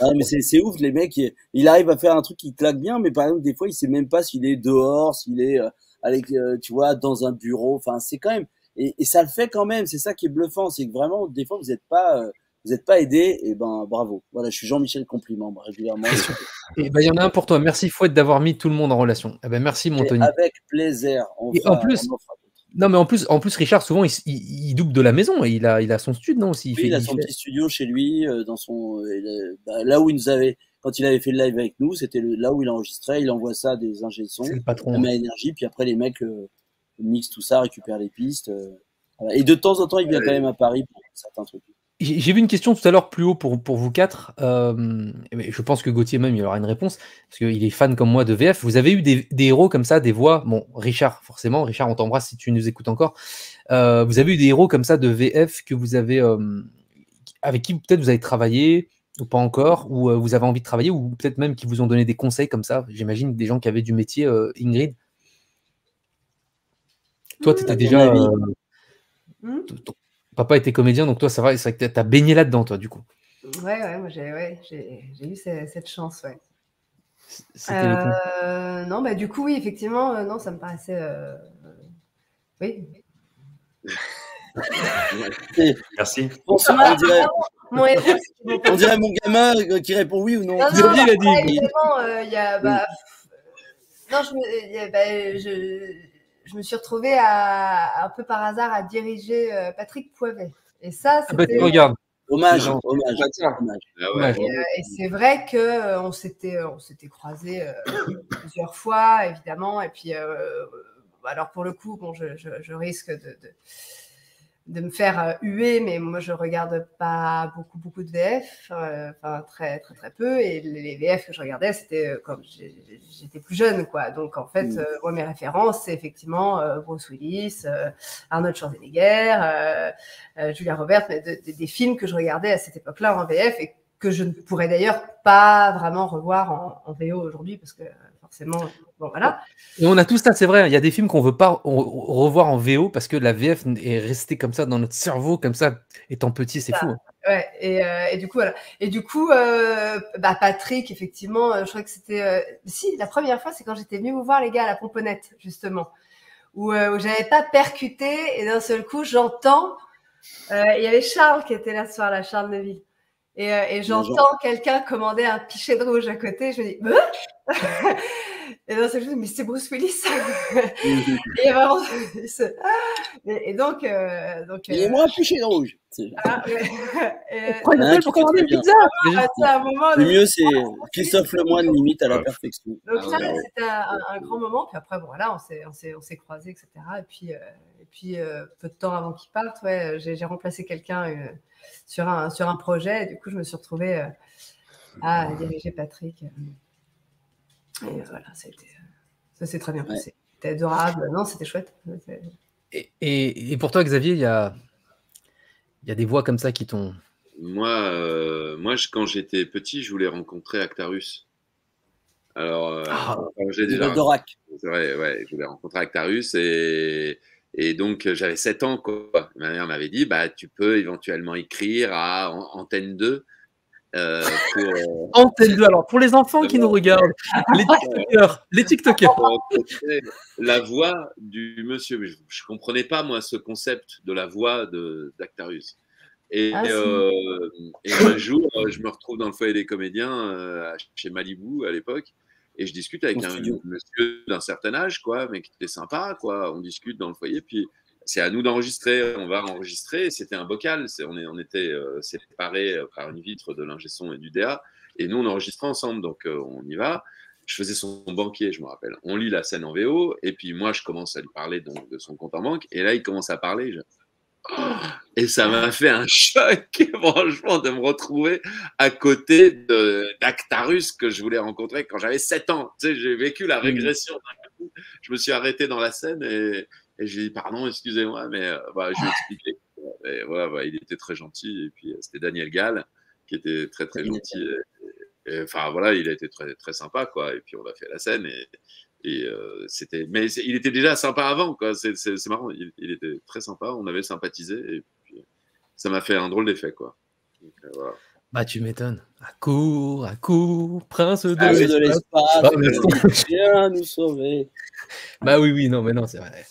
Ah, mais c'est c'est ouf, les mecs. Il, il arrive à faire un truc qui claque bien, mais par exemple, des fois, il sait même pas s'il est dehors, s'il est, euh, avec, euh, tu vois, dans un bureau. Enfin, c'est quand même. Et, et ça le fait quand même. C'est ça qui est bluffant, c'est que vraiment, des fois, vous n'êtes pas, euh, vous pas aidé. Et ben, bravo. Voilà, je suis Jean-Michel Compliment régulièrement. Et ben il y en a un pour toi. Merci Fouette d'avoir mis tout le monde en relation. Eh ben merci mon Et Tony. avec plaisir. Et en plus- en. Non mais en plus, en plus Richard souvent il, il, il double de la maison et il a, il a son studio non aussi. Il Oui, fait, il a il son fait- petit studio chez lui, euh, dans son, euh, bah, là où il nous avait, quand il avait fait le live avec nous, c'était le- là où il enregistrait, il envoie ça à des ingé son, C'est le patron. met énergie, puis après les mecs euh, mixent tout ça, récupèrent les pistes. euh, voilà. Et de temps en temps, il vient quand même à Paris pour certains trucs. J'ai vu une question tout à l'heure plus haut pour, pour vous quatre. Euh, je pense que Gauthier même il aura une réponse parce qu'il est fan comme moi de VF. Vous avez eu des, des héros comme ça, des voix? Bon, Richard forcément. Richard, on t'embrasse si tu nous écoutes encore. Euh, vous avez eu des héros comme ça de VF que vous avez euh, avec qui peut-être vous avez travaillé ou pas encore, ou vous avez envie de travailler, ou peut-être même qui vous ont donné des conseils comme ça? J'imagine des gens qui avaient du métier. Ingrid, toi, tu étais ton déjà. Papa était comédien, donc toi, ça va. C'est vrai que t'as- t'as baigné là-dedans, toi, du coup. Ouais, ouais, moi j'ai ouais, j'ai j'ai eu ce- cette chance, ouais. Euh, non, bah du coup, oui, effectivement, euh, non, ça me paraissait. euh, oui. Merci. Bonsoir, on dirait, Mon héros, c'est mon on dirait mon gamin euh, qui répond oui ou non. Non, non, il a dit euh, il y a. Bah, non, je me, il y a- bah, je, je me suis retrouvée à, un peu par hasard à diriger euh, Patrick Poivet. Et ça, Ah bah, c'était. regarde. Hommage, hommage. Ah ouais. Et, euh, et c'est vrai que euh, on s'était on s'était croisés euh, plusieurs fois, évidemment. Et puis, euh, alors pour le coup, bon, je, je- je risque de, de, de me faire euh, huer, mais moi, je regarde pas beaucoup, beaucoup de VF, euh, enfin très, très, très peu. Et les VF que je regardais, c'était euh, comme j'étais plus jeune, quoi. Donc, en fait, Mm. euh, moi, mes références, c'est effectivement euh, Bruce Willis, euh, Arnold Schwarzenegger, euh, euh, Julia Roberts, mais de- de- des films que je regardais à cette époque-là en VF et que je ne pourrais d'ailleurs pas vraiment revoir en, en VO aujourd'hui parce que forcément, voilà. Et on a tout ça, c'est vrai. Il y a des films qu'on veut pas re- revoir en VO parce que la VF est restée comme ça dans notre cerveau, comme ça, étant petit, c'est fou. hein. Ouais, et, euh, et du coup, voilà. Et du coup, euh, bah, Patrick, effectivement, euh, je crois que c'était. euh, si, la première fois, c'est quand j'étais venue vous voir, les gars, à la pomponnette, justement, où, euh, où j'avais pas percuté, et d'un seul coup, j'entends. euh, Il y avait Charles qui était là ce soir-là, Charles Neville. Et, euh, et j'entends quelqu'un commander un pichet de rouge à côté. Je me dis, Hein et d'un seul coup, mais c'est Bruce Willis. et vraiment, ce- et, et donc, euh, donc. Et euh, moi, pichet de rouge. Ah, ouais. Et- Pourquoi il Hein, appelle qui pour commander une pizza Mais Ah, juste- c'est un moment. Le mieux, c'est Christophe Lemoine limite à la perfection. Donc Ah ça, ouais. c'était un, un grand moment. Puis après, bon, voilà, on s'est, on s'est, on s'est croisés, etc. Et puis, euh, et puis euh, peu de temps avant qu'il parte, ouais, j'ai, remplacé quelqu'un euh, sur, un, sur un projet. Et du coup, je me suis retrouvée euh, à diriger Patrick. Et voilà, ça, a été, euh, ça s'est très bien Ouais. passé. C'était adorable. Non, c'était chouette. C'était- Et, et- et pour toi, Xavier, il y a, il y a des voix comme ça qui t'ont. Moi, euh, moi je- quand j'étais petit, je voulais rencontrer Actarus. Alors, euh, Ah, j'ai déjà Dorac. C'est vrai, ouais, je voulais rencontrer Actarus et, et donc j'avais 7 ans. Quoi. Ma mère m'avait dit bah, tu peux éventuellement écrire à An- Antenne 2 euh, pour, euh, Antenne 2, alors pour les enfants qui nous regardent, les TikTokers, les TikTokers. la voix du monsieur. Mais je ne comprenais pas, moi, ce concept de la voix. Et, Ah, euh, et un jour, euh, je me retrouve dans le foyer des comédiens euh, chez Malibu à l'époque. Et je discute avec un studio. monsieur d'un certain âge, quoi, mais qui était sympa, quoi. On discute dans le foyer, puis c'est à nous d'enregistrer. On va enregistrer. C'était un bocal. On, est, on était euh, séparés euh, par une vitre de l'ingé son et du DA. Et nous, on enregistrait ensemble. Donc, euh, on y va. Je faisais son banquier, je me rappelle. On lit la scène en VO. Et puis, moi, je commence à lui parler donc, de son compte en banque. Et là, il commence à parler. je- Oh et ça m'a fait un choc, franchement, de me retrouver à côté d'Actarus que je voulais rencontrer quand j'avais 7 ans. Tu sais, j'ai vécu la régression. d'un coup. Je me suis arrêté dans la scène et, et j'ai dit pardon, excusez-moi, mais euh, bah, je vais expliquer. Et voilà, bah, il était très gentil. Et puis euh, c'était Daniel Gall qui était très très gentil. Enfin voilà, il a été très très sympa quoi. Et puis on a fait la scène et, et euh, c'était. Mais il était déjà sympa avant quoi. C'est marrant. Il, il était très sympa. On avait sympathisé et puis ça m'a fait un drôle d'effet quoi. Donc, euh, voilà. Bah, tu m'étonnes. À court, à court, prince de l'espace. l'espace, Ah, mais- viens nous sauver. Bah oui, oui, non, mais non, c'est vrai.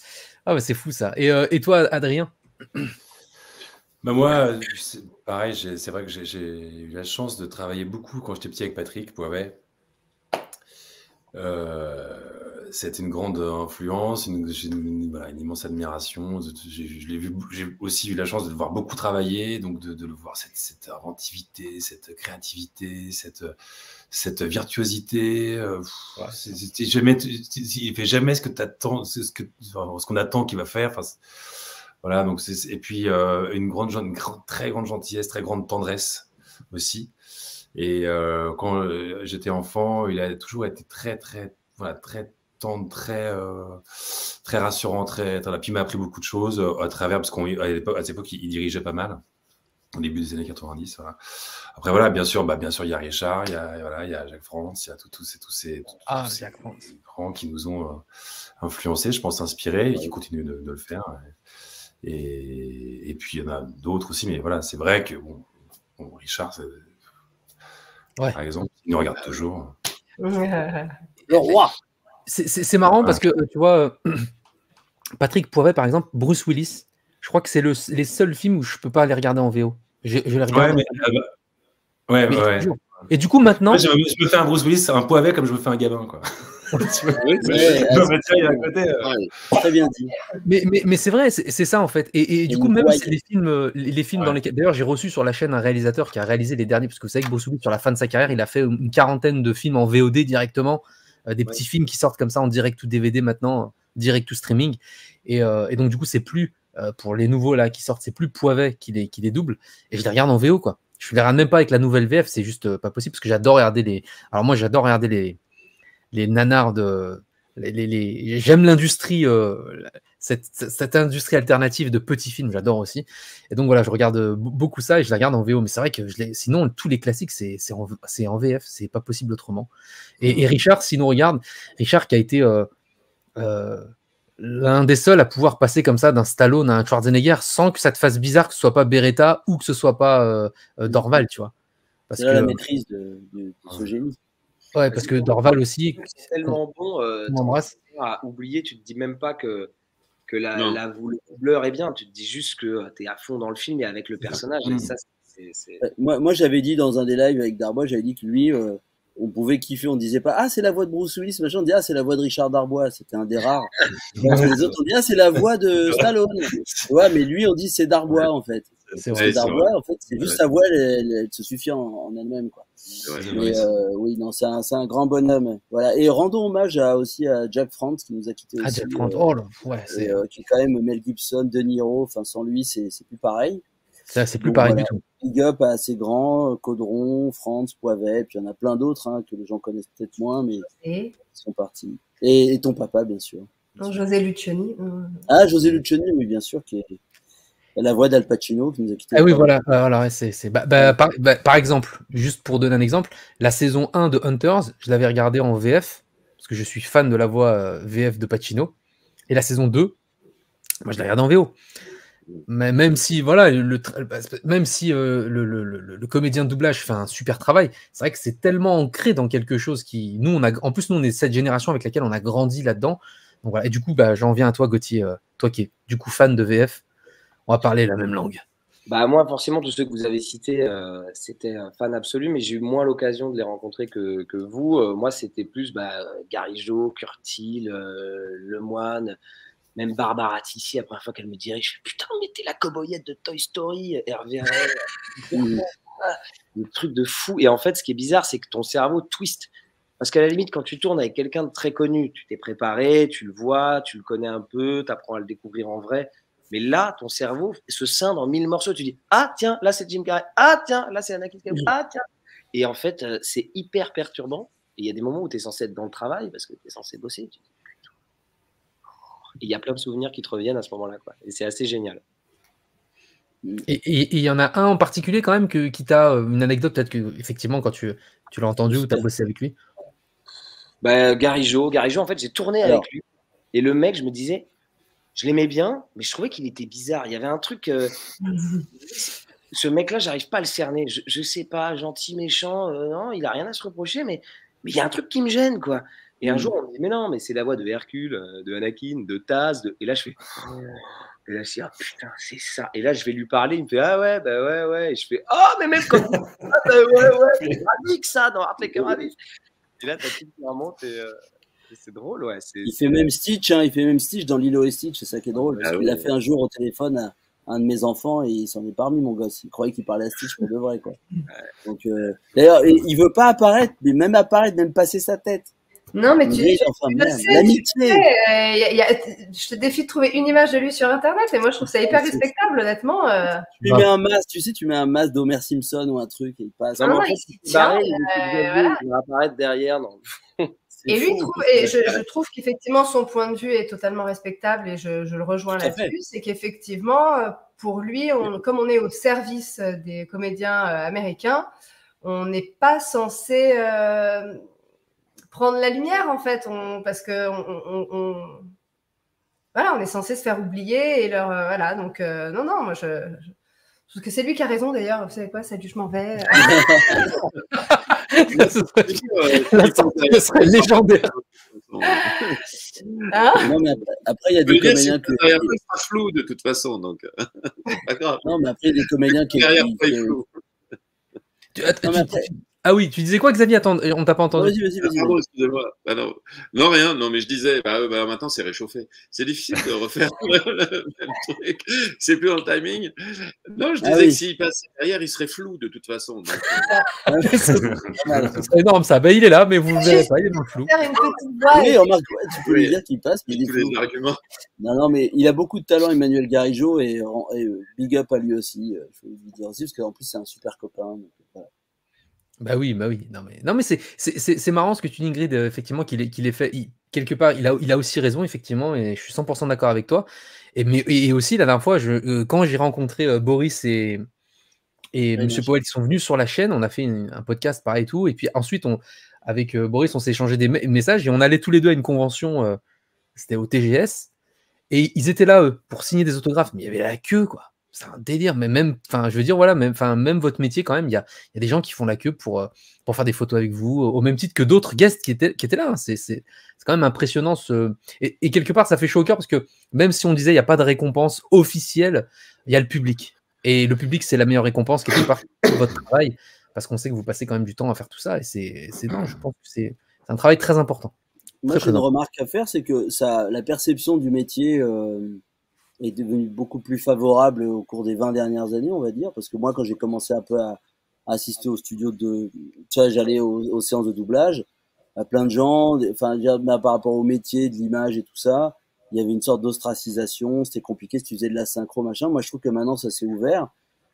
Ah, bah, c'est fou ça. Et, euh, et toi, Adrien Bah moi, pareil, c'est vrai que j'ai- j'ai eu la chance de travailler beaucoup quand j'étais petit avec Patrick Poivet. Euh, C'était une grande influence, une, j'ai une, voilà, une immense admiration. J'ai- Je l'ai vu, j'ai aussi eu la chance de le voir beaucoup travailler, donc de, de le voir cette, cette inventivité, cette créativité, cette, cette virtuosité. euh, pff, c'est- c'est jamais, il fait jamais ce que t'attends, ce que, enfin, ce qu'on attend qu'il va faire. Enfin, voilà, donc c'est et puis euh, une grande, gen- une grande- très grande gentillesse, très grande tendresse aussi. Et euh, quand j'étais enfant, il a toujours été très, très, voilà, très tendre, très, euh, très rassurant, très. très- Puis il m'a appris beaucoup de choses euh, à travers, parce qu'à l'époque, à cette époque, il, il dirigeait pas mal au début des années 90. Voilà. Après, voilà, bien sûr, bah, bien sûr, il y a Richard, il y a, voilà, il y a Jacques France, il y a tous tous ces, tous ces, Ah, ces Jacques France. grands qui nous ont euh, influencés, je pense, inspirés et qui continuent de, de le faire. Et, et puis, il y en a d'autres aussi, mais voilà, c'est vrai que bon, bon, Richard, c'est- Ouais. par exemple, il nous regarde toujours. Le roi. C'est- marrant parce que, euh, tu vois, euh, Patrick Poivet, par exemple, Bruce Willis, je crois que c'est le- les seuls films où je peux pas les regarder en VO. Je, je les regarde. Ouais, mais, euh, bah, ouais, mais ouais. Et du coup, maintenant, je, me- je me fais un Bruce Willis, un pot avec comme je me fais un Gabin, quoi. Euh. Très bien dit. Mais, mais, mais c'est vrai, c'est ça en fait. Et, et du coup, même les films, euh, les les films dans lesquels. D'ailleurs, j'ai reçu sur la chaîne un réalisateur qui a réalisé les derniers, parce que vous savez que Bruce Willis, sur la fin de sa carrière, il a fait une quarantaine de films en VOD directement, euh, des petits films qui sortent comme ça en direct ou DVD maintenant, direct ou streaming. Et, euh, et donc, du coup, c'est plus euh, pour les nouveaux là qui sortent, c'est plus Poivet qui les, qui les double. Et je les regarde en VO quoi. Je les regarde même pas avec la nouvelle VF, c'est juste pas possible parce que j'adore regarder les. Alors moi, j'adore regarder les les nanars de les, les- les- j'aime l'industrie euh, cette, cette industrie alternative de petits films j'adore aussi. Et donc voilà je regarde euh, be- beaucoup ça et je la regarde en VO mais c'est vrai que je sinon tous les classiques c'est en, en VF c'est pas possible autrement. Et, et Richard sinon regarde Richard qui a été euh, euh, l'un des seuls à pouvoir passer comme ça d'un Stallone à un Schwarzenegger sans que ça te fasse bizarre que ce soit pas Beretta ou que ce soit pas euh, Dorval tu vois. Parce là la que maîtrise de, de- de ce génie. ouais parce que Dorval aussi C'est tellement bon. On m'embrasse à oublier, tu te dis même pas que, que la, la est bien. Tu te dis juste que tu es à fond dans le film et avec le personnage. Et Mm. ça, c'est- c'est. Ouais, Moi, moi j'avais dit dans un des lives avec Darbois, j'avais dit que lui, euh, on pouvait kiffer, on disait pas ah c'est la voix de Bruce Willis, machin, on disait ah c'est la voix de Richard Darbois, c'était un des rares. Parce que les autres on dit ah c'est la voix de Stallone. Ouais, mais lui on dit c'est Darbois en fait. c'est Darbois en fait c'est juste Ouais. sa voix, elle, elle- elle se suffit en, en elle-même quoi. Mais euh, oui non c'est un, grand bonhomme. Voilà et rendons hommage à, aussi à Jack France qui nous a quitté Ah, aussi. Jack euh, oh là, ouais, et, c'est euh, qui est quand même Mel Gibson, De Niro, enfin sans lui c'est c'est plus pareil. Ça, c'est plus pareil voilà. du tout. Big up à assez grands, euh, Caudron, Franz, Poivet, puis il y en a plein d'autres hein, que les gens connaissent peut-être moins, mais Et ils sont partis. Et, et ton papa, bien sûr. non, José Lucioni. euh, Ah, José Lucioni, oui, bien sûr, qui est la voix d'Al Pacino qui nous a quittés. Ah oui, voilà, euh, c'est, bah, bah, par, bah, par exemple, juste pour donner un exemple, la saison 1 de Hunters, je l'avais regardée en VF, parce que je suis fan de la voix euh, VF de Pacino, et la saison 2, moi je l'ai regardée en VO. Même si, voilà, le, bah, même si euh, le, comédien de doublage fait un super travail, c'est vrai que c'est tellement ancré dans quelque chose qui, nous, on a, en plus, nous, on est cette génération avec laquelle on a grandi là-dedans. Voilà, et du coup, bah, j'en viens à toi, Gauthier, euh, toi qui es du coup fan de VF, on va parler la même langue. Bah moi, forcément, tous ceux que vous avez cités, euh, c'était fan absolu, mais j'ai eu moins l'occasion de les rencontrer que, que vous. Euh, moi, c'était plus bah, Gary Jo, Kurt Hill, euh, Lemoine, même Barbara Tissi. La première fois qu'elle me dirige, je fais putain, mais t'es la coboyette de Toy Story, Hervé. Mhm. Le truc de fou. Et en fait, ce qui est bizarre, c'est que ton cerveau twist. Parce qu'à la limite, quand tu tournes avec quelqu'un de très connu, tu t'es préparé, tu le vois, tu le connais un peu, tu apprends à le découvrir en vrai. Mais là, ton cerveau se scinde en mille morceaux. Tu dis Ah, tiens, là, c'est Jim Carrey. Ah, tiens, là, c'est Anakin Skywalker. Ah, tiens. Et en fait, euh, c'est hyper perturbant. Et il y a des moments où tu es censé être dans le travail parce que tu es censé bosser. Tu dis, il y a plein de souvenirs qui te reviennent à ce moment-là. quoi. Et c'est assez génial. Et il y en a un en particulier quand même que, qui t'a euh, une anecdote peut-être que effectivement quand tu, tu l'as entendu ou tu as bossé avec lui? Bah, Gary Jo, Gary Jo, en fait, j'ai tourné Alors. avec lui. Et le mec, je me disais, je l'aimais bien, mais je trouvais qu'il était bizarre. Il y avait un truc. euh, ce mec-là, j'arrive pas à le cerner. Je, je sais pas, gentil, méchant, euh, non, il a rien à se reprocher, mais mais il y a un truc qui me gêne, quoi. Et un Mm. jour, on me dit, mais non, mais c'est la voix de Hercule, euh, de Anakin, de Taz. De... Et là, je fais. Et là, je dis, ah putain, c'est ça. Et là, je vais lui parler. Il me fait, ah ouais, bah ouais, ouais. Et je fais, oh, mais même comme. ah, bah ouais, ouais, c'est ça, dans Ravik. Et là, ta petite qui remonte et, euh, c'est drôle, ouais. c'est- Il fait même Stitch, hein, il fait même Stitch dans Lilo et Stitch, c'est ça qui est drôle. Parce Ah qu'il a fait un jour au téléphone à un de mes enfants et il s'en est parmi, mon gosse. Il croyait qu'il parlait à Stitch pour de vrai, quoi. Donc, euh, d'ailleurs, il il veut pas apparaître, mais même apparaître, même passer sa tête. Non, mais tu, Mais tu- enfin, tu le merde, sais, tu l'amitié. sais, euh, y a- y a- je te défie de trouver une image de lui sur Internet et moi je trouve ça hyper respectable, honnêtement. euh. Tu lui mets un masque, tu sais, tu mets un masque d'Homer Simpson ou un truc et il passe. Non, mais non, fait, il tient, pareil, euh, voilà. il va apparaître derrière. Non. Et lui, fou. trouve, et je, je trouve qu'effectivement son point de vue est totalement respectable et je, je le rejoins là-dessus. C'est qu'effectivement, pour lui, on, comme on est au service des comédiens américains, on n'est pas censé euh, prendre la lumière en fait, on, parce que on, on- on- voilà, on est censé se faire oublier et leur euh, voilà. Donc euh, non, non, moi je, je trouve que c'est lui qui a raison d'ailleurs. Vous savez quoi, salut, je m'en vais. Là, ce serait, légendaire. Hein Non, mais après, après, il y a des comédiens que. derrière pas flou de toute façon, donc c'est pas grave. Non, mais après, il y a des comédiens qui. Derrière qui- qui- flou. Tu- att- Non, mais tu- après- Ah oui, tu disais quoi, Xavier? Attends, on t'a pas entendu. Vas-y, vas-y, vas-y. Pardon, excusez-moi. Ah non. non, rien. Non, mais je disais, bah, euh, bah, maintenant c'est réchauffé. C'est difficile de refaire le même truc. C'est plus dans le timing. Non, je Ah disais oui. que s'il passait derrière, il serait flou de toute façon. Donc, euh, C'est énorme ça. Ben, il est là, mais vous ne le verrez pas, il est dans le flou. Oui, remarque, ouais, tu peux lui dire qu'il passe, mais il est flou. les arguments. Non, non, mais il a beaucoup de talent, Emmanuel Garigeau, et, et, euh, big up à lui aussi. Je veux lui dire aussi, parce qu'en plus, c'est un super copain. donc. Bah oui, bah oui. Non mais, non, mais c'est, c'est, c'est, c'est marrant ce que tu dis, Ingrid, euh, effectivement, qu'il est, qu'il est fait. il- quelque part, il a, il a aussi raison, effectivement, et je suis 100% d'accord avec toi. Et, mais, et aussi, la dernière fois, je, euh, quand j'ai rencontré euh, Boris et, et sûr. Powell qui sont venus sur la chaîne, on a fait une- un podcast pareil et tout. Et puis ensuite, on, avec Boris, on s'est échangé des me- messages et on allait tous les deux à une convention, c'était au TGS. Et ils étaient là, eux, pour signer des autographes, mais il y avait la queue, quoi. C'est un délire, mais même, enfin, je veux dire, voilà, même, enfin, même votre métier, quand même, il y a, il y a des gens qui font la queue pour, euh, pour faire des photos avec vous, au même titre que d'autres guests qui étaient, qui étaient là. hein. C'est, quand même impressionnant. Ce... Et, et quelque part, ça fait chaud au cœur parce que même si on disait il n'y a pas de récompense officielle, il y a le public. Et le public, c'est la meilleure récompense, quelque part, de votre travail, parce qu'on sait que vous passez quand même du temps à faire tout ça. Et c'est, je pense que c'est, un travail très important. Moi, j'ai une remarque à faire, c'est que ça, la perception du métier euh, est devenue beaucoup plus favorable au cours des 20 dernières années, on va dire, parce que moi, quand j'ai commencé un peu à, assister au studio de, tu vois, j'allais aux, séances de doublage, à plein de gens, enfin, bah, par rapport au métier, de l'image et tout ça, il y avait une sorte d'ostracisation, c'était compliqué si tu faisais de la synchro, machin. Moi, je trouve que maintenant, ça s'est ouvert.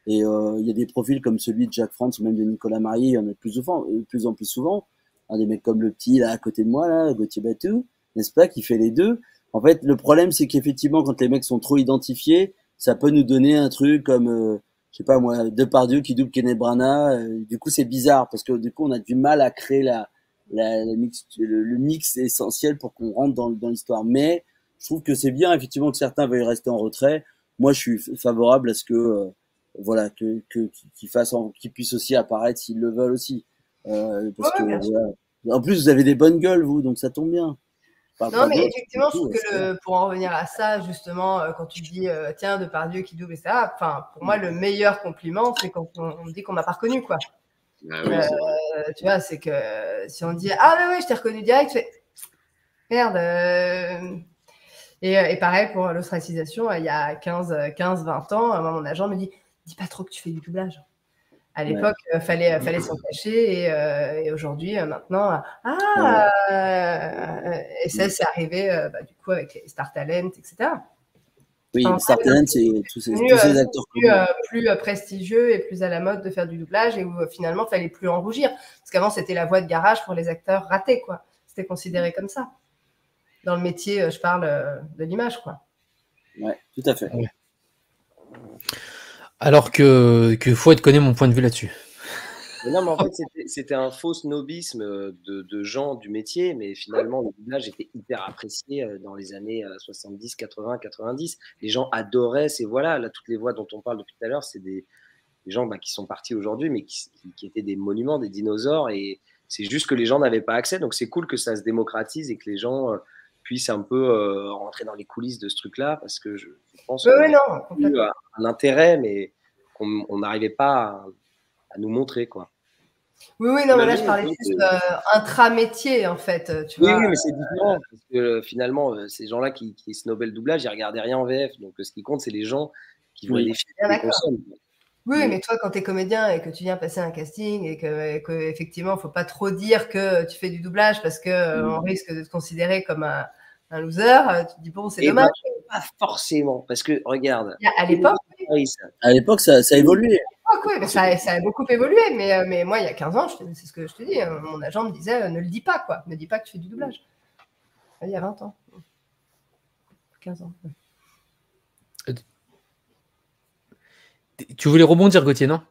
Et euh, il y a des profils comme celui de Jacques France ou même de Nicolas Marié, il y en a de plus, souvent, plus en plus souvent. Un des mecs comme le petit là à côté de moi, là, Gauthier Batou, n'est-ce pas, qui fait les deux. En fait, le problème, c'est qu'effectivement, quand les mecs sont trop identifiés, ça peut nous donner un truc comme, euh, je sais pas moi, Depardieu qui double Kenneth Branagh. euh, du coup, c'est bizarre parce que du coup, on a du mal à créer la, la, la mix, le, le mix essentiel pour qu'on rentre dans, dans l'histoire. Mais je trouve que c'est bien effectivement que certains veuillent rester en retrait. Moi, je suis favorable à ce que, euh, voilà, que que- qu'ils fassent, en- qu'ils puissent aussi apparaître s'ils le veulent aussi. Euh, parce Ouais, que voilà. en plus, vous avez des bonnes gueules vous, donc ça tombe bien. Non, mais effectivement, je trouve que le, pour en revenir à ça, justement, euh, quand tu dis euh, tiens, de Dieu qui double et ça, enfin, pour moi, le meilleur compliment, c'est quand on, on me dit qu'on m'a pas reconnu, quoi. Ah oui. Euh, tu vois, c'est que si on dit ah ouais, ouais, je t'ai reconnu direct, je fais merde. Et, et pareil pour l'ostracisation, il y a 15, 15, 20 ans, moi, mon agent me dit dis pas trop que tu fais du doublage. À Ouais. l'époque, euh, fallait, fallait s'en cacher et, euh, et aujourd'hui, euh, maintenant, euh, ah, euh, et ça, c'est arrivé euh, bah, du coup avec les Star Talent, etc. Oui, Enfin, Star c'est Talent, c'est tous ces, devenu, tous ces euh, acteurs plus, euh, plus, euh, prestigieux et plus à la mode de faire du doublage et où euh, finalement, il fallait plus en rougir. Parce qu'avant, c'était la voie de garage pour les acteurs ratés, quoi. C'était considéré comme ça. Dans le métier, euh, je parle euh, de l'image, quoi. Ouais, tout à fait. Alors que, que Fouad connaît mon point de vue là-dessus. Non, mais en fait, c'était- un faux snobisme euh, de, gens du métier, mais finalement, le doublage était hyper apprécié euh, dans les années euh, 70, 80, 90. Les gens adoraient ces voix-là. Là, toutes les voix dont on parle depuis tout à l'heure, c'est des, gens bah, qui sont partis aujourd'hui, mais qui étaient des monuments, des dinosaures, et c'est juste que les gens n'avaient pas accès. Donc, c'est cool que ça se démocratise et que les gens euh, puissent un peu euh, rentrer dans les coulisses de ce truc-là, parce que je, pense Oui, qu'on oui, a non, eu complètement. un, un intérêt, mais qu'on on n'arrivait pas à, à nous montrer, quoi. Oui, oui, non, mais là, je parlais juste euh, intramétier, en fait. euh, Tu Oui, vois. oui, mais c'est différent. Parce que euh, finalement, euh, ces gens-là qui, qui snobaient le doublage, ils regardaient rien en VF. Donc euh, ce qui compte, c'est les gens qui voient Oui. les films et consomment. Oui, Oui. mais toi, quand tu es comédien et que tu viens passer un casting et que, et que effectivement, faut pas trop dire que tu fais du doublage parce que euh, Mm. on risque de te considérer comme un, un loser, euh, tu te dis bon, c'est Et dommage. Pas forcément. Parce que, regarde, À l'époque, À l'époque, ça, ça a évolué. ah, oui, ça, ça a beaucoup évolué. Mais, euh, mais moi, il y a 15 ans, c'est ce que je te dis, euh, mon agent me disait euh, ne le dis pas, quoi. Ne dis pas que tu fais du doublage. Il y a 20 ans. 15 ans. Tu voulais rebondir, Gauthier, non?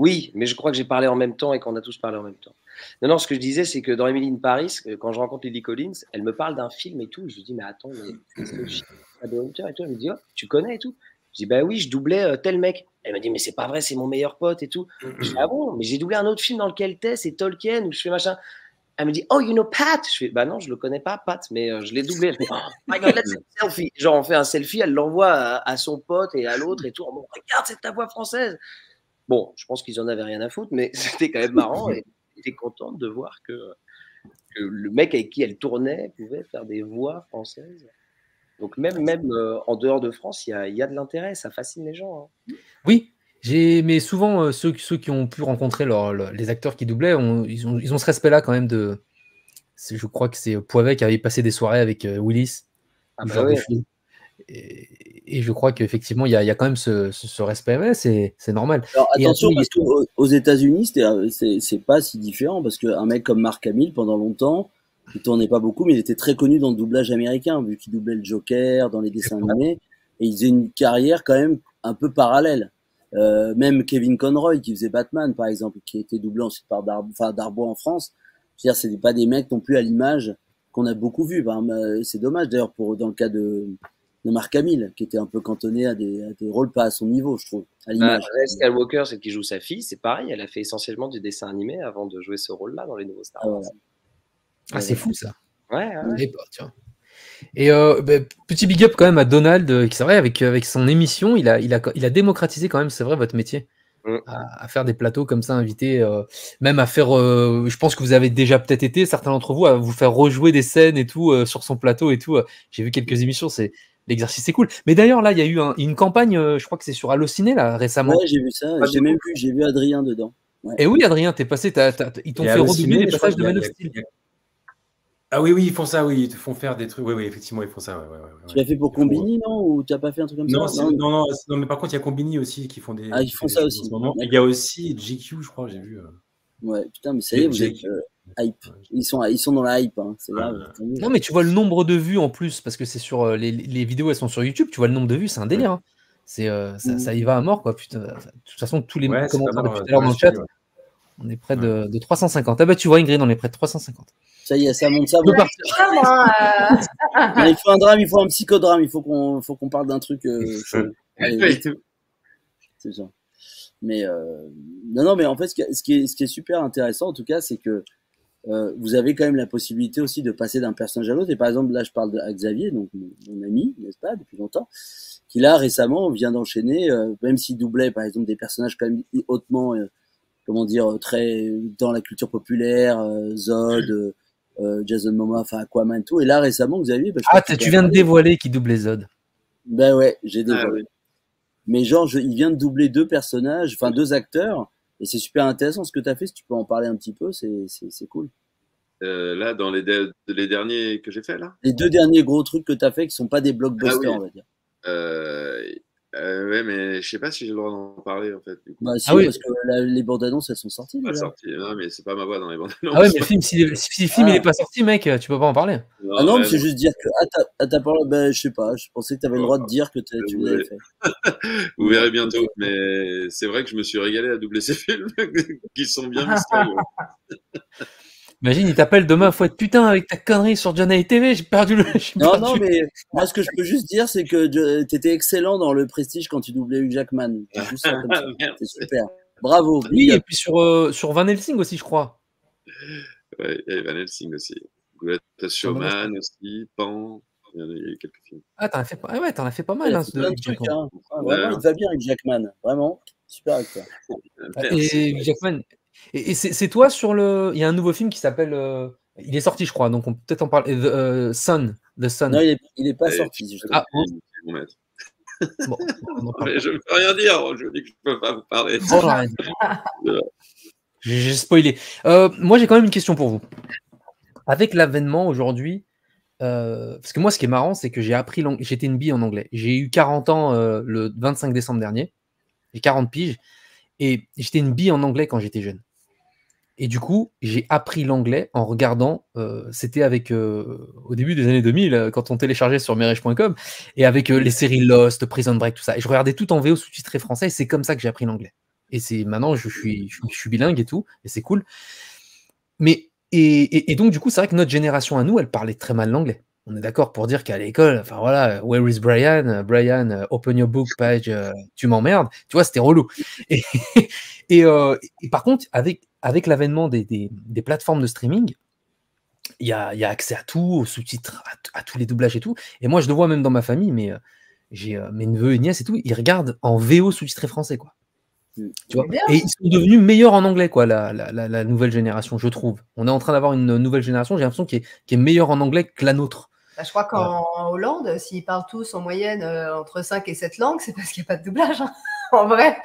Oui, mais je crois que j'ai parlé en même temps et qu'on a tous parlé en même temps. Non, non, ce que je disais, c'est que dans Emily in Paris, euh, quand je rencontre Lily Collins, elle me parle d'un film et tout. Je lui dis, mais attends, mais qu'est-ce que Hunter et tout? Elle me dit, oh, tu connais et tout? Je dis, bah oui, je doublais euh, tel mec. Elle m'a dit, mais c'est pas vrai, c'est mon meilleur pote et tout. Je dis, ah bon, mais j'ai doublé un autre film dans lequel t'es, c'est Tolkien, où je fais machin. Elle me dit, oh, you know Pat? Je fais, bah non, je le connais pas, Pat, mais euh, je l'ai doublé. Elle fait, oh my god, let's selfie. Genre, on fait un selfie, elle l'envoie à, son pote et à l'autre et tout. Bon, regarde, c'est ta voix française. Bon, je pense qu'ils en avaient rien à foutre, mais c'était quand même marrant. Et était contente de voir que, que le mec avec qui elle tournait pouvait faire des voix françaises. Donc même, même euh, en dehors de France, il y a, y a de l'intérêt, ça fascine les gens. hein. Oui, j'ai, mais souvent, euh, ceux, ceux qui ont pu rencontrer leur- leur- les acteurs qui doublaient, ont- ils, ont, ils ont ce respect-là quand même de. c'est- Je crois que c'est Poivet qui avait passé des soirées avec euh, Willis. Ah bah de. Et, et je crois qu'effectivement, il y a, il y a quand même ce, ce- ce respect. Ouais, c'est c'est normal. Alors attention, après, parce qu'aux aux États-Unis, euh, c'est pas si différent, parce qu'un mec comme Mark Hamill, pendant longtemps, il tournait pas beaucoup, mais il était très connu dans le doublage américain, vu qu'il doublait le Joker dans les dessins animés, et il faisait une carrière quand même un peu parallèle. Euh, même Kevin Conroy, qui faisait Batman, par exemple, qui a été doublé ensuite par Dar enfin, Darbois en France, je veux dire, c'est pas des mecs non plus à l'image qu'on a beaucoup vu. Euh, c'est dommage d'ailleurs pour dans le cas de, de Mark Hamill, qui était un peu cantonné à des, à des rôles pas à son niveau, je trouve, à Bah, l'image. Anaïs Skywalker, celle qui joue sa fille, c'est pareil, elle a fait essentiellement du dessin animé avant de jouer ce rôle-là dans les nouveaux Star Wars. Ah, c'est fou ça. Ouais, ouais, tiens. Et euh, ben, petit big up quand même à Donald, euh, qui c'est vrai, avec, avec son émission, il a, il, a, il a démocratisé quand même, c'est vrai, votre métier. Mm. À, à faire des plateaux comme ça, invités, euh, même à faire, euh, je pense que vous avez déjà peut-être été, certains d'entre vous, à vous faire rejouer des scènes et tout euh, sur son plateau et tout. J'ai vu quelques émissions, c'est l'exercice est cool. Mais d'ailleurs, là, il y a eu un- une campagne, euh, je crois que c'est sur Allociné, là, récemment. Ouais, j'ai vu ça. Pas J'ai même tout. vu, j'ai vu Adrien dedans. Ouais. Et oui, Adrien, t'es passé, ils t'ont fait redoubler les passages de Man of Steel. Ah oui, oui, ils font ça, oui, ils te font faire des trucs. Oui, oui, effectivement, ils font ça. Ouais, ouais, ouais. Tu l'as fait pour font- Combini, non? Ou t'as pas fait un truc comme Non, ça? non, non, c'est- non, mais par contre, il y a Combini aussi qui font des. Ah, ils font ça aussi. Il y a aussi GQ, je crois, j'ai vu. euh. Ouais, putain, mais ça y est, vous êtes euh, hype. Ils sont, ils sont dans la hype, hein. Non, mais tu vois le nombre de vues en plus, parce que c'est sur euh, les, les vidéos, elles sont sur YouTube. Tu vois le nombre de vues, c'est un délire. hein. C'est euh, ça, Mhm. ça y va à mort, quoi. Putain, de toute façon, tous les Ouais, commentaires depuis tout à l'heure dans le chat, on est près de, de 350. Ah bah tu vois, Ingrid, on est près de 350. Ça y est, ça monte, ça monte. Ah, euh, il faut un drame, il faut un psychodrame, il faut qu'on faut qu'on parle d'un truc euh. C'est ça. Mais euh, non, non, mais en fait, ce qui, ce qui est, ce qui est super intéressant, en tout cas, c'est que euh, vous avez quand même la possibilité aussi de passer d'un personnage à l'autre. Et par exemple, là, je parle de Xavier, donc mon, mon ami, n'est-ce pas, depuis longtemps, qui là récemment vient d'enchaîner, euh, même s'il doublait par exemple des personnages quand même hautement, euh, comment dire, très dans la culture populaire, euh, Zod, Jason Momoa, enfin Aquaman, tout. Et là récemment, Xavier, bah, je Ah, tu viens de dévoiler qui double les Zod. ben ouais, j'ai Ah, dévoilé. oui. Mais genre, je- il vient de doubler deux personnages, enfin deux acteurs, et c'est super intéressant ce que tu as fait. Si tu peux en parler un petit peu, c'est cool. Euh, là, dans les, de- les derniers que j'ai fait, là? Les deux derniers gros trucs que tu as fait qui sont pas des blockbusters, Ah oui. on va dire. euh, euh, Ouais, mais je sais pas si j'ai le droit d'en parler, en fait. Du coup. Bah si, Ah oui. parce que la- les bandes annonces elles sont sorties Pas déjà. sorti. Non, mais c'est pas ma voix dans les bandes annonces. Ah ouais, mais le film, si, si le film Ah. il est pas sorti, mec, tu peux pas en parler. Ah non, ouais, mais c'est juste dire que ah t'as ah, t'as parlé, ben je sais pas, je pensais que tu avais le droit de dire que t'as- tu Ouais. l'avais fait. Vous verrez bientôt. Mais c'est vrai que je me suis régalé à doubler ces films qui sont bien mystérieux. Imagine, il t'appelle demain, faut être putain avec ta connerie sur John A. TV, j'ai perdu le. Non, perdu- non, mais moi ce que je peux juste dire, c'est que je- t'étais excellent dans le Prestige quand tu doublais Hugh Jackman. C'est. Merde. C'est super. Bravo. Oui, et puis sur, euh, sur Van Helsing aussi, je crois. Y avait Van Helsing aussi. Great Showman aussi, Pan. Il y a quelques films. Ah, t'en as fait pas, ah ouais, t'en as fait pas Il mal. Hein, de- trucs, hein. Ah, vraiment, Ouais. il va bien avec Jackman. Vraiment, super acteur. Et Hugh Jackman. Et, et c'est c'est toi sur le. Il y a un nouveau film qui s'appelle. euh, Il est sorti, je crois, donc on peut peut-être en parler. The euh, Sun. The Sun. Non, il est, il est pas Et- sorti, justement. Ah, bon. On Mais je ne peux rien dire. Je vous dis que je ne peux pas vous parler. J'ai j'ai spoilé. Euh, moi, j'ai quand même une question pour vous. Avec l'avènement aujourd'hui, euh, parce que moi, ce qui est marrant, c'est que j'ai appris l'anglais. J'étais une bille en anglais. J'ai eu 40 ans euh, le 25 décembre dernier. J'ai 40 piges. Et j'étais une bille en anglais quand j'étais jeune. Et du coup, j'ai appris l'anglais en regardant. euh, C'était avec euh, au début des années 2000, euh, quand on téléchargeait sur merech.com, et avec les séries Lost, Prison Break, tout ça. Et je regardais tout en VO sous-titré français. C'est comme ça que j'ai appris l'anglais. Et c'est maintenant, je suis, je, suis- bilingue et tout, et c'est cool. Mais et, et- donc du coup, c'est vrai que notre génération à nous, elle parlait très mal l'anglais. On est d'accord pour dire qu'à l'école, enfin voilà, where is Brian? Brian, euh, open your book page, euh, tu m'emmerdes. Tu vois, c'était relou. Et, et par contre, avec, avec l'avènement des, des, des plateformes de streaming, il y a, il y a accès à tout, aux sous-titres, à, tous les doublages et tout. Et moi, je le vois même dans ma famille, mais euh, j'ai euh, mes neveux et nièces et tout, ils regardent en VO sous-titré français, quoi. Tu vois? Et ils sont devenus meilleurs en anglais, quoi, la, la, la, nouvelle génération, je trouve. On est en train d'avoir une nouvelle génération, j'ai l'impression, qui est, qui est meilleure en anglais que la nôtre. Bah, je crois qu'en Hollande, s'ils parlent tous en moyenne euh, entre 5 et 7 langues, c'est parce qu'il n'y a pas de doublage. Hein. en vrai.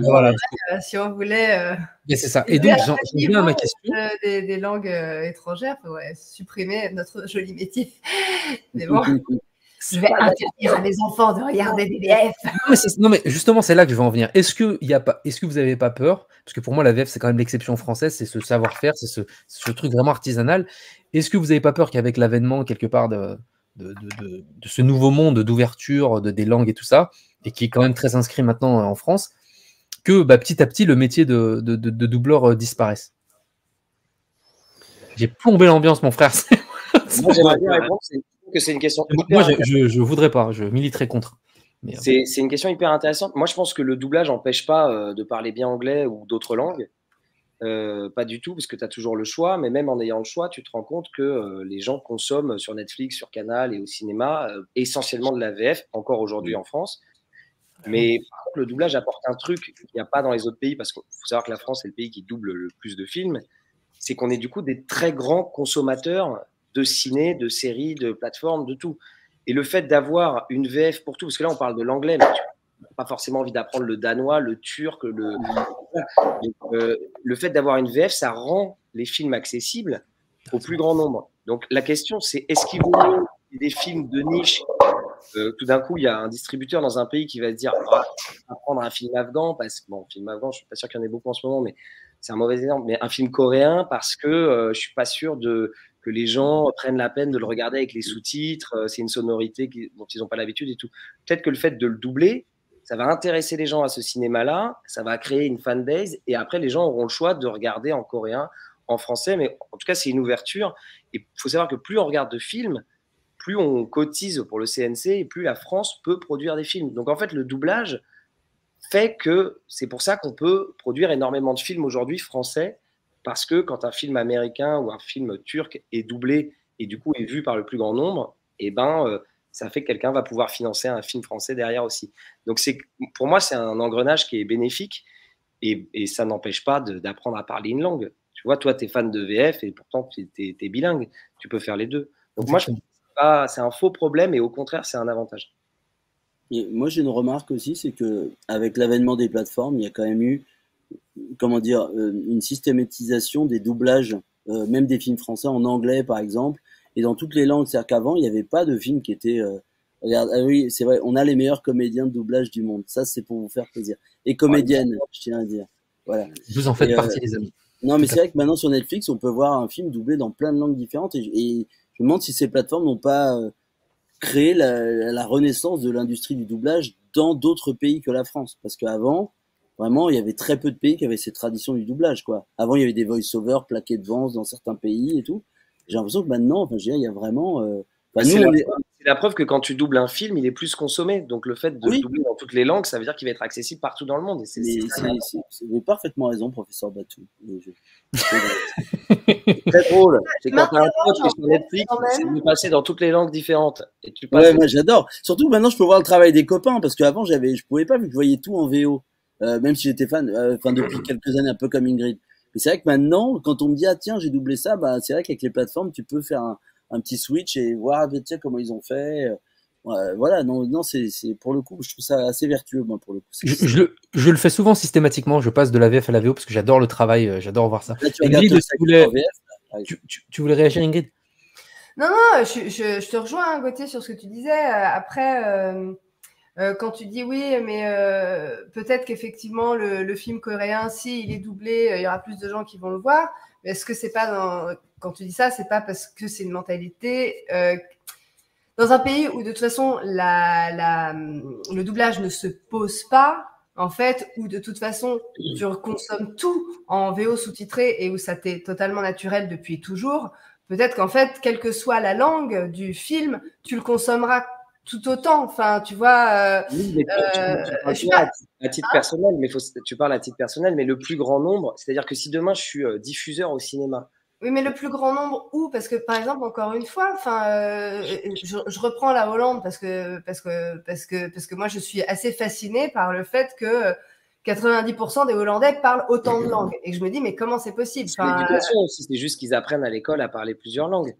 Voilà. Euh, si on voulait. Euh, c'est ça. Et donc, j'en viens à ma question. Des, des, langues étrangères, supprimer notre joli métier. Mais bon. Je vais interdire à mes enfants de regarder des VF. Non mais, justement, c'est là que je vais en venir. Est-ce que, y a pas, est-ce que vous n'avez pas peur? Parce que pour moi, la VF, c'est quand même l'exception française, c'est ce savoir-faire, c'est ce, ce, truc vraiment artisanal. Est-ce que vous n'avez pas peur qu'avec l'avènement, quelque part, de, de, de, de ce nouveau monde d'ouverture de, des langues et tout ça, et qui est quand même très inscrit maintenant en France, que bah, petit à petit, le métier de, doubleur euh, disparaisse J'ai plombé l'ambiance, mon frère. Moi, j'aimerais bien répondre que c'est une question. Moi, je, je, voudrais pas, je militerai contre. Euh, c'est une question hyper intéressante. Moi, je pense que le doublage n'empêche pas euh, de parler bien anglais ou d'autres langues. Euh, pas du tout, parce que tu as toujours le choix, mais même en ayant le choix, tu te rends compte que les gens consomment sur Netflix, sur Canal et au cinéma essentiellement de la VF, encore aujourd'hui en France. Mais par contre, le doublage apporte un truc qu'il n'y a pas dans les autres pays, parce qu'il faut savoir que la France est le pays qui double le plus de films, c'est qu'on est du coup des très grands consommateurs de ciné, de séries, de plateformes, de tout. Et le fait d'avoir une VF pour tout, parce que là on parle de l'anglais, mais tu n'as pas forcément envie d'apprendre le danois, le turc, le, euh, le fait d'avoir une VF, ça rend les films accessibles au plus grand nombre. Donc la question c'est est-ce qu'il vaut mieux des films de niche euh, tout d'un coup, il y a un distributeur dans un pays qui va se dire ah, on va prendre un film afghan parce que bon, film afghan, je suis pas sûr qu'il y en ait beaucoup en ce moment, mais c'est un mauvais exemple. Mais un film coréen parce que euh, je suis pas sûr que les gens prennent la peine de le regarder avec les sous-titres. Euh, c'est une sonorité dont ils n'ont pas l'habitude et tout. Peut-être que le fait de le doubler, ça va intéresser les gens à ce cinéma-là, ça va créer une fanbase et après les gens auront le choix de regarder en coréen, en français, mais en tout cas c'est une ouverture. Et il faut savoir que plus on regarde de films, plus on cotise pour le CNC et plus la France peut produire des films. Donc en fait le doublage fait que c'est pour ça qu'on peut produire énormément de films aujourd'hui français parce que quand un film américain ou un film turc est doublé et du coup est vu par le plus grand nombre, eh ben, euh, ça fait que quelqu'un va pouvoir financer un film français derrière aussi. Donc c'est, pour moi, c'est un engrenage qui est bénéfique et, ça n'empêche pas d'apprendre à parler une langue. Tu vois, toi, tu es fan de VF et pourtant tu es, bilingue. Tu peux faire les deux. Donc moi, je c'est un faux problème et au contraire, c'est un avantage. Et moi, j'ai une remarque aussi, c'est que avec l'avènement des plateformes, il y a quand même eu comment dire, euh, une systématisation des doublages, euh, même des films français en anglais par exemple, et dans toutes les langues. C'est-à-dire qu'avant, il n'y avait pas de films qui étaient. Euh, regarde, ah oui, c'est vrai, on a les meilleurs comédiens de doublage du monde. Ça, c'est pour vous faire plaisir. Et comédiennes, je tiens à dire. Voilà. Vous en faites partie, les amis. Non, mais c'est vrai que maintenant sur Netflix, on peut voir un film doublé dans plein de langues différentes. Et, je me demande si ces plateformes n'ont pas créé la, la renaissance de l'industrie du doublage dans d'autres pays que la France. Parce qu'avant, vraiment, il y avait très peu de pays qui avaient cette tradition du doublage, quoi. Avant, il y avait des voice-overs plaqués de vence dans certains pays et tout. J'ai l'impression que maintenant, enfin, je il y a vraiment. Euh... c'est la, preuve que quand tu doubles un film, il est plus consommé. Donc le fait de doubler dans toutes les langues, ça veut dire qu'il va être accessible partout dans le monde. C'est, vous avez parfaitement raison, professeur Batou. c'est très drôle. C'est quand tu as un pote qui est sur Netflix, c'est de passer dans toutes les langues différentes. Et tu ouais, moi j'adore. Surtout maintenant, je peux voir le travail des copains parce qu'avant, j'avais, je pouvais pas vu que je voyais tout en VO. Euh, même si j'étais fan, euh, enfin depuis quelques années, un peu comme Ingrid. Mais c'est vrai que maintenant, quand on me dit ah tiens j'ai doublé ça, bah c'est vrai qu'avec les plateformes tu peux faire un, un petit switch et voir tiens comment ils ont fait. Euh, voilà, non, non, c'est pour le coup, je trouve ça assez vertueux, moi, pour le coup. Je, je, je, le fais souvent systématiquement. Je passe de la VF à la VO parce que j'adore le travail, j'adore voir ça. Ingrid, tu, voulais, tu, tu, voulais réagir, Ingrid? Non, non, je, je, te rejoins, Gauthier, sur ce que tu disais. Après, euh, quand tu dis oui, mais euh, peut-être qu'effectivement le, le, film coréen, si il est doublé, euh, il y aura plus de gens qui vont le voir. Est-ce que c'est pas dans... quand tu dis ça, c'est pas parce que c'est une mentalité euh, dans un pays où de toute façon le doublage ne se pose pas en fait, où de toute façon tu consommes tout en VO sous-titré et où ça t'est totalement naturel depuis toujours. Peut-être qu'en fait, quelle que soit la langue du film, tu le consommeras tout autant. Enfin, tu vois. Euh, oui, mais tu, parles à, titre personnel, mais faut, tu parles à titre personnel, mais le plus grand nombre, c'est-à-dire que si demain je suis euh, diffuseur au cinéma. Oui, mais le plus grand nombre où? Parce que par exemple, encore une fois, enfin, euh, je, je, reprends la Hollande parce que parce que parce que parce que moi je suis assez fascinée par le fait que 90% des Hollandais parlent autant de langues. Et je me dis, mais comment c'est possible? Enfin, c'est juste qu'ils apprennent à l'école à parler plusieurs langues.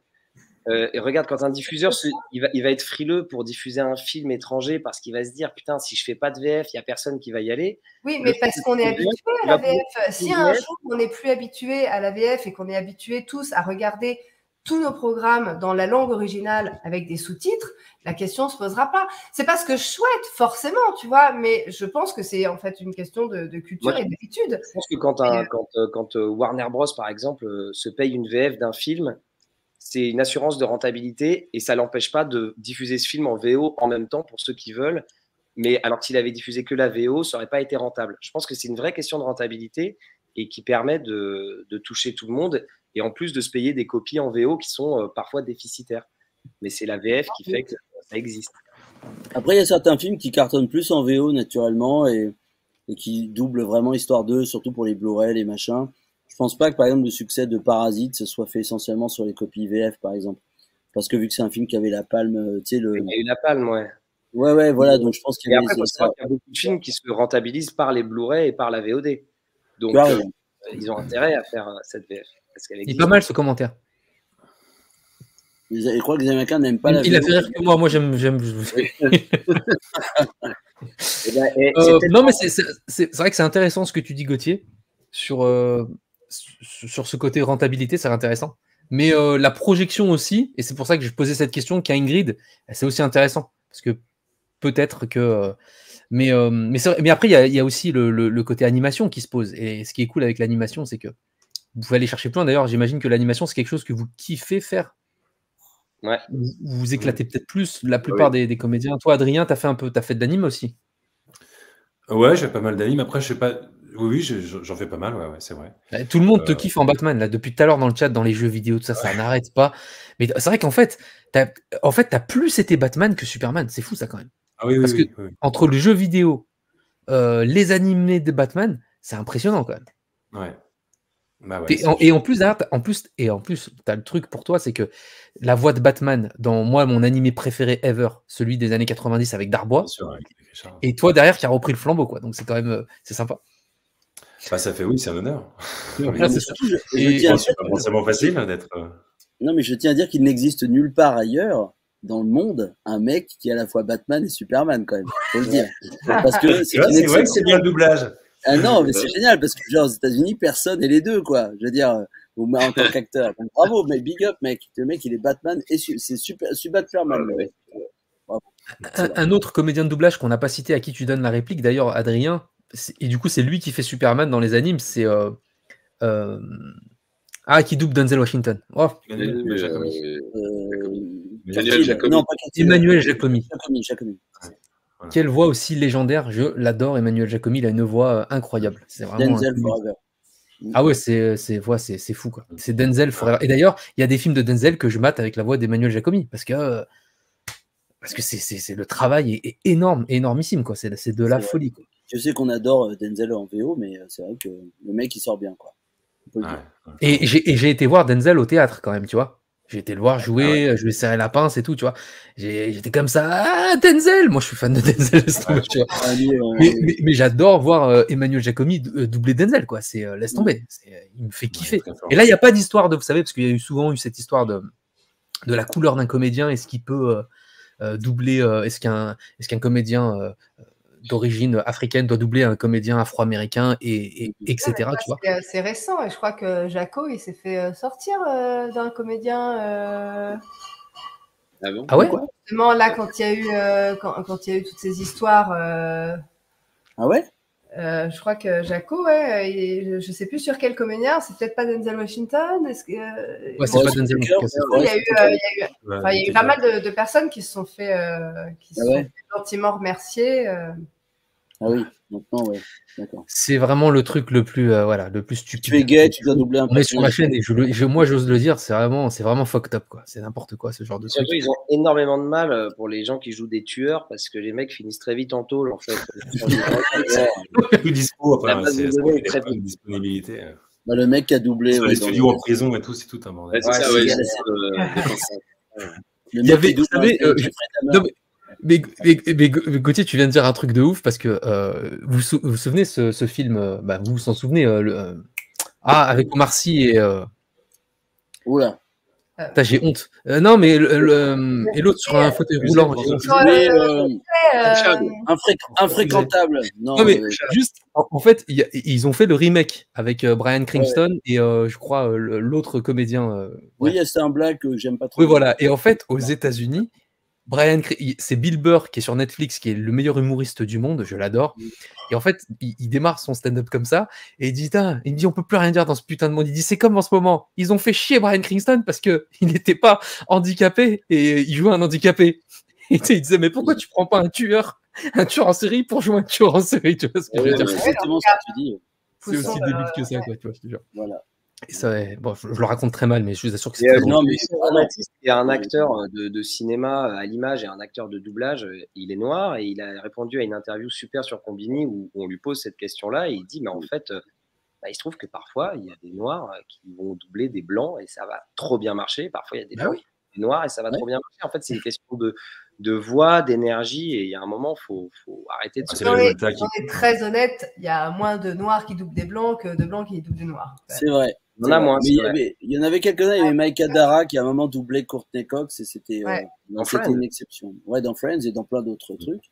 Euh, et regarde, quand un diffuseur, se- il, va, il va être frileux pour diffuser un film étranger parce qu'il va se dire, putain, si je fais pas de VF, il y a personne qui va y aller. Oui, mais parce qu'on est tu habitué à la VF. Si un VF, jour on n'est plus habitué à la VF et qu'on est habitué tous à regarder tous nos programmes dans la langue originale avec des sous-titres, la question se posera pas. C'est pas ce que je souhaite forcément, tu vois, mais je pense que c'est en fait une question de, de culture Moi, et d'habitude. Je pense que quand, un- quand, euh, quand euh, Warner Bros, par exemple, se paye une VF d'un film, c'est une assurance de rentabilité et ça l'empêche pas de diffuser ce film en VO en même temps pour ceux qui veulent. Mais alors qu'il avait diffusé que la VO, ça n'aurait pas été rentable. Je pense que c'est une vraie question de rentabilité et qui permet de, toucher tout le monde et en plus de se payer des copies en VO qui sont euh, parfois déficitaires. Mais c'est la VF qui fait que ça existe. Après, il y a certains films qui cartonnent plus en VO naturellement et, et qui doublent vraiment Histoire 2, surtout pour les Blu-ray, les machins. Je pense pas que, par exemple, le succès de Parasite se soit fait essentiellement sur les copies VF, par exemple. Parce que vu que c'est un film qui avait la palme, euh, tu sais, le. Il y a eu la palme, ouais. Ouais, ouais, voilà, donc je pense qu'il y a beaucoup de films qui se rentabilisent par les Blu-ray et par la VOD. Donc, euh, ils ont intérêt à faire euh, cette VF. Parce qu'elle Il est pas mal ce commentaire. Je crois que les Américains n'aiment pas la Il a fait rire que moi. Moi, j'aime. j'aime... Eh ben, Euh, non, mais c'est vrai que c'est intéressant ce que tu dis, Gauthier, sur, euh, sur ce côté rentabilité, c'est intéressant. Mais euh, la projection aussi, et c'est pour ça que je posais cette question qu'à Ingrid, c'est aussi intéressant. Parce que peut-être que. euh, mais, euh, mais, après, il y a, il y a aussi le, le- le côté animation qui se pose. Et ce qui est cool avec l'animation, c'est que vous pouvez aller chercher plein. D'ailleurs, j'imagine que l'animation, c'est quelque chose que vous kiffez faire. Ouais. Vous éclatez peut-être plus la plupart des, des comédiens. Toi, Adrien, tu as fait un peu, as fait de l'anime aussi? Ouais, j'ai pas mal d'animes. Après, je sais pas. Oui, oui, je- je- j'en fais pas mal, ouais, ouais, c'est vrai. Bah, Tout le monde te Euh, kiffe en Batman, là, depuis tout à l'heure dans le chat, dans les jeux vidéo, tout ça, ça n'arrête pas. Mais c'est vrai qu'en fait, t'as en fait, t'as plus été Batman que Superman. C'est fou, ça, quand même. Ah oui, Parce oui, que oui. entre le jeu vidéo, euh, les animés de Batman, c'est impressionnant, quand même. Ouais. Bah ouais, en- et en plus, t'as- en plus, et en plus, t'as le truc pour toi, c'est que la voix de Batman dans moi, mon animé préféré ever, celui des années 90 avec Darbois, sûr, avec et toi derrière qui a repris le flambeau, quoi. Donc c'est quand même, euh, c'est sympa. Bah, ça fait oui, c'est un honneur. C'est ça. Je, je Et- tiens à c'est pas forcément facile hein, d'être. euh, Non, mais je tiens à dire qu'il n'existe nulle part ailleurs dans le monde un mec qui est à la fois Batman et Superman, quand même. Faut le dire. Parce que C'est vrai, que c'est bien le doublage. Ah non, mais c'est génial parce que genre aux États-Unis, personne n'est les deux, quoi. Je veux dire, moins en tant qu'acteur. Bravo, mais big up, mec. Le mec, il est Batman et c'est super, super Superman. le mec. Un, un autre comédien de doublage qu'on n'a pas cité à qui tu donnes la réplique, d'ailleurs, Adrien, et du coup c'est lui qui fait Superman dans les animes, c'est euh, euh, ah qui double Denzel Washington. Oh, Emmanuel Euh, Jacobi. Euh, Emmanuel Emmanuel. Quelle voix aussi légendaire, je l'adore. Emmanuel Jacomi, il a une voix incroyable. C'est vraiment. Denzel Forever. Ah ouais, c'est c'est voix, c'est c'est fou quoi. C'est Denzel Forever. Et d'ailleurs, il y a des films de Denzel que je mate avec la voix d'Emmanuel Jacomi parce que parce que c'est le travail est, est énorme, énormissime quoi. C'est c'est de la folie quoi. Je sais qu'on adore euh, Denzel en VO, mais euh, c'est vrai que le mec, il sort bien, quoi. Ouais, ouais. Et j'ai et été voir Denzel au théâtre quand même, tu vois. J'ai été le voir jouer, je lui ai serré la pince et tout, tu vois. J'étais comme ça, ah Denzel Moi je suis fan de Denzel, tomber, tu vois. Ah, euh, Mais, mais, mais j'adore voir euh, Emmanuel Jacomi doubler Denzel, quoi. C'est euh, laisse tomber. C'est, euh, il me fait kiffer. Et là, il n'y a pas d'histoire de, vous savez, parce qu'il y a eu souvent eu cette histoire de, de la couleur d'un comédien. Est-ce qu'il peut doubler euh, Est-ce qu'un est qu'un comédien euh, d'origine africaine doit doubler un comédien afro-américain et, et- etc. Ouais, tu vois c'est- C'est récent et je crois que Jaco, il s'est fait euh, sortir euh, d'un comédien. euh, Ah bon? Ah ouais Justement, là, quand il y a eu, euh, quand, quand il y a eu toutes ces histoires, euh, Ah ouais? Euh, je crois que Jaco, ouais, je sais plus sur quel comédien, c'est peut-être pas Denzel Washington. Est-ce que, euh, Ouais, c'est Ouais, pas Denzel. ouais. il y a eu, euh, il y a eu, Ouais, enfin, il y a eu pas mal de, de personnes qui se sont fait, euh, qui se Ah sont ouais. fait gentiment remercier. euh. Ah oui, maintenant, ouais. D'accord. C'est vraiment le truc le plus, euh, voilà, le plus stupide. Tu es gay, tu dois doubler un On est sur la chaîne et je, moi j'ose le dire, c'est vraiment, c'est vraiment fucked up quoi. C'est n'importe quoi ce genre de truc. Ils ont énormément de mal euh, pour les gens qui jouent des tueurs parce que les mecs finissent très vite en tôle en fait. Plus dispo, La enfin, base c'est de disponibilité. euh. Bah, le mec qui a doublé. Sur ouais, les studios en prison et tout, c'est tout un bordel. Ouais, c'est Ouais, ça, ouais, euh, Il y avait- vous savez, mais- Mais, mais, mais, mais Gauthier, tu viens de dire un truc de ouf parce que euh, vous sou- vous souvenez ce, ce film, euh, bah, vous vous en souvenez, euh, le, euh, ah, avec Omar Sy et. Euh, Oula. j'ai honte. Euh, non, mais le- le- et l'autre sur un fauteuil roulant. euh, Euh, infré- infréquentable. Non, Non, mais euh, juste, en, en fait, il y a- ils ont fait le remake avec euh, Brian Cranston et euh, je crois l'autre comédien. euh, oui, c'est un blague que j'aime pas trop. Oui, voilà. Et en fait, aux États-Unis, Brian, c'est Bill Burr qui est sur Netflix, qui est le meilleur humoriste du monde. Je l'adore. Et en fait, il, il démarre son stand-up comme ça et il dit, il me dit, on peut plus rien dire dans ce putain de monde. Il dit, c'est comme en ce moment. Ils ont fait chier Brian Cranston parce que il n'était pas handicapé et il jouait un handicapé. Et il disait, mais pourquoi tu prends pas un tueur, un tueur en série pour jouer un tueur en série Tu vois ce que je veux Ouais, dire? c'est exactement ce que tu dis. C'est aussi débile que ça, quoi. Tu vois, je te jure. Voilà. Et ça, ouais, bon, je, je le raconte très mal, mais je vous assure que c'est Et, euh, drôle. Non, mais Jean Baptiste, qui est un acteur euh, de, de cinéma euh, à l'image et un acteur de doublage. Il est noir et il a répondu à une interview super sur Combini où on lui pose cette question-là et il dit mais en fait, bah, il se trouve que parfois il y a des noirs qui vont doubler des blancs et ça va trop bien marcher. Parfois il y a des Bah blancs des noirs et ça va trop bien marcher. En fait, c'est une question de, de voix, d'énergie et il y a un moment faut, faut arrêter de Ah, se c'est si on est, très honnête, il y a moins de noirs qui doublent des blancs que de blancs qui doublent des noirs. c'est vrai. Il y en a moins, il y, avait- il y en avait quelques-uns. Il y avait Mike Adara qui à un moment doublé Courtney Cox et c'était euh, Ouais. Une exception. Ouais, dans Friends et dans plein d'autres trucs.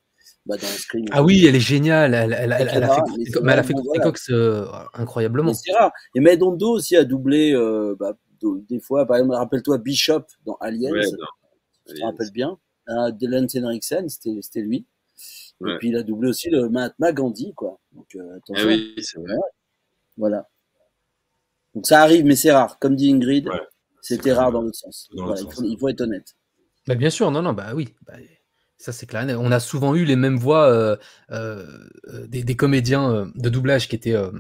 Bah, dans Scream. Ah oui, elle est géniale. Elle, elle- elle- elle a fait, Mais mais elle a fait vraiment- Courtney voilà. Cox euh, incroyablement. C'est rare. Et Medondo aussi a doublé, euh, bah, des fois, par exemple, rappelle-toi Bishop dans Aliens, Ouais, non. tu te rappelles bien. De Lance Henriksen, c'était c'était lui. Et Ouais. puis il a doublé aussi le Mahatma Gandhi, quoi. Donc euh, attention, oui, c'est vrai. voilà. Donc ça arrive, mais c'est rare. Comme dit Ingrid, Ouais. c'était rare dans l'autre sens. dans Voilà, l'autre il, faut, sens. il faut être honnête. Bah, bien sûr, non, non, bah oui. Bah, ça, c'est clair. On a souvent eu les mêmes voix euh, euh, des, des comédiens euh, de doublage qui étaient, euh,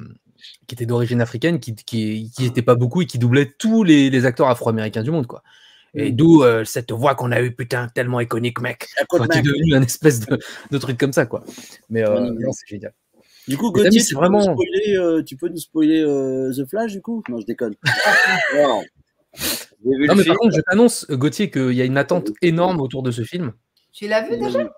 qui étaient d'origine africaine, qui, qui, qui étaient pas beaucoup et qui doublaient tous les, les acteurs afro-américains du monde, quoi. Et Mm. d'où euh, cette voix qu'on a eue, putain, tellement iconique, mec. Est main. devenu un espèce de, de truc comme ça, quoi. Mais euh, non, c'est génial. Du coup, Gauthier, c'est tu, vraiment- peux nous spoiler, euh, tu peux nous spoiler euh, The Flash, du coup? Non, je déconne. Non. Mais film. par contre, je t'annonce, Gauthier, qu'il y a une attente énorme autour de ce film. Tu l'as vu déjà?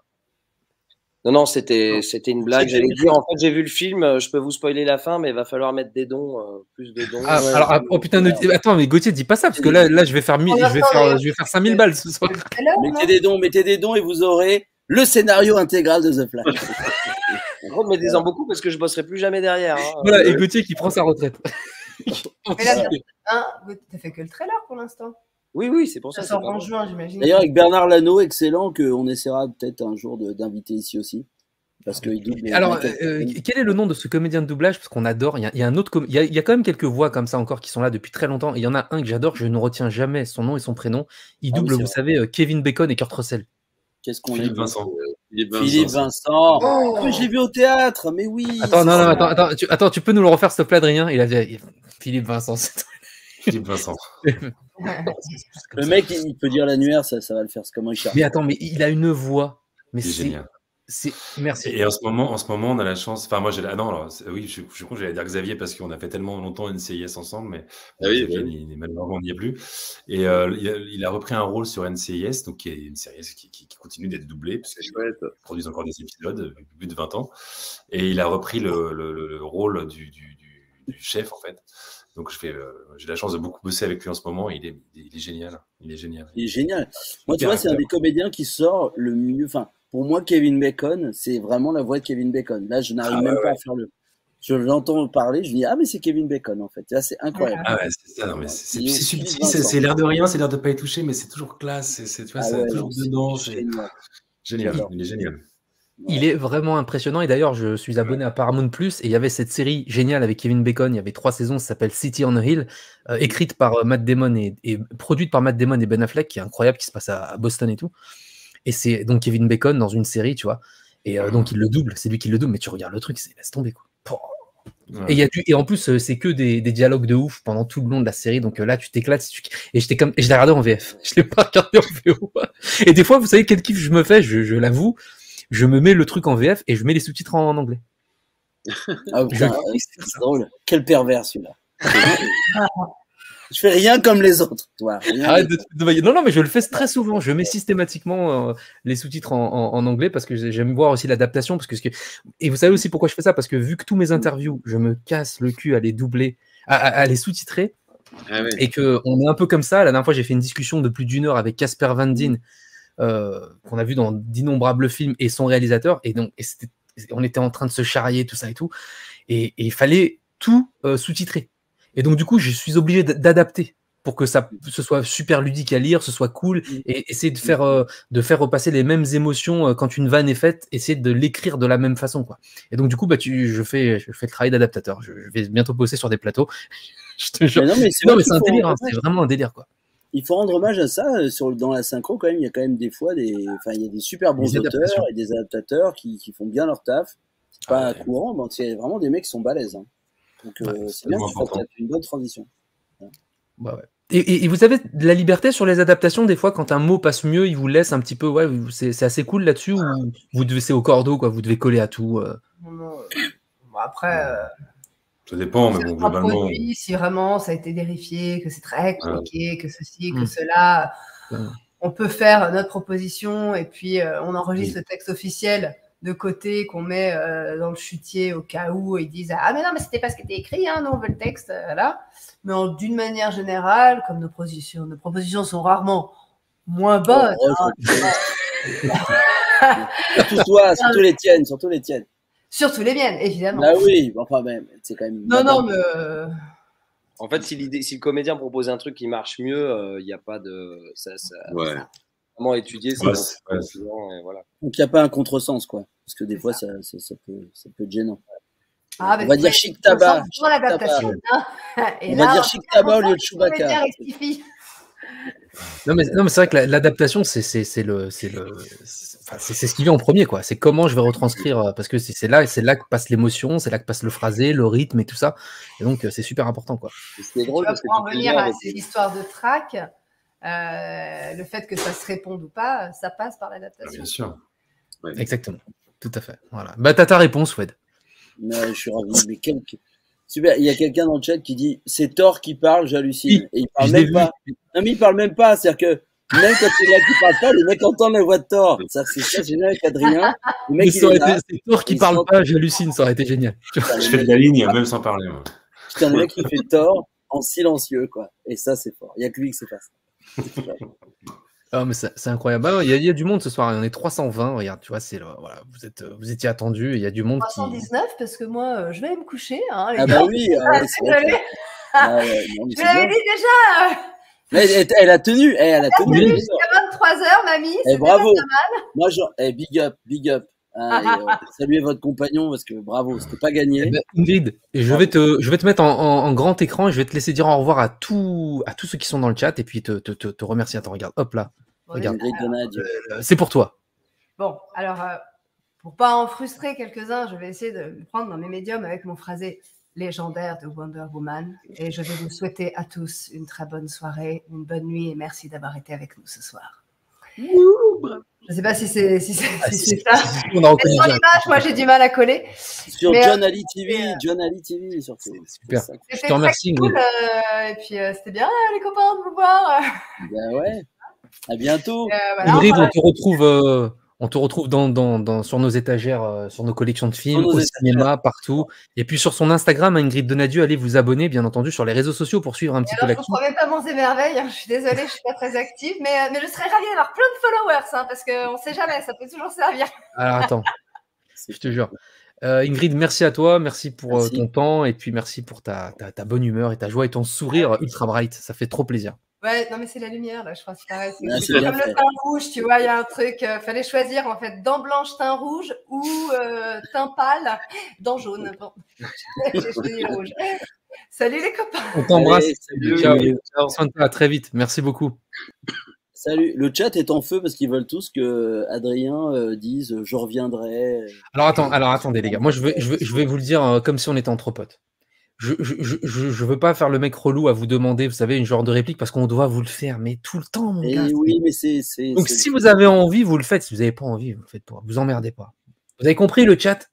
Non, non, c'était c'était une blague. J'allais dire, en fait, j'ai vu le film. euh, Je peux vous spoiler la fin, mais il va falloir mettre des dons, euh, plus de dons. Ah, Ouais, alors, ah, ouais, oh putain, ne- attends, mais Gauthier, dis pas ça, parce que là, là je vais faire, mille- je vais faire, je vais faire 5000 balles ce soir. Alors, Mettez des dons, mettez des dons et vous aurez le scénario intégral de The Flash. Par contre, mettez-en beaucoup parce que je bosserai plus jamais derrière. hein. Voilà, et Gauthier qui prend sa retraite. Mais là, hein, t'as fait que le trailer pour l'instant. Oui, oui, c'est pour ça. Ça c'est sort en juin, j'imagine. D'ailleurs, avec Bernard Lano, excellent, qu'on essaiera peut-être un jour de- d'inviter ici aussi. Parce qu'il double. Alors, Michael euh, quel est le nom de ce comédien de doublage? Parce qu'on adore. Il y, a, il y a un autre. com- Il y, a, il y a quand même quelques voix comme ça encore qui sont là depuis très longtemps. Et il y en a un que j'adore. Je ne retiens jamais son nom et son prénom. Il Ah oui, double, vous vrai. savez, euh, Kevin Bacon et Kurt Russell. Qu'est-ce qu'on Philippe Vincent. Philippe Philippe Vincent. Oh. Ah, mais je l'ai vu au théâtre, mais oui. Attends, non, non, attends, attends, tu, attends, tu peux nous le refaire, s'il te plaît, Adrien? Il avait Philippe Vincent. Philippe Vincent. Le mec, il peut dire l'annuaire, ça, ça va le faire. C'est comme Richard. Mais attends, mais il a une voix. Mais C'est génial. merci. Et en ce moment, en ce moment, on a la chance. Enfin, moi, j'ai. Ah non, alors, oui, je, suis con, j'allais dire Xavier parce qu'on a fait tellement longtemps NCIS ensemble, mais Ah oui, Xavier, oui. il, il- malheureusement, il n'y est plus. Et euh, il, a, il a repris un rôle sur NCIS, donc qui est une série qui, qui- qui continue d'être doublée, parce C'est qu'ils produisent encore des épisodes depuis plus de 20 ans. Et il a repris le, le- le- le rôle du, du- du- du chef, en fait. Donc, je fais, euh, j'ai la chance de beaucoup bosser avec lui en ce moment. et Il est, il est génial. Il est génial. Il est génial. Moi, tu vois, c'est un des comédiens qui sort le mieux. Enfin, pour moi, Kevin Bacon, c'est vraiment la voix de Kevin Bacon. Là, je n'arrive Ah, même ouais, pas à faire le. Je l'entends parler, je dis ah mais c'est Kevin Bacon en fait. Là, c'est incroyable. Ah ouais, c'est ça, non, mais c'est Il est c'est aussi subtil, c'est c'est l'air de rien, c'est l'air de pas y toucher, mais c'est toujours classe, c'est c'est- tu vois, Ah ouais, toujours non, dedans, c'est génial. il est génial. Il est vraiment impressionnant. Et d'ailleurs, je suis abonné à Paramount Plus et il y avait cette série géniale avec Kevin Bacon. Il y avait trois saisons. Ça s'appelle City on a Hill, euh, écrite par euh, Matt Damon et, et produite par Matt Damon et Ben Affleck, qui est incroyable, qui se passe à, à Boston et tout. Et c'est donc Kevin Bacon dans une série, tu vois. Et euh, donc il le double. C'est lui qui le double. Mais tu regardes le truc, c'est laisse tomber quoi. Ouais. Et, y a du, et en plus, c'est que des, des dialogues de ouf pendant tout le long de la série. Donc là, tu t'éclates. tu- Et j'étais comme, et je l'ai regardé en VF. Je l'ai pas regardé en VO. Et des fois, vous savez quel kiff je me fais, je, je l'avoue. Je me mets le truc en VF et je mets les sous-titres en, anglais. Ah, putain, Je- c'est drôle. Quel pervers celui-là. je fais rien comme les autres. Toi, rien Arrête de. Non, non, mais je le fais très souvent. Je mets systématiquement euh, les sous-titres en, en- en anglais parce que j'ai- j'aime voir aussi l'adaptation. Parce que, ce que- Et vous savez aussi pourquoi je fais ça? Parce que vu que tous mes interviews, je me casse le cul à les doubler, à, à- à les sous-titrer, Ah oui. et que on est un peu comme ça. La dernière fois, j'ai fait une discussion de plus d'une heure avec Casper Van Dien, euh, qu'on a vu dans d'innombrables films, et son réalisateur. Et donc, et on était en train de se charrier, tout ça et tout. Et, il fallait tout euh, sous-titrer. Et donc, du coup, je suis obligé d'adapter pour que ça ce soit super ludique à lire, ce soit cool, et essayer de faire, euh, de faire repasser les mêmes émotions euh, quand une vanne est faite, essayer de l'écrire de la même façon. Quoi. Et donc, du coup, bah, tu, je, fais, je fais le travail d'adaptateur. Je, je vais bientôt bosser sur des plateaux. je te jure. Mais non, mais c'est c'est un délire, hein, vraiment un délire, quoi. Il faut rendre hommage à ça. euh, Sur, dans la synchro, quand même, il y a quand même des fois des, enfin, il y a des super bons Des auteurs et des adaptateurs qui, qui font bien leur taf. Pas Ah ouais. courant, donc c'est vraiment des mecs qui sont balèzes. hein. Donc, euh, Ouais, c'est bien une bonne transition. Bah ouais. Et, et- et vous avez de la liberté sur les adaptations, des fois, quand un mot passe mieux, il vous laisse un petit peu, ouais, c'est c'est assez cool là-dessus, ou vous devez, c'est au cordeau, quoi, vous devez coller à tout. euh. Non, non, euh, bon, après, euh, Ça dépend, mais bon, globalement. si vraiment ça a été vérifié, que c'est très compliqué, que ceci, que Mm. cela, on peut faire notre proposition et puis euh, on enregistre le texte officiel de côté qu'on met euh, dans le chutier au cas où ils disent ah mais non mais c'était pas ce qui était écrit hein, nous on veut le texte euh, là mais d'une manière générale comme nos propositions nos propositions sont rarement moins bonnes Oh, hein, Surtout toi, surtout les tiennes, surtout les tiennes. Surtout les miennes évidemment Bah oui, enfin même, c'est quand même. non non mais euh, En fait, si, l'idée- si le comédien propose un truc qui marche mieux, il n'y a pas de. Ça, ça, Ouais. vraiment étudié, c'est Ouais, bon, et voilà. Donc il n'y a pas un contresens, quoi. Parce que des fois, ça, ça, ça peut, ça peut être gênant. ah, On mais va dire chic on tabac, hein. On va dire chic tabac au lieu de Chewbacca. Non, mais, non, mais c'est vrai que la- l'adaptation, c'est c'est- c'est le, c'est le, c'est c'est- c'est ce qui vient en premier, quoi. C'est comment je vais retranscrire, euh, parce que c'est c'est là, c'est là que passe l'émotion, c'est là que passe le phrasé, le rythme et tout ça. Et donc, euh, c'est super important, quoi. Et Ce qui est Tu drôle, vois, parce que pour en venir à ces histoires de track, euh, le fait que ça se réponde ou pas, ça passe par Ah, l'adaptation. Bien sûr. Exactement. Tout à fait. Voilà. Bah, t'as ta réponse. Mais je suis ravi. Mais quel- Super. Il y a quelqu'un dans le chat qui dit c'est Thor qui parle, j'hallucine. Oui, Et il parle je même vu. pas. Non, mais il parle même pas. C'est-à-dire que même quand c'est là qui parle pas, les mecs entendent la voix de Thor. Ça, c'est ça, génial avec Adrien. Le mec, c'est Thor qui parle pas, j'hallucine, ça aurait été génial. Putain, Je le fais de mec- la ligne, même sans parler. moi. putain, le mec, il fait Thor en silencieux, quoi. Et ça, c'est fort. Il y a que lui qui sait faire Ah, mais c'est incroyable. Ah, Il y, a- il y a du monde ce soir. Il y en a 320. Regarde, tu vois, c'est voilà, vous êtes, vous étiez attendus. Il y a du monde qui. 319, parce que moi, euh, je vais aller me coucher. Hein, les Ah bah oui. ah Désolée, Ah ouais, je l'avais dit déjà. Mais elle, elle a tenu. eh, elle a tenu. Oui. Jusqu'à 23h, mamie. Eh, c'était bravo. pas mal. Moi, genre, eh, big up, big up. Saluez votre compagnon parce que bravo, c'était pas gagné. Eh ben, Ingrid, je vais te, je vais te mettre en, en- en grand écran et je vais te laisser dire au revoir à tous, à tous ceux qui sont dans le chat et puis te, te, te, te remercier. Attends, regarde, hop là, Bon, Regarde. Euh, c'est pour toi. Bon, alors, euh, pour pas en frustrer quelques-uns, je vais essayer de me prendre dans mes médiums avec mon phrasé légendaire de Wonder Woman. Et je vais vous souhaiter à tous une très bonne soirée, une bonne nuit et merci d'avoir été avec nous ce soir. Je sais pas si c'est si Ah, si ça. on a reconnu direct. l'image, moi j'ai du mal à coller. Sur Mais, John euh, Ali TV, euh, John Ali TV surtout. Super. Je te remercie, cool, euh, et puis euh, c'était bien les copains de vous voir. Ben ouais. À bientôt. Euh, voilà, Ingrid, on te retrouve, euh, on te retrouve dans, dans, dans- sur nos étagères, euh, sur nos collections de films, au étagères. cinéma, partout. Et puis sur son Instagram, Ingrid Donadieu, allez vous abonner, bien entendu, sur les réseaux sociaux pour suivre un petit peu alors, je l'actu. vous promets pas mon émerveil, hein, je suis désolée, je suis pas très active, mais, euh, mais je serais ravie d'avoir plein de followers, hein, parce qu'on sait jamais, ça peut toujours servir. Alors attends, je te jure. Euh, Ingrid, merci à toi, merci pour Merci. ton temps et puis merci pour ta, ta, ta bonne humeur et ta joie et ton sourire ultra bright. Ça fait trop plaisir. Ouais, non mais c'est la lumière là, je crois que c'est bien comme fait. le teint rouge, tu vois, il y a un truc, euh, fallait choisir en fait, dents blanches, teint rouge ou euh, teint pâle, dents jaunes. Bon. J'ai choisi le rouge. Salut les copains. On t'embrasse. Ciao. À très vite. Merci beaucoup. Salut. Le chat est en feu parce qu'ils veulent tous que Adrien euh, dise je reviendrai. Alors, attends, alors attendez les gars, moi je vais, je vais, je vais vous le dire euh, comme si on était entre potes. Je, je, je, je veux pas faire le mec relou à vous demander, vous savez, une genre de réplique parce qu'on doit vous le faire, mais tout le temps, mon Et gars. oui, mais c'est. c'est- Donc si vous avez envie, vous le faites. Si vous n'avez pas envie, vous le faites pas. Vous emmerdez pas. Vous avez compris le chat?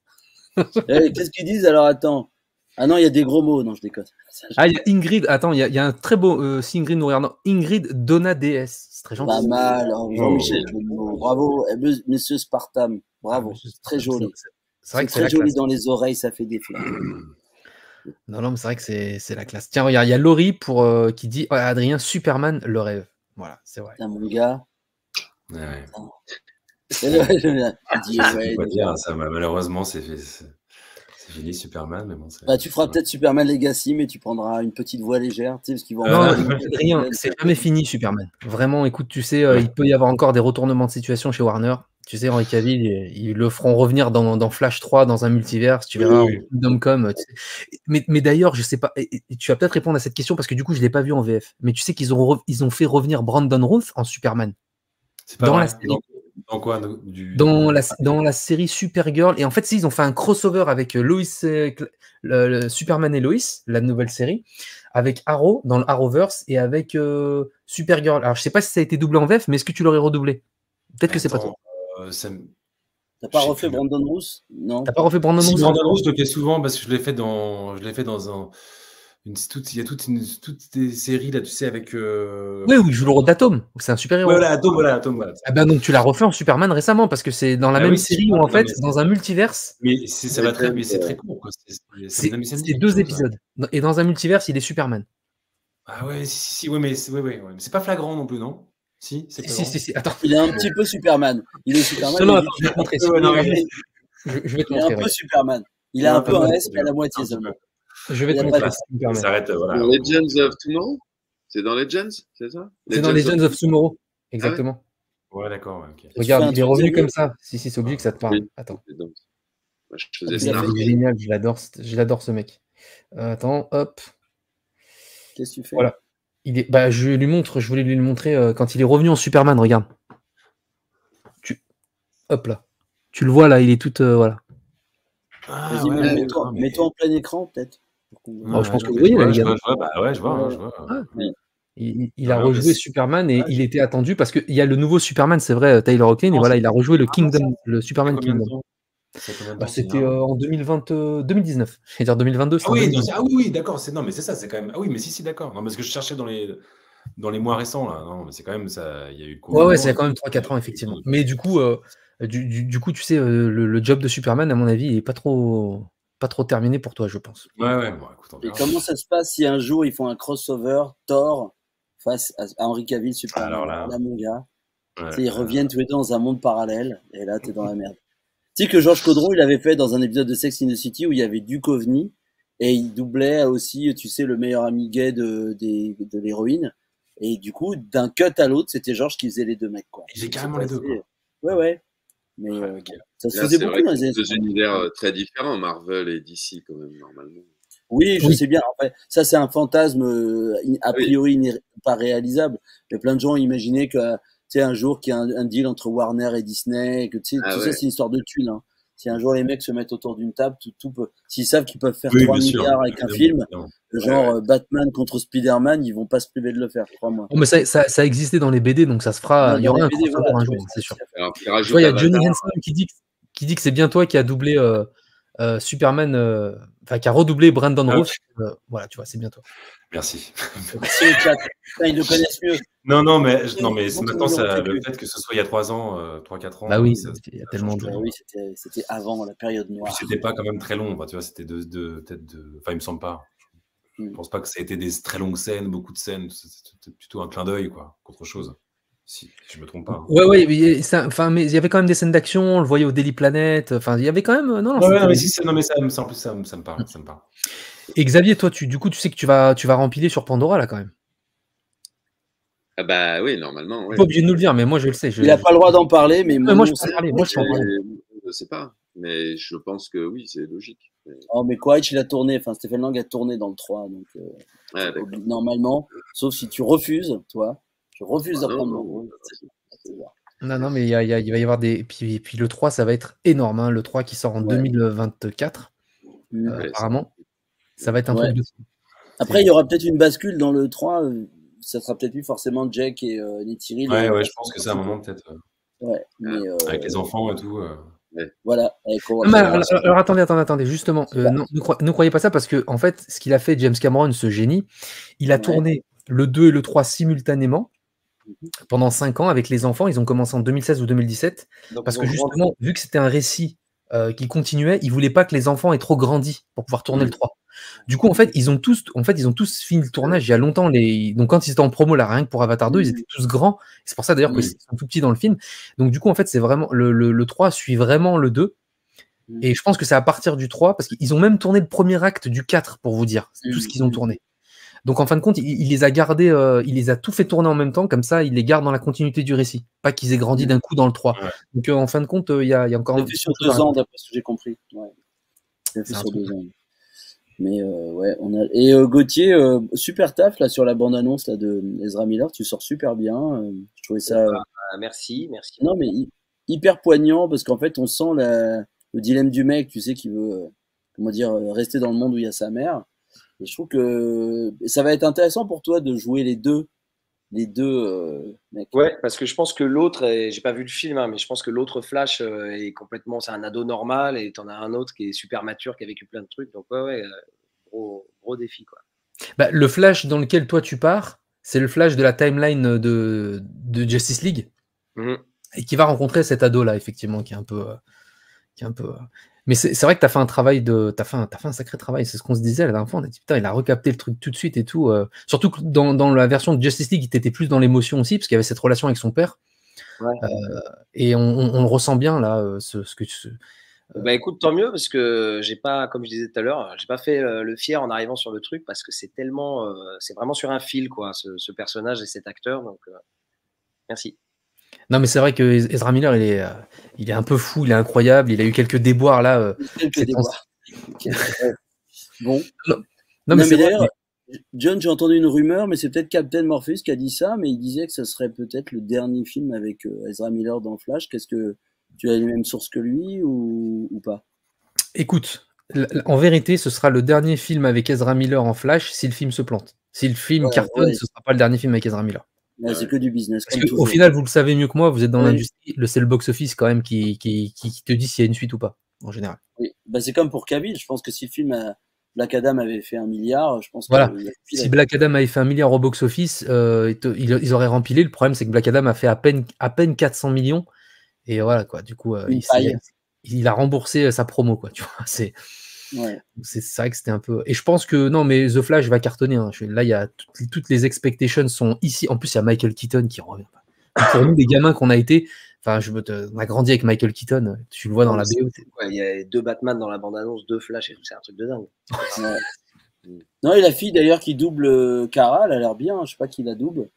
Eh, Qu'est-ce qu'ils disent alors? Attends. Ah non, il y a des gros mots, non, je déconne. Ah, il y a Ingrid, attends, il y, a- il y a un très beau, euh, si Ingrid nous regarde, non, Ingrid Donna DS, c'est très gentil. Pas mal, Jean-Michel Oh. Joliot. Bravo, Eh, monsieur Spartam, bravo, Ah, très joli. C'est c'est vrai C'est que c'est très joli classe. dans les oreilles, ça fait des flammes. Non, non, mais c'est vrai que c'est c'est la classe. Tiens, regarde, il y a Laurie pour, euh, qui dit, Ouais, Adrien, Superman, le rêve. Voilà, c'est vrai. Putain, mon gars. Ouais, ouais. Ça, ma- malheureusement, c'est fini Superman, mais bon. c'est- Bah, tu feras peut-être Superman Legacy, mais tu prendras une petite voix légère, tu sais, parce qu'ils vont Euh, Non, Adrien, c'est jamais fini, Superman. Vraiment, écoute, tu sais, euh, il peut y avoir encore des retournements de situation chez Warner. Tu sais, Henri Cavill, ils, ils le feront revenir dans, dans Flash 3, dans un multivers, tu Oui, verras, oui, tu sais. Mais, mais d'ailleurs, je sais pas, et- et tu vas peut-être répondre à cette question parce que du coup, je l'ai pas vu en VF. Mais tu sais qu'ils ont, ils ont fait revenir Brandon Routh en Superman. C'est pas dans vrai. la série. Dans, dans quoi du, Dans la, dans la série Supergirl. Et en fait, si, ils ont fait un crossover avec euh, Lois, euh, Cl- le, le Superman et Lois, la nouvelle série, avec Arrow, dans le Arrowverse, et avec euh, Supergirl. Alors, je sais pas si ça a été doublé en VF, mais est-ce que tu l'aurais redoublé? Peut-être que c'est pas toi. Euh, ça me- T'as pas refait. Brandon Roos Non. T'as pas refait Brandon Si, Routh Brandon je le fais souvent parce que je l'ai fait dans, je l'ai fait dans un, une, toute, il y a toute une, toutes des séries là, tu sais, avec. Euh... Oui, oui, il joue le rôle d'Atom. C'est un super-héros. Ouais, voilà, Atom, voilà, Atom, voilà. Ah ben donc tu l'as refait en Superman récemment parce que c'est dans la Ah même oui, série pas- en fait, dans un multiverse, Mais c'est, ça va très, mais c'est très court, quoi. C'est, deux chose, ça. épisodes. Et dans un multiverse, il est Superman. Ah ouais, si, si, si, ouais, mais c'est, ouais, ouais, ouais. Mais c'est pas flagrant non plus, non? Si, c'est Si, si, si. Attends, Il est un petit peu Superman. Il est Superman. Non, non, je vais te montrer. Ouais, non, mais- Je, je vais te il est un peu. Superman. Il a un peu un S, mais à la moitié seulement. Je vais Il te montrer. Superman. s'arrête, voilà. Legends of Tomorrow C'est dans Legends, c'est ça? C'est dans Legends of Tomorrow. Exactement. Ouais, d'accord, ouais, fais Regarde, il est revenu comme ça. Si, si, c'est obligé que ça te parle. Oui. Attends. Je faisais Il Il génial, je l'adore, ce- je l'adore ce mec. Euh, attends, hop. Qu'est-ce que tu fais? Voilà. Il est, bah, je lui montre, je voulais lui le montrer euh, quand il est revenu en Superman, regarde. Tu, hop là. Tu le vois là, il est tout, euh, voilà. Ah, Vas-y, ouais, mets-toi mais- en plein écran, peut-être. Oh, je pense que vous voyez, là, ouais, les je gars. vois, je vois, bah ouais, je vois, Ouais. je vois. Ah. Oui. Il, il a Ouais, rejoué Superman et il était attendu parce qu'il y a le nouveau Superman, c'est vrai, euh, Taylor Hoechlin, et voilà, il a rejoué le Ah, Kingdom, le Superman Kingdom. Bah, c'était euh, en 2020, euh, 2019. Je vais dire 2022. c'est Ah en oui, non, 2019. c'est- ah oui, oui, d'accord. C'est non, mais c'est ça, c'est quand même. Ah oui, mais si, si, d'accord. Non, parce que je cherchais dans les dans les mois récents là. Non, mais c'est quand même ça. Il y a eu Ouais, ouais, c'est quand même 3-4 ans, effectivement. Mais du coup, euh, du, du- du coup, tu sais, euh, le, le job de Superman, à mon avis, il est pas trop, pas trop terminé pour toi, je pense. Ouais, ouais. Bon, écoute, on Et comment ça se passe si un jour ils font un crossover Thor face à à Henry Cavill Superman Alors là- mon gars. Ouais. Tu sais, ils reviennent tous les deux dans un monde parallèle, et là, t'es dans la merde. Tu sais que Georges Caudron, il avait fait dans un épisode de Sex in the City où il y avait Duchovny, et il doublait aussi, tu sais, le meilleur ami gay de, l'héroïne. Et du coup, d'un cut à l'autre, c'était Georges qui faisait les deux mecs, quoi. Il faisait carrément les deux, Ouais, ouais. Mais Ouais, euh, ça se Là, faisait beaucoup dans les deux 60. univers euh, très différents, Marvel et DC, quand même, normalement. Oui, je Oui. sais bien. Après, ça, c'est un fantasme euh, a Oui. priori iné- pas réalisable. Mais plein de gens imaginaient que, sais, un jour qu'il y a un, un deal entre Warner et Disney, que tu sais, Ah tout ouais. ça, c'est une histoire de thunes. Hein. Si un jour les mecs se mettent autour d'une table, tout, tout peut. S'ils savent qu'ils peuvent faire Oui, 3 bien sûr. milliards avec un film, genre Ouais, euh, Batman contre Spider-Man, ils vont pas se priver de le faire, crois-moi. Oh, mais ça, ça, ça existait dans les BD, donc ça se fera. Il y aura un BD, voilà, un jour, c'est sûr. Il y a Johnny. Henson qui dit, que- qui dit que c'est bien toi qui a doublé euh, euh, Superman, euh, enfin qui a redoublé Brandon Ah, Routh. Euh, voilà, tu vois, c'est bien toi. Merci. Merci au chat. Putain, ils le connaissent mieux. Non, non, mais non, mais maintenant, ça, le fait que ce soit il y a 3 ans, euh, 3-4 ans. Bah oui, ça- il y a tellement de. Oui, c'était c'était avant la période noire. C'était pas quand même très long, enfin, tu vois, c'était de, de peut-être de. Enfin, il me semble pas. Je Mm. pense pas que ça a été des très longues scènes, beaucoup de scènes. C'était plutôt un clin d'œil, quoi, qu'autre chose. Si, je me trompe pas. hein. Ouais, ouais, mais ça- enfin, mais il y avait quand même des scènes d'action, on le voyait au Daily Planet. Enfin, il y avait quand même. Non, non, Ouais, non, mais si, ça- non, mais ça, ça, en plus, ça, me- ça me parle, ça me parle. Et Xavier, toi, tu, du coup, tu sais que tu vas, tu vas rempiler sur Pandora là quand même. Ah bah oui, normalement, oui. pas obligé de nous le dire, mais moi je le sais. Je, Il a pas le droit d'en parler, mais moi, je peux parler. Moi, je Je sais pas, mais je pense que oui, c'est logique. Oh, mais Kovacs, il a tourné, enfin, Stéphane Lang a tourné dans le 3, donc euh, d'accord. normalement, sauf si tu refuses, toi, tu refuses Ah, d'apprendre non, non, non, mais il, y a- il y a- il va y avoir des. et Puis, et puis le 3, ça va être énorme. hein, Le 3 qui sort en Ouais. 2024, Mm. euh, Ouais, apparemment. Ça va être un Ouais. truc de. Après, il y aura peut-être une bascule dans le 3, euh, ça sera peut-être plus forcément Jack et euh, Neytiri, les- Ouais, ouais, je pense que c'est un moment, peut-être, euh, Ouais, mais euh, avec les enfants et tout. euh, Voilà. avec- Non, mais alors, alors, alors, attendez, attendez, attendez, justement, euh, non, ne, cro- ne croyez pas ça parce que, en fait, ce qu'il a fait, James Cameron, ce génie, il a Ouais. tourné le 2 et le 3 simultanément pendant 5 ans avec les enfants. Ils ont commencé en 2016 ou 2017 Donc, parce que, justement, vu que c'était un récit euh, qui continuait, il voulait pas que les enfants aient trop grandi pour pouvoir tourner le 3. Du coup, en fait, ils ont tous, en fait, ils ont tous fini le tournage il y a longtemps. Les... Donc, quand ils étaient en promo, là, rien que pour Avatar 2, ils étaient tous grands. C'est pour ça d'ailleurs qu'ils sont tout petits dans le film. Donc, du coup, en fait, c'est vraiment le, le, le 3 suit vraiment le 2. Et je pense que c'est à partir du 3, parce qu'ils ont même tourné le premier acte du 4, pour vous dire. C'est tout ce qu'ils ont tourné. Donc en fin de compte, il, il les a gardés, euh, il les a tout fait tourner en même temps, comme ça, il les garde dans la continuité du récit. Pas qu'ils aient grandi d'un coup dans le 3. Donc euh, en fin de compte, euh, il y, a, il y a encore petit sur deux à ans, d'après ce que j'ai compris. Ouais. Un sur deux ans. Mais euh, ouais, on a. Et euh, Gauthier, euh, super taf là sur la bande annonce là de Ezra Miller, tu sors super bien. je trouvais ça. Ah, merci, merci. Non mais hy- hyper poignant parce qu'en fait on sent la, le dilemme du mec, tu sais, qui veut comment dire rester dans le monde où il y a sa mère. Et je trouve que ça va être intéressant pour toi de jouer les deux, les deux euh, mecs. Ouais, parce que je pense que l'autre, j'ai pas vu le film, hein, mais je pense que l'autre Flash euh, est complètement, c'est un ado normal, et t'en as un autre qui est super mature, qui a vécu plein de trucs. Donc ouais, ouais, euh, gros, gros défi quoi. Bah, le flash dans lequel toi tu pars, c'est le flash de la timeline de, de Justice League. Mhm. Et qui va rencontrer cet ado-là, effectivement, qui est un peu. euh, qui est un peu euh, Mais c'est vrai que tu as fait un travail de. Tu as, t'as fait un sacré travail. C'est ce qu'on se disait la dernière fois. On a dit, putain, il a recapté le truc tout de suite et tout. euh, Surtout que dans, dans la version de Justice League, il était plus dans l'émotion aussi, parce qu'il y avait cette relation avec son père. Ouais. Euh, et on, on- on le ressent bien, là, euh, ce, ce que tu. Bah écoute, tant mieux parce que j'ai pas, comme je disais tout à l'heure, j'ai pas fait le fier en arrivant sur le truc parce que c'est tellement, euh, c'est vraiment sur un fil quoi, ce, ce personnage et cet acteur. Donc euh, merci. Non, mais c'est vrai que Ezra Miller, il est, euh, il est un peu fou, il est incroyable. Il a eu quelques déboires là. euh, Quelques déboires. Bon. Non, mais d'ailleurs, John, j'ai entendu une rumeur, mais c'est peut-être Captain Morpheus qui a dit ça, mais il disait que ce serait peut-être le dernier film avec euh, Ezra Miller dans Flash. Qu'est-ce que tu as les mêmes sources que lui ou, ou pas? Écoute, en vérité, ce sera le dernier film avec Ezra Miller en Flash si le film se plante. Si le film Ouais, cartonne, ouais. ce sera pas le dernier film avec Ezra Miller. C'est que du business. Parce toujours. final, vous le savez mieux que moi, vous êtes dans Oui. l'industrie, c'est le box-office quand même qui, qui, qui- te dit s'il y a une suite ou pas, en général. Oui. Bah, c'est comme pour Cavill. Je pense que si le film à Black Adam avait fait un milliard, je pense Voilà. que il Si Black Adam avait fait un milliard au box-office, euh, ils auraient rempilé. Le problème, c'est que Black Adam a fait à peine, à peine 400 millions. Et voilà, quoi. Du coup, euh, il, il a remboursé euh, sa promo, quoi. Tu vois, c'est. Ouais. C'est vrai que c'était un peu. Et je pense que non, mais The Flash va cartonner. hein. Là, il y a toutes, toutes les expectations sont ici. En plus, il y a Michael Keaton qui revient. Pour nous, les gamins qu'on a été, enfin, je on a grandi avec Michael Keaton. Tu le vois dans la BO. Ouais, Il y a deux Batman dans la bande-annonce, deux Flash et tout, c'est un truc de dingue. Ouais. Non, et la fille d'ailleurs qui double euh, Kara, elle a l'air bien. Je sais pas qui la double.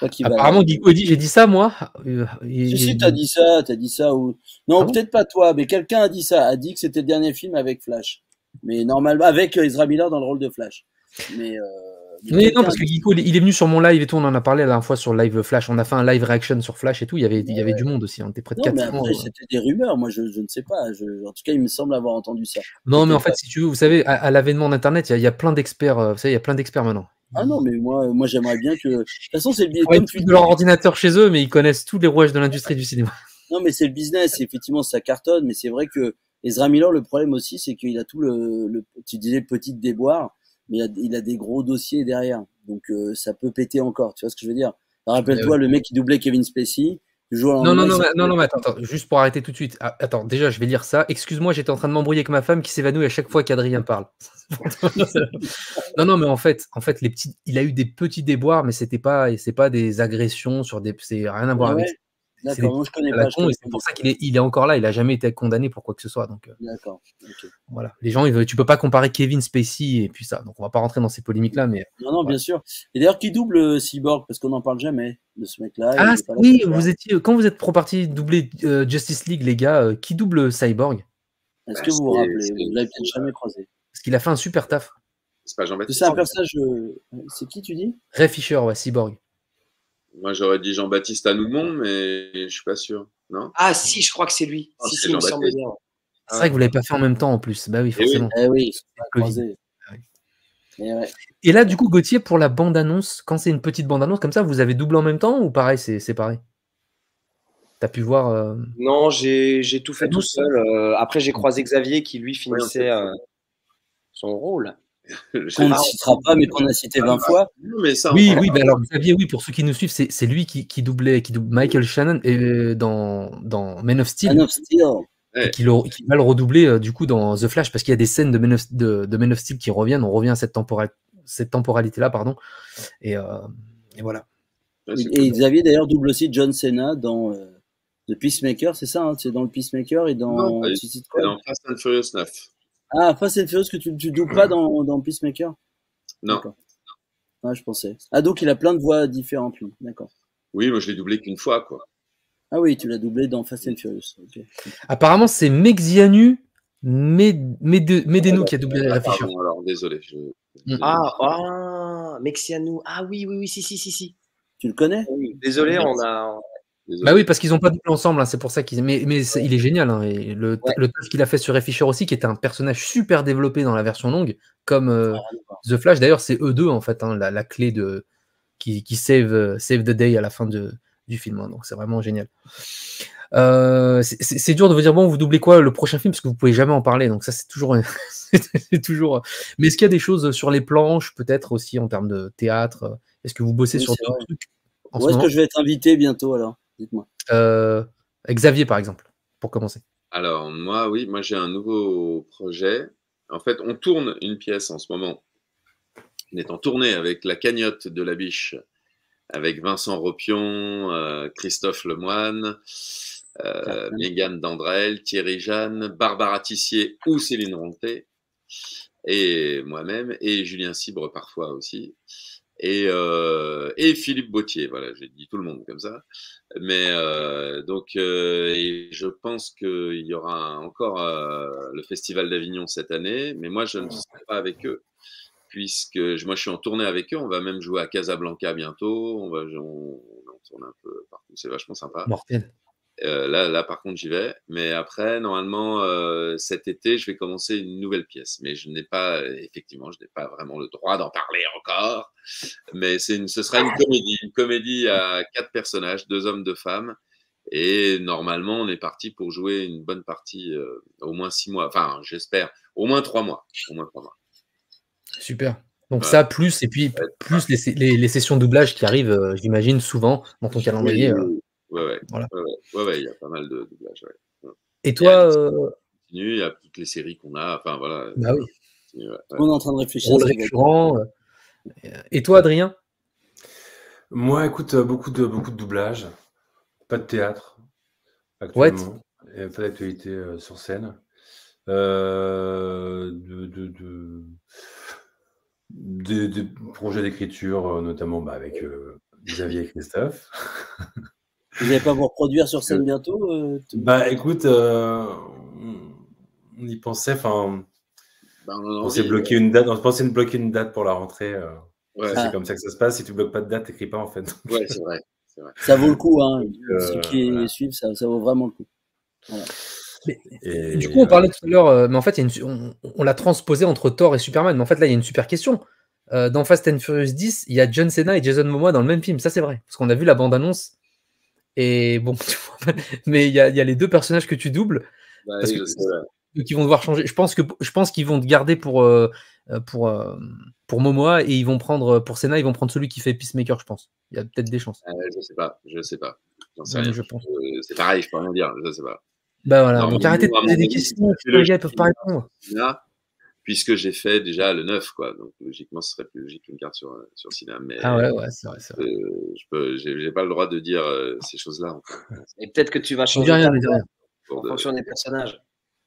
Va- Apparemment, dit j'ai dit ça moi. Euh, il- Si, si, t'as dit ça, t'as dit ça. Ou... Non, Ah bon peut-être pas toi, mais quelqu'un a dit ça, a dit que c'était le dernier film avec Flash. Mais normalement, avec euh, Ezra Miller dans le rôle de Flash. Mais, euh, mais non, parce que Guico, il est venu sur mon live et tout, on en a parlé la dernière fois sur live Flash. On a fait un live reaction sur Flash et tout. Il y avait, il y avait du monde aussi. On était près de Non, mais 400. après, euh. c'était des rumeurs. Moi, je, je ne sais pas. Je... En tout cas, il me semble avoir entendu ça. Non, mais en fait, si tu veux, vous savez, à, à l'avènement d'Internet, il y, a- il y a plein d'experts. Vous savez, il y a plein d'experts maintenant. Ah non, mais moi, moi j'aimerais bien que. De toute façon, c'est le business. travaillent tous de leur ordinateur chez eux, mais ils connaissent tous les rouages de l'industrie du cinéma. Non, mais c'est le business. Effectivement, ça cartonne. Mais c'est vrai que Ezra Miller, le problème aussi, c'est qu'il a tout le, le. Tu disais petite déboire, mais il a, il a des gros dossiers derrière. Donc, euh, ça peut péter encore. Tu vois ce que je veux dire? Rappelle-toi, le mec qui doublait Kevin Spacey. Non, non, non, non, non, mais attends, attends, juste pour arrêter tout de suite. Ah, attends, déjà, je vais lire ça. Excuse-moi, j'étais en train de m'embrouiller avec ma femme qui s'évanouit à chaque fois qu'Adrien parle. non, non, mais en fait, en fait, les petits, il a eu des petits déboires, mais c'était pas, c'est pas des agressions sur des, c'est rien à voir avec. ouais D'accord, moi je connais pas. je con, et c'est pour ça qu'il est, il est encore là. Il a jamais été condamné pour quoi que ce soit. Donc euh, D'accord. ok. voilà, les gens, ils veulent- tu peux pas comparer Kevin Spacey et puis ça. Donc on va pas rentrer dans ces polémiques là, mais Non, non, bien sûr. Et d'ailleurs, qui double euh, Cyborg? Parce qu'on n'en parle jamais de ce mec-là. ah oui, vous étiez quand vous êtes pro parti doubler euh, Justice League, les gars, euh, qui double Cyborg? Est-ce que vous vous rappelez? Vous l'avez peut-être jamais croisé. Parce qu'il a fait un super taf. C'est pas Jean-Baptiste. C'est un personnage. euh, C'est qui tu dis? Ray Fisher, ouais, Cyborg. Moi, j'aurais dit Jean-Baptiste Anoumon, mais je suis pas sûr. Non? Ah si, je crois que c'est lui. Ah, si, c'est si, il me Jean-Baptiste. semble bien. C'est vrai que vous l'avez pas fait en même temps en plus. Bah oui, Eh forcément. Eh oui. Ah oui. Et ouais. Et là, du coup, Gauthier, pour la bande-annonce, quand c'est une petite bande-annonce comme ça, vous avez doublé en même temps ou pareil, c'est pareil T'as pu voir euh, Non, j'ai tout fait tout seul. Euh, après, j'ai croisé Xavier qui, lui, finissait euh, son rôle. Qu'on ne citera pas, mais qu'on a cité 20 fois. Non, mais ça, Oui, oui, bah alors Xavier, oui, pour ceux qui nous suivent, c'est c'est lui qui, qui doublait, qui double Michael Shannon et, dans, dans Man of Steel. Man of Steel. et qui, le- qui va le redoubler euh, du coup dans The Flash parce qu'il y a des scènes de Man of, de, de Man of Steel qui reviennent. On revient à cette, tempora- cette temporalité-là, pardon. Et, euh, et voilà. Ouais, Et cool. Xavier d'ailleurs double aussi John Cena dans euh, The Peacemaker, c'est ça hein, C'est dans le Peacemaker et dans Non, Squad. dans Fast and Furious 9. Ah, Fast and Furious que tu, tu doubles pas dans, dans Peacemaker? Non. Ah, je pensais. Ah, donc il a plein de voix différentes, lui. D'accord. Oui, moi je l'ai doublé qu'une fois, quoi. Ah oui, tu l'as doublé dans Fast and Furious. Apparemment, c'est Mexianu Med- Mede- Medenu qui a doublé Ah, la Fisher. pardon, alors désolé. je- Mm. Ah, ah, Mexianou. Ah oui, oui, oui, si, si, si, si. Tu le connais? Oui, Désolé, on a. désolé. Bah oui, parce qu'ils ont pas doublé ensemble, hein, c'est pour ça qu'ils. Mais, mais c'est- il est génial. hein, et le Ouais. le taf qu'il a fait sur Ray Fisher aussi, qui était un personnage super développé dans la version longue, comme euh, The Flash. D'ailleurs, c'est eux deux en fait, hein, la, la clé de qui, qui save, euh, save the day à la fin de, du film. donc c'est vraiment génial. Euh, c'est- dur de vous dire bon, vous doublez quoi le prochain film parce que vous pouvez jamais en parler. Donc ça c'est toujours, c'est toujours. Mais est-ce qu'il y a des choses sur les planches, peut-être aussi en termes de théâtre? Est-ce que vous bossez Oui, sur vrai. trucs en Où ce est-ce que je vais être invité bientôt alors? Dites-moi. Euh, Xavier par exemple, pour commencer. Alors, moi, oui, moi j'ai un nouveau projet. En fait, on tourne une pièce en ce moment. On est en tournée avec La Cagnotte de la Biche, avec Vincent Ropion, euh, Christophe Lemoine, euh, Mégane Dandrel, Thierry Jeanne, Barbara Tissier ou Céline Ronté, et moi-même, et Julien Cibre parfois aussi, et, euh, et Philippe Bautier. Voilà, j'ai dit tout le monde comme ça. Mais euh, donc, euh, et je pense qu'il y aura encore euh, le Festival d'Avignon cette année, mais moi je ne serai pas avec eux, puisque je- moi je suis en tournée avec eux. On va même jouer à Casablanca bientôt. On va, on, on tourne un peu partout, c'est vachement sympa. Mortel. Euh, là, là, par contre, j'y vais. Mais après, normalement, euh, cet été, je vais commencer une nouvelle pièce. Mais je n'ai pas, effectivement, je n'ai pas vraiment le droit d'en parler encore. Mais c'est une, ce sera une comédie, une comédie à quatre personnages, deux hommes, deux femmes. Et normalement, on est parti pour jouer une bonne partie, euh, au moins six mois. Enfin, j'espère, au moins trois mois. Au moins trois mois. Super. Donc Ouais. ça, plus, et puis plus les, les- les sessions de doublage qui arrivent, j'imagine, souvent dans ton calendrier. Oui. Ouais, ouais, voilà. ouais, ouais, ouais, ouais, il y a pas mal de doublages. Ouais. Et toi, euh, Continue, il y a toutes les séries qu'on a. Enfin, voilà. bah oui, ouais, ouais. On est en train de réfléchir. rôle récurrent. euh. Et toi, Adrien? Moi, écoute, euh, beaucoup de, beaucoup de doublage, pas de théâtre actuellement, et pas d'actualité euh, sur scène. Euh, de, de, de- des, des projets d'écriture, euh, notamment bah, avec euh, Xavier et Christophe. Vous n'allez pas vous reproduire sur scène bientôt euh, Bah écoute, euh, on- y pensait, enfin, Bah, on s'est bloqué une date, on pensait de bloquer une date pour la rentrée. euh, Ouais, c'est Ah. comme ça que ça se passe. Si tu bloques pas de date, t'écris pas en fait. ouais, c'est vrai. c'est vrai. Ça vaut le coup, hein. Euh, Ceux qui voilà. suivent, ça, ça vaut vraiment le coup. Et, Du coup, on euh, parlait tout à l'heure, euh, mais en fait, il y a une su- on, on l'a transposé entre Thor et Superman. Mais en fait, là, il y a une super question. Euh, dans Fast and Furious 10, il y a John Cena et Jason Momoa dans le même film. Ça, c'est vrai. Parce qu'on a vu la bande-annonce. Et bon, tu vois, mais il y, a, il y a les deux personnages que tu doubles Bah, Parce oui, que- je sais, ouais. qui vont devoir changer. Je pense que je pense qu'ils vont te garder pour euh, euh, pour euh, pour Momoa et ils vont prendre pour Cena, ils vont prendre celui qui fait Peacemaker, je pense. Il y a peut-être des chances. Euh, je sais pas, je sais pas. J'en sais Ouais, rien. je pense. C'est pareil, je peux rien dire, je sais pas. Bah voilà. Non, de poser des questions. Les gars, ils peuvent pas répondre. Là, puisque j'ai fait déjà le 9, quoi. Donc logiquement, ce serait plus logique qu'une carte sur, euh, sur Cinéma. Mais Ah ouais, ouais, c'est vrai, c'est vrai. euh, je peux, j'ai, j'ai pas le droit de dire euh, ces choses-là. en fait. Et peut-être que tu vas changer rien, ta voix en de- fonction des personnages.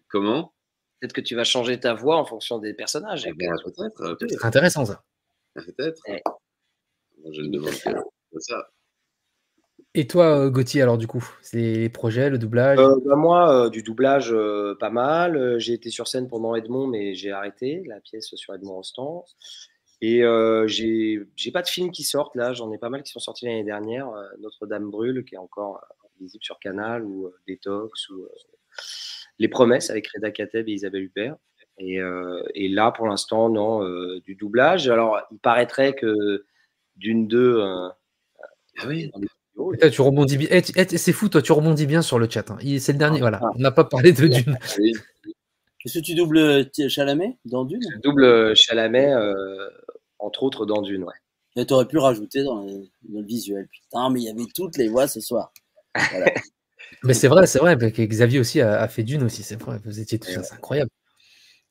Comment? Peut-être que tu vas changer ta voix en fonction des personnages. Eh ben, Peut-être, euh, peut-être. C'est intéressant ça. peut-être. Ouais. Moi, je ne demande que ça. Et toi, euh, Gauthier, alors du coup, c'est les projets, le doublage? Euh, bah, moi, euh, du doublage, euh, pas mal. J'ai été sur scène pendant Edmond, mais j'ai arrêté la pièce sur Edmond Rostand. Et euh, j'ai j'ai pas de films qui sortent là. J'en ai pas mal qui sont sortis l'année dernière. Euh, Notre-Dame brûle, qui est encore visible sur Canal, ou euh, Détox, ou euh, Les Promesses avec Reda Kateb et Isabelle Huppert. Et, euh, et là, pour l'instant, non, euh, du doublage. Alors, il paraîtrait que d'une d'eux. euh, Ah oui. Putain, tu rebondis bien. Eh, eh, c'est fou, toi, tu rebondis bien sur le chat. hein. C'est le dernier. Voilà, on n'a pas parlé de Dune. Est-ce que tu doubles euh, Chalamet dans Dune? Le double Chalamet, euh, entre autres dans Dune, ouais. Mais t'aurais pu rajouter dans, le- dans le visuel. Putain, mais il y avait toutes les voix ce soir. Voilà. Mais c'est vrai, c'est vrai, parce que Xavier aussi a, a fait Dune aussi, c'est vrai. Vous étiez tous, c'est incroyable.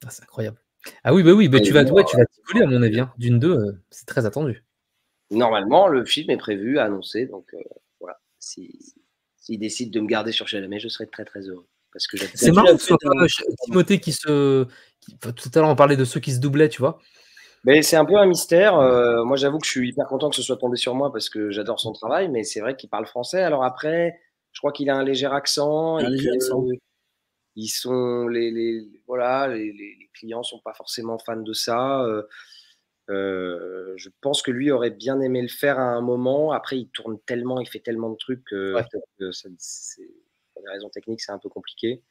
Ah, c'est incroyable. Ah oui, bah oui, bah tu vas, ouais, tu vas t'y coller à mon avis. hein. Dune 2, euh, c'est très attendu. Normalement, le film est prévu, annoncé, donc euh, voilà. Si- S'il décide de me garder sur Chalamet, je serai très très heureux. Parce que j'adore- C'est marrant que ce soit Ch- Timothée qui se. qui- enfin, tout à l'heure, on parlait de ceux qui se doublaient, tu vois. Mais c'est un peu un mystère. euh, moi, j'avoue que je suis hyper content que ce soit tombé sur moi parce que j'adore son travail, mais c'est vrai qu'il parle français. Alors après, je crois qu'il a un léger accent. Un et léger accent. Ils sont les, les voilà, les, les- les clients sont pas forcément fans de ça. euh, euh, je pense que lui aurait bien aimé le faire à un moment. Après, il tourne tellement, il fait tellement de trucs que, Ouais. peut-être que ça- pour des raisons techniques, c'est un peu compliqué.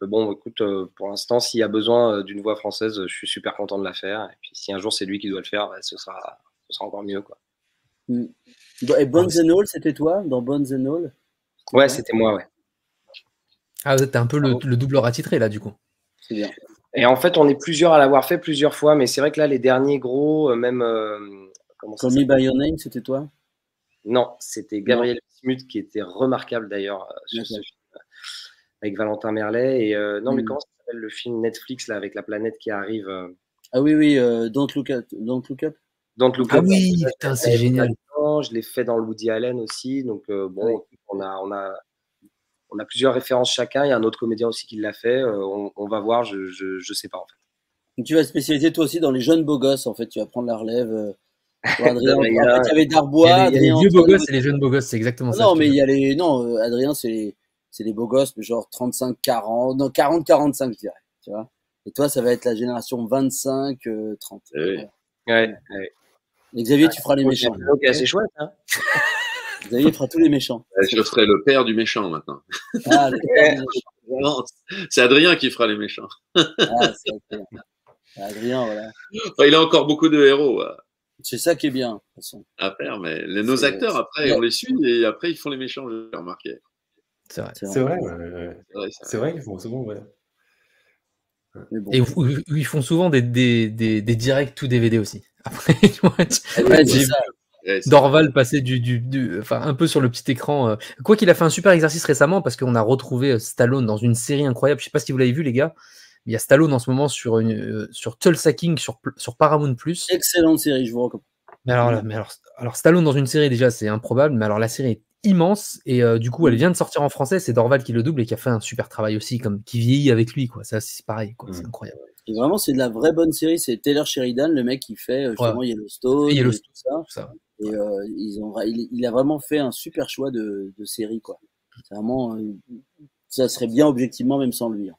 Mais bon, écoute, euh, pour l'instant, s'il y a besoin euh, d'une voix française, je suis super content de la faire. Et puis, si un jour c'est lui qui doit le faire, bah, ce, sera, ce sera encore mieux. Quoi. Mm. Et Bones and All, c'était toi? Dans Bones and All? Ouais, c'était moi, ouais. Ah, t'es un peu le, le doubleur attitré, là, du coup. C'est bien. Et en fait, on est plusieurs à l'avoir fait plusieurs fois, mais c'est vrai que là, les derniers gros, euh, même. euh, comment ça Call By Your Name, c'était toi? Non, c'était Gabriel Smut qui était remarquable d'ailleurs euh, sur ce film euh, avec Valentin Merlet. Et euh, non, mais Mm. comment ça s'appelle le film Netflix là avec la planète qui arrive euh, Ah oui, oui, euh, Don't, look at, Don't Look Up? Don't Look Ah Up. oui, putain, c'est génial. Je l'ai fait dans le Woody Allen aussi. Donc euh, bon, Oui. on a, on a, on a plusieurs références chacun. Il y a un autre comédien aussi qui l'a fait. Euh, on, on va voir. Je, je, je sais pas en fait. Donc, tu vas te spécialiser toi aussi dans les jeunes beaux gosses, en fait. Tu vas prendre la relève. euh, Adrien. Adrien. En fait, il y avait Il y Darbois, a les, il y a les Adrien. vieux beaux gosses et les jeunes beaux gosses, c'est exactement ça. Non, mais il y a les. Non, euh, Adrien, c'est les, c'est les beaux gosses, mais genre 35, 40. Non, 40, 45, je dirais. Tu vois Et toi, ça va être la génération 25, euh, 30. Oui. Voilà. Ouais. ouais. Xavier, tu feras les méchants. Donc c'est chouette. Hein Xavier fera tous les méchants. Je ferai le père du méchant maintenant. Ah, C'est Adrien qui fera les méchants. ah, Adrien. Voilà. Enfin, il a encore beaucoup de héros C'est ça qui est bien, de toute façon. à faire, mais les- nos acteurs, après, on les suit et après, ils font les méchants, j'ai remarqué. C'est vrai. C'est vrai. vrai, ouais, ouais. C'est vrai, ça. c'est vrai qu'ils font souvent, ouais. Mais bon. Et où- où- où ils font souvent des, des, des, des directs tout DVD aussi. Après, tu vois, tu- Ouais, Dorval passer du, du, du- enfin, un peu sur le petit écran. euh. Quoi qu'il a fait un super exercice récemment parce qu'on a retrouvé euh, Stallone dans une série incroyable. Je sais pas si vous l'avez vu, les gars. mais Il y a Stallone en ce moment sur, une, euh, sur Tulsa King sur, Paramount Plus. Excellente série, je vous recommande. Mais alors, là, mais alors, alors Stallone dans une série déjà, c'est improbable. Mais alors la série est immense et euh, du coup, elle vient de sortir en français. C'est Dorval qui le double et qui a fait un super travail aussi, comme qui vieillit avec lui. Quoi. Ça, c'est pareil. Quoi. C'est Mm. incroyable. Et vraiment, c'est de la vraie bonne série. C'est Taylor Sheridan, le mec qui fait justement Yellowstone Et et, Yellowstone. tout ça. Tout ça. Et euh, il, a vraiment fait un super choix de, série, quoi. C'est vraiment, euh, ça serait bien objectivement même sans lui.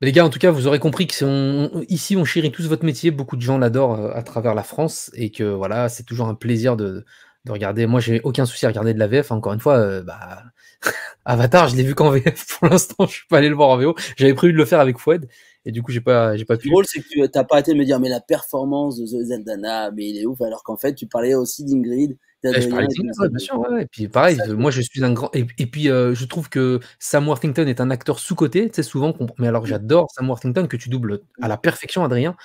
Les gars, en tout cas, vous aurez compris que on- ici, on chérit tous votre métier. Beaucoup de gens l'adorent euh, à travers la France et que voilà, c'est toujours un plaisir de, de regarder. Moi, j'ai aucun souci à regarder de la VF. Encore une fois, bah, Avatar, je l'ai vu qu'en VF pour l'instant. Je suis pas allé le voir en VO. J'avais prévu de le faire avec Fouad et du coup, j'ai pas, j'ai pas Le pu. drôle, c'est que tu n'as pas arrêté de me dire, mais la performance de Zoé Saldana, mais il est ouf, alors qu'en fait, tu parlais aussi d'Ingrid. Je parlais de et tout Tington, ça. ouais, bien sûr, ouais, ouais. Et puis pareil, euh, moi je suis un grand. Et, et puis euh, je trouve que Sam Worthington est un acteur sous-coté, tu sais, souvent. qu'on- Mais alors j'adore Sam Worthington que tu doubles à la perfection, Adrien.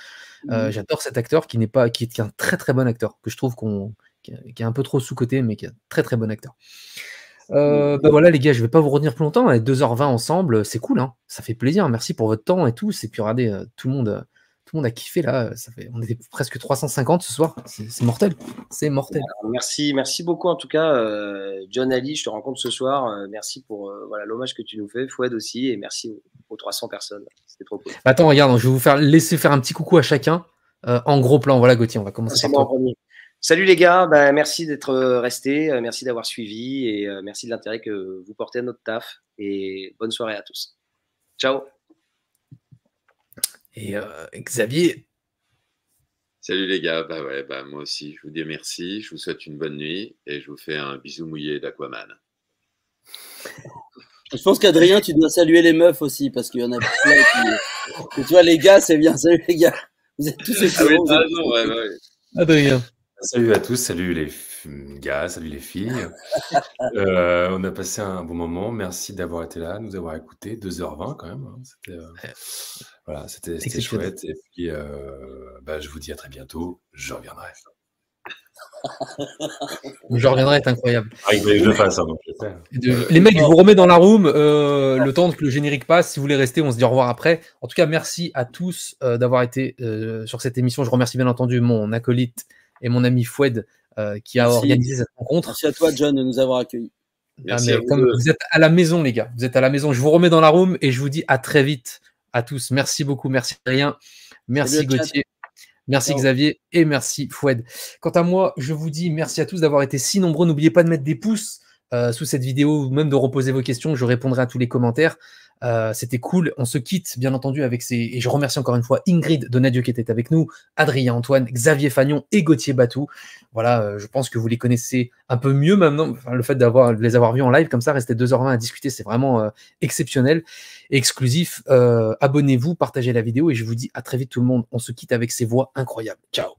Euh, Mhm. J'adore cet acteur qui n'est pas, qui est, qui est un très très bon acteur, que je trouve qu'on, qui, est- un peu trop sous-coté, mais qui est un très très bon acteur. Euh, bah voilà les gars, je vais pas vous retenir plus longtemps. Avec 2h20 ensemble, c'est cool, hein. Ça fait plaisir. Merci pour votre temps et tout. Et puis regardez, euh, tout le monde, euh, tout le monde a kiffé là. Ça fait, on était presque 350 ce soir. C'est c'est mortel. C'est mortel. Alors, merci, merci beaucoup en tout cas, euh, John Ali. Je te rencontre ce soir. Euh, merci pour euh, voilà l'hommage que tu nous fais, Fouad aussi, et merci aux, aux 300 personnes. C'était trop cool. Attends, regarde, je vais vous faire laisser faire un petit coucou à chacun euh, en gros plan. Voilà, Gauthier, on va commencer C'est par toi. Salut les gars, ben, merci d'être restés, euh, merci d'avoir suivi et euh, merci de l'intérêt que vous portez à notre taf. Et bonne soirée à tous. Ciao. Et euh, Xavier, Salut les gars, bah ouais, bah moi aussi, je vous dis merci, je vous souhaite une bonne nuit et je vous fais un bisou mouillé d'Aquaman. Je pense qu'Adrien, tu dois saluer les meufs aussi, parce qu'il y en a plein qui. Et tu vois, les gars, c'est bien. Salut les gars. Vous êtes tous Ah oui, raison, ouais, ouais. Adrien. Salut à tous, salut les gars, salut les filles. Euh, on a passé un bon moment. Merci d'avoir été là, nous avoir écoutés. 2h20 quand même. hein. C'était euh, voilà, c'était c'était Exceptionnel. chouette. Et puis, euh, bah, je vous dis à très bientôt. Je reviendrai. Je reviendrai, c'est incroyable. Ah, il fallait que je le fasse. hein, donc je sais. Et de- Les mecs, je vous remets dans la room euh, le temps que le générique passe. Si vous voulez rester, on se dit au revoir après. En tout cas, merci à tous euh, d'avoir été euh, sur cette émission. Je remercie bien entendu mon acolyte et mon ami Foued euh, qui a Merci. organisé cette rencontre. Merci à toi, John, de nous avoir accueillis. Ah, Merci mais à vous comme deux. vous êtes à la maison, les gars. Vous êtes à la maison. Je vous remets dans la room et je vous dis à très vite à tous. Merci beaucoup. Merci Rien. Merci Salut. Gauthier. Merci. Xavier et merci Foued. Quant à moi, je vous dis merci à tous d'avoir été si nombreux. N'oubliez pas de mettre des pouces euh, sous cette vidéo ou même de reposer vos questions. Je répondrai à tous les commentaires. Euh, C'était cool. On se quitte, bien entendu, avec ces. Et je remercie encore une fois Ingrid Donadieu qui était avec nous, Adrien Antoine, Xavier Fagnon et Gauthier Batou. Voilà, euh, je pense que vous les connaissez un peu mieux maintenant. Le fait d'avoir les avoir vus en live comme ça, rester 2h20 à discuter, c'est vraiment euh, exceptionnel et exclusif. Abonnez-vous, partagez la vidéo et je vous dis à très vite tout le monde. On se quitte avec ces voix incroyables. Ciao.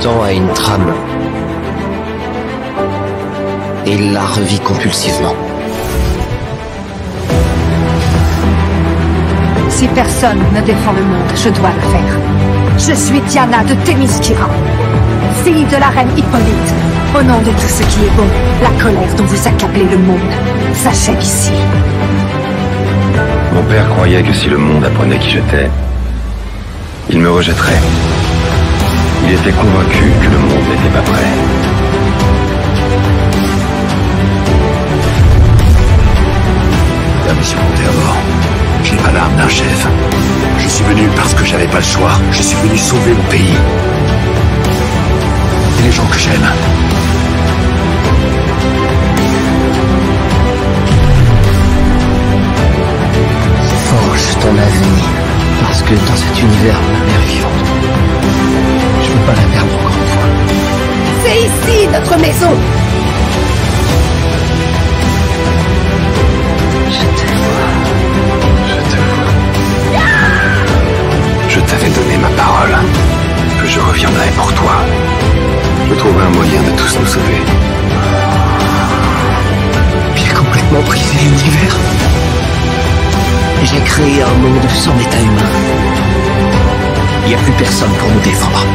Temps a une trame. Et il la revit compulsivement. Si personne ne défend le monde, je dois le faire. Je suis Diana de Témiskira, fille de la reine Hippolyte. Au nom de tout ce qui est bon, la colère dont vous accablez le monde s'achève ici. Mon père croyait que si le monde apprenait qui j'étais, il me rejetterait. Il était convaincu que le monde n'était pas prêt. La mission comptait à mort. Je n'ai pas l'âme d'un chef. Je suis venu parce que j'avais pas le choix. Je suis venu sauver mon pays. Et les gens que j'aime. Forge ton avenir. Parce que dans cet univers, ma Ici notre maison Je te vois. Je te vois. Je t'avais donné ma parole. Que je reviendrai pour toi. Je trouverai un moyen de tous nous sauver. J'ai complètement brisé l'univers. J'ai créé un monde sans état humain. Il n'y a plus personne pour nous défendre.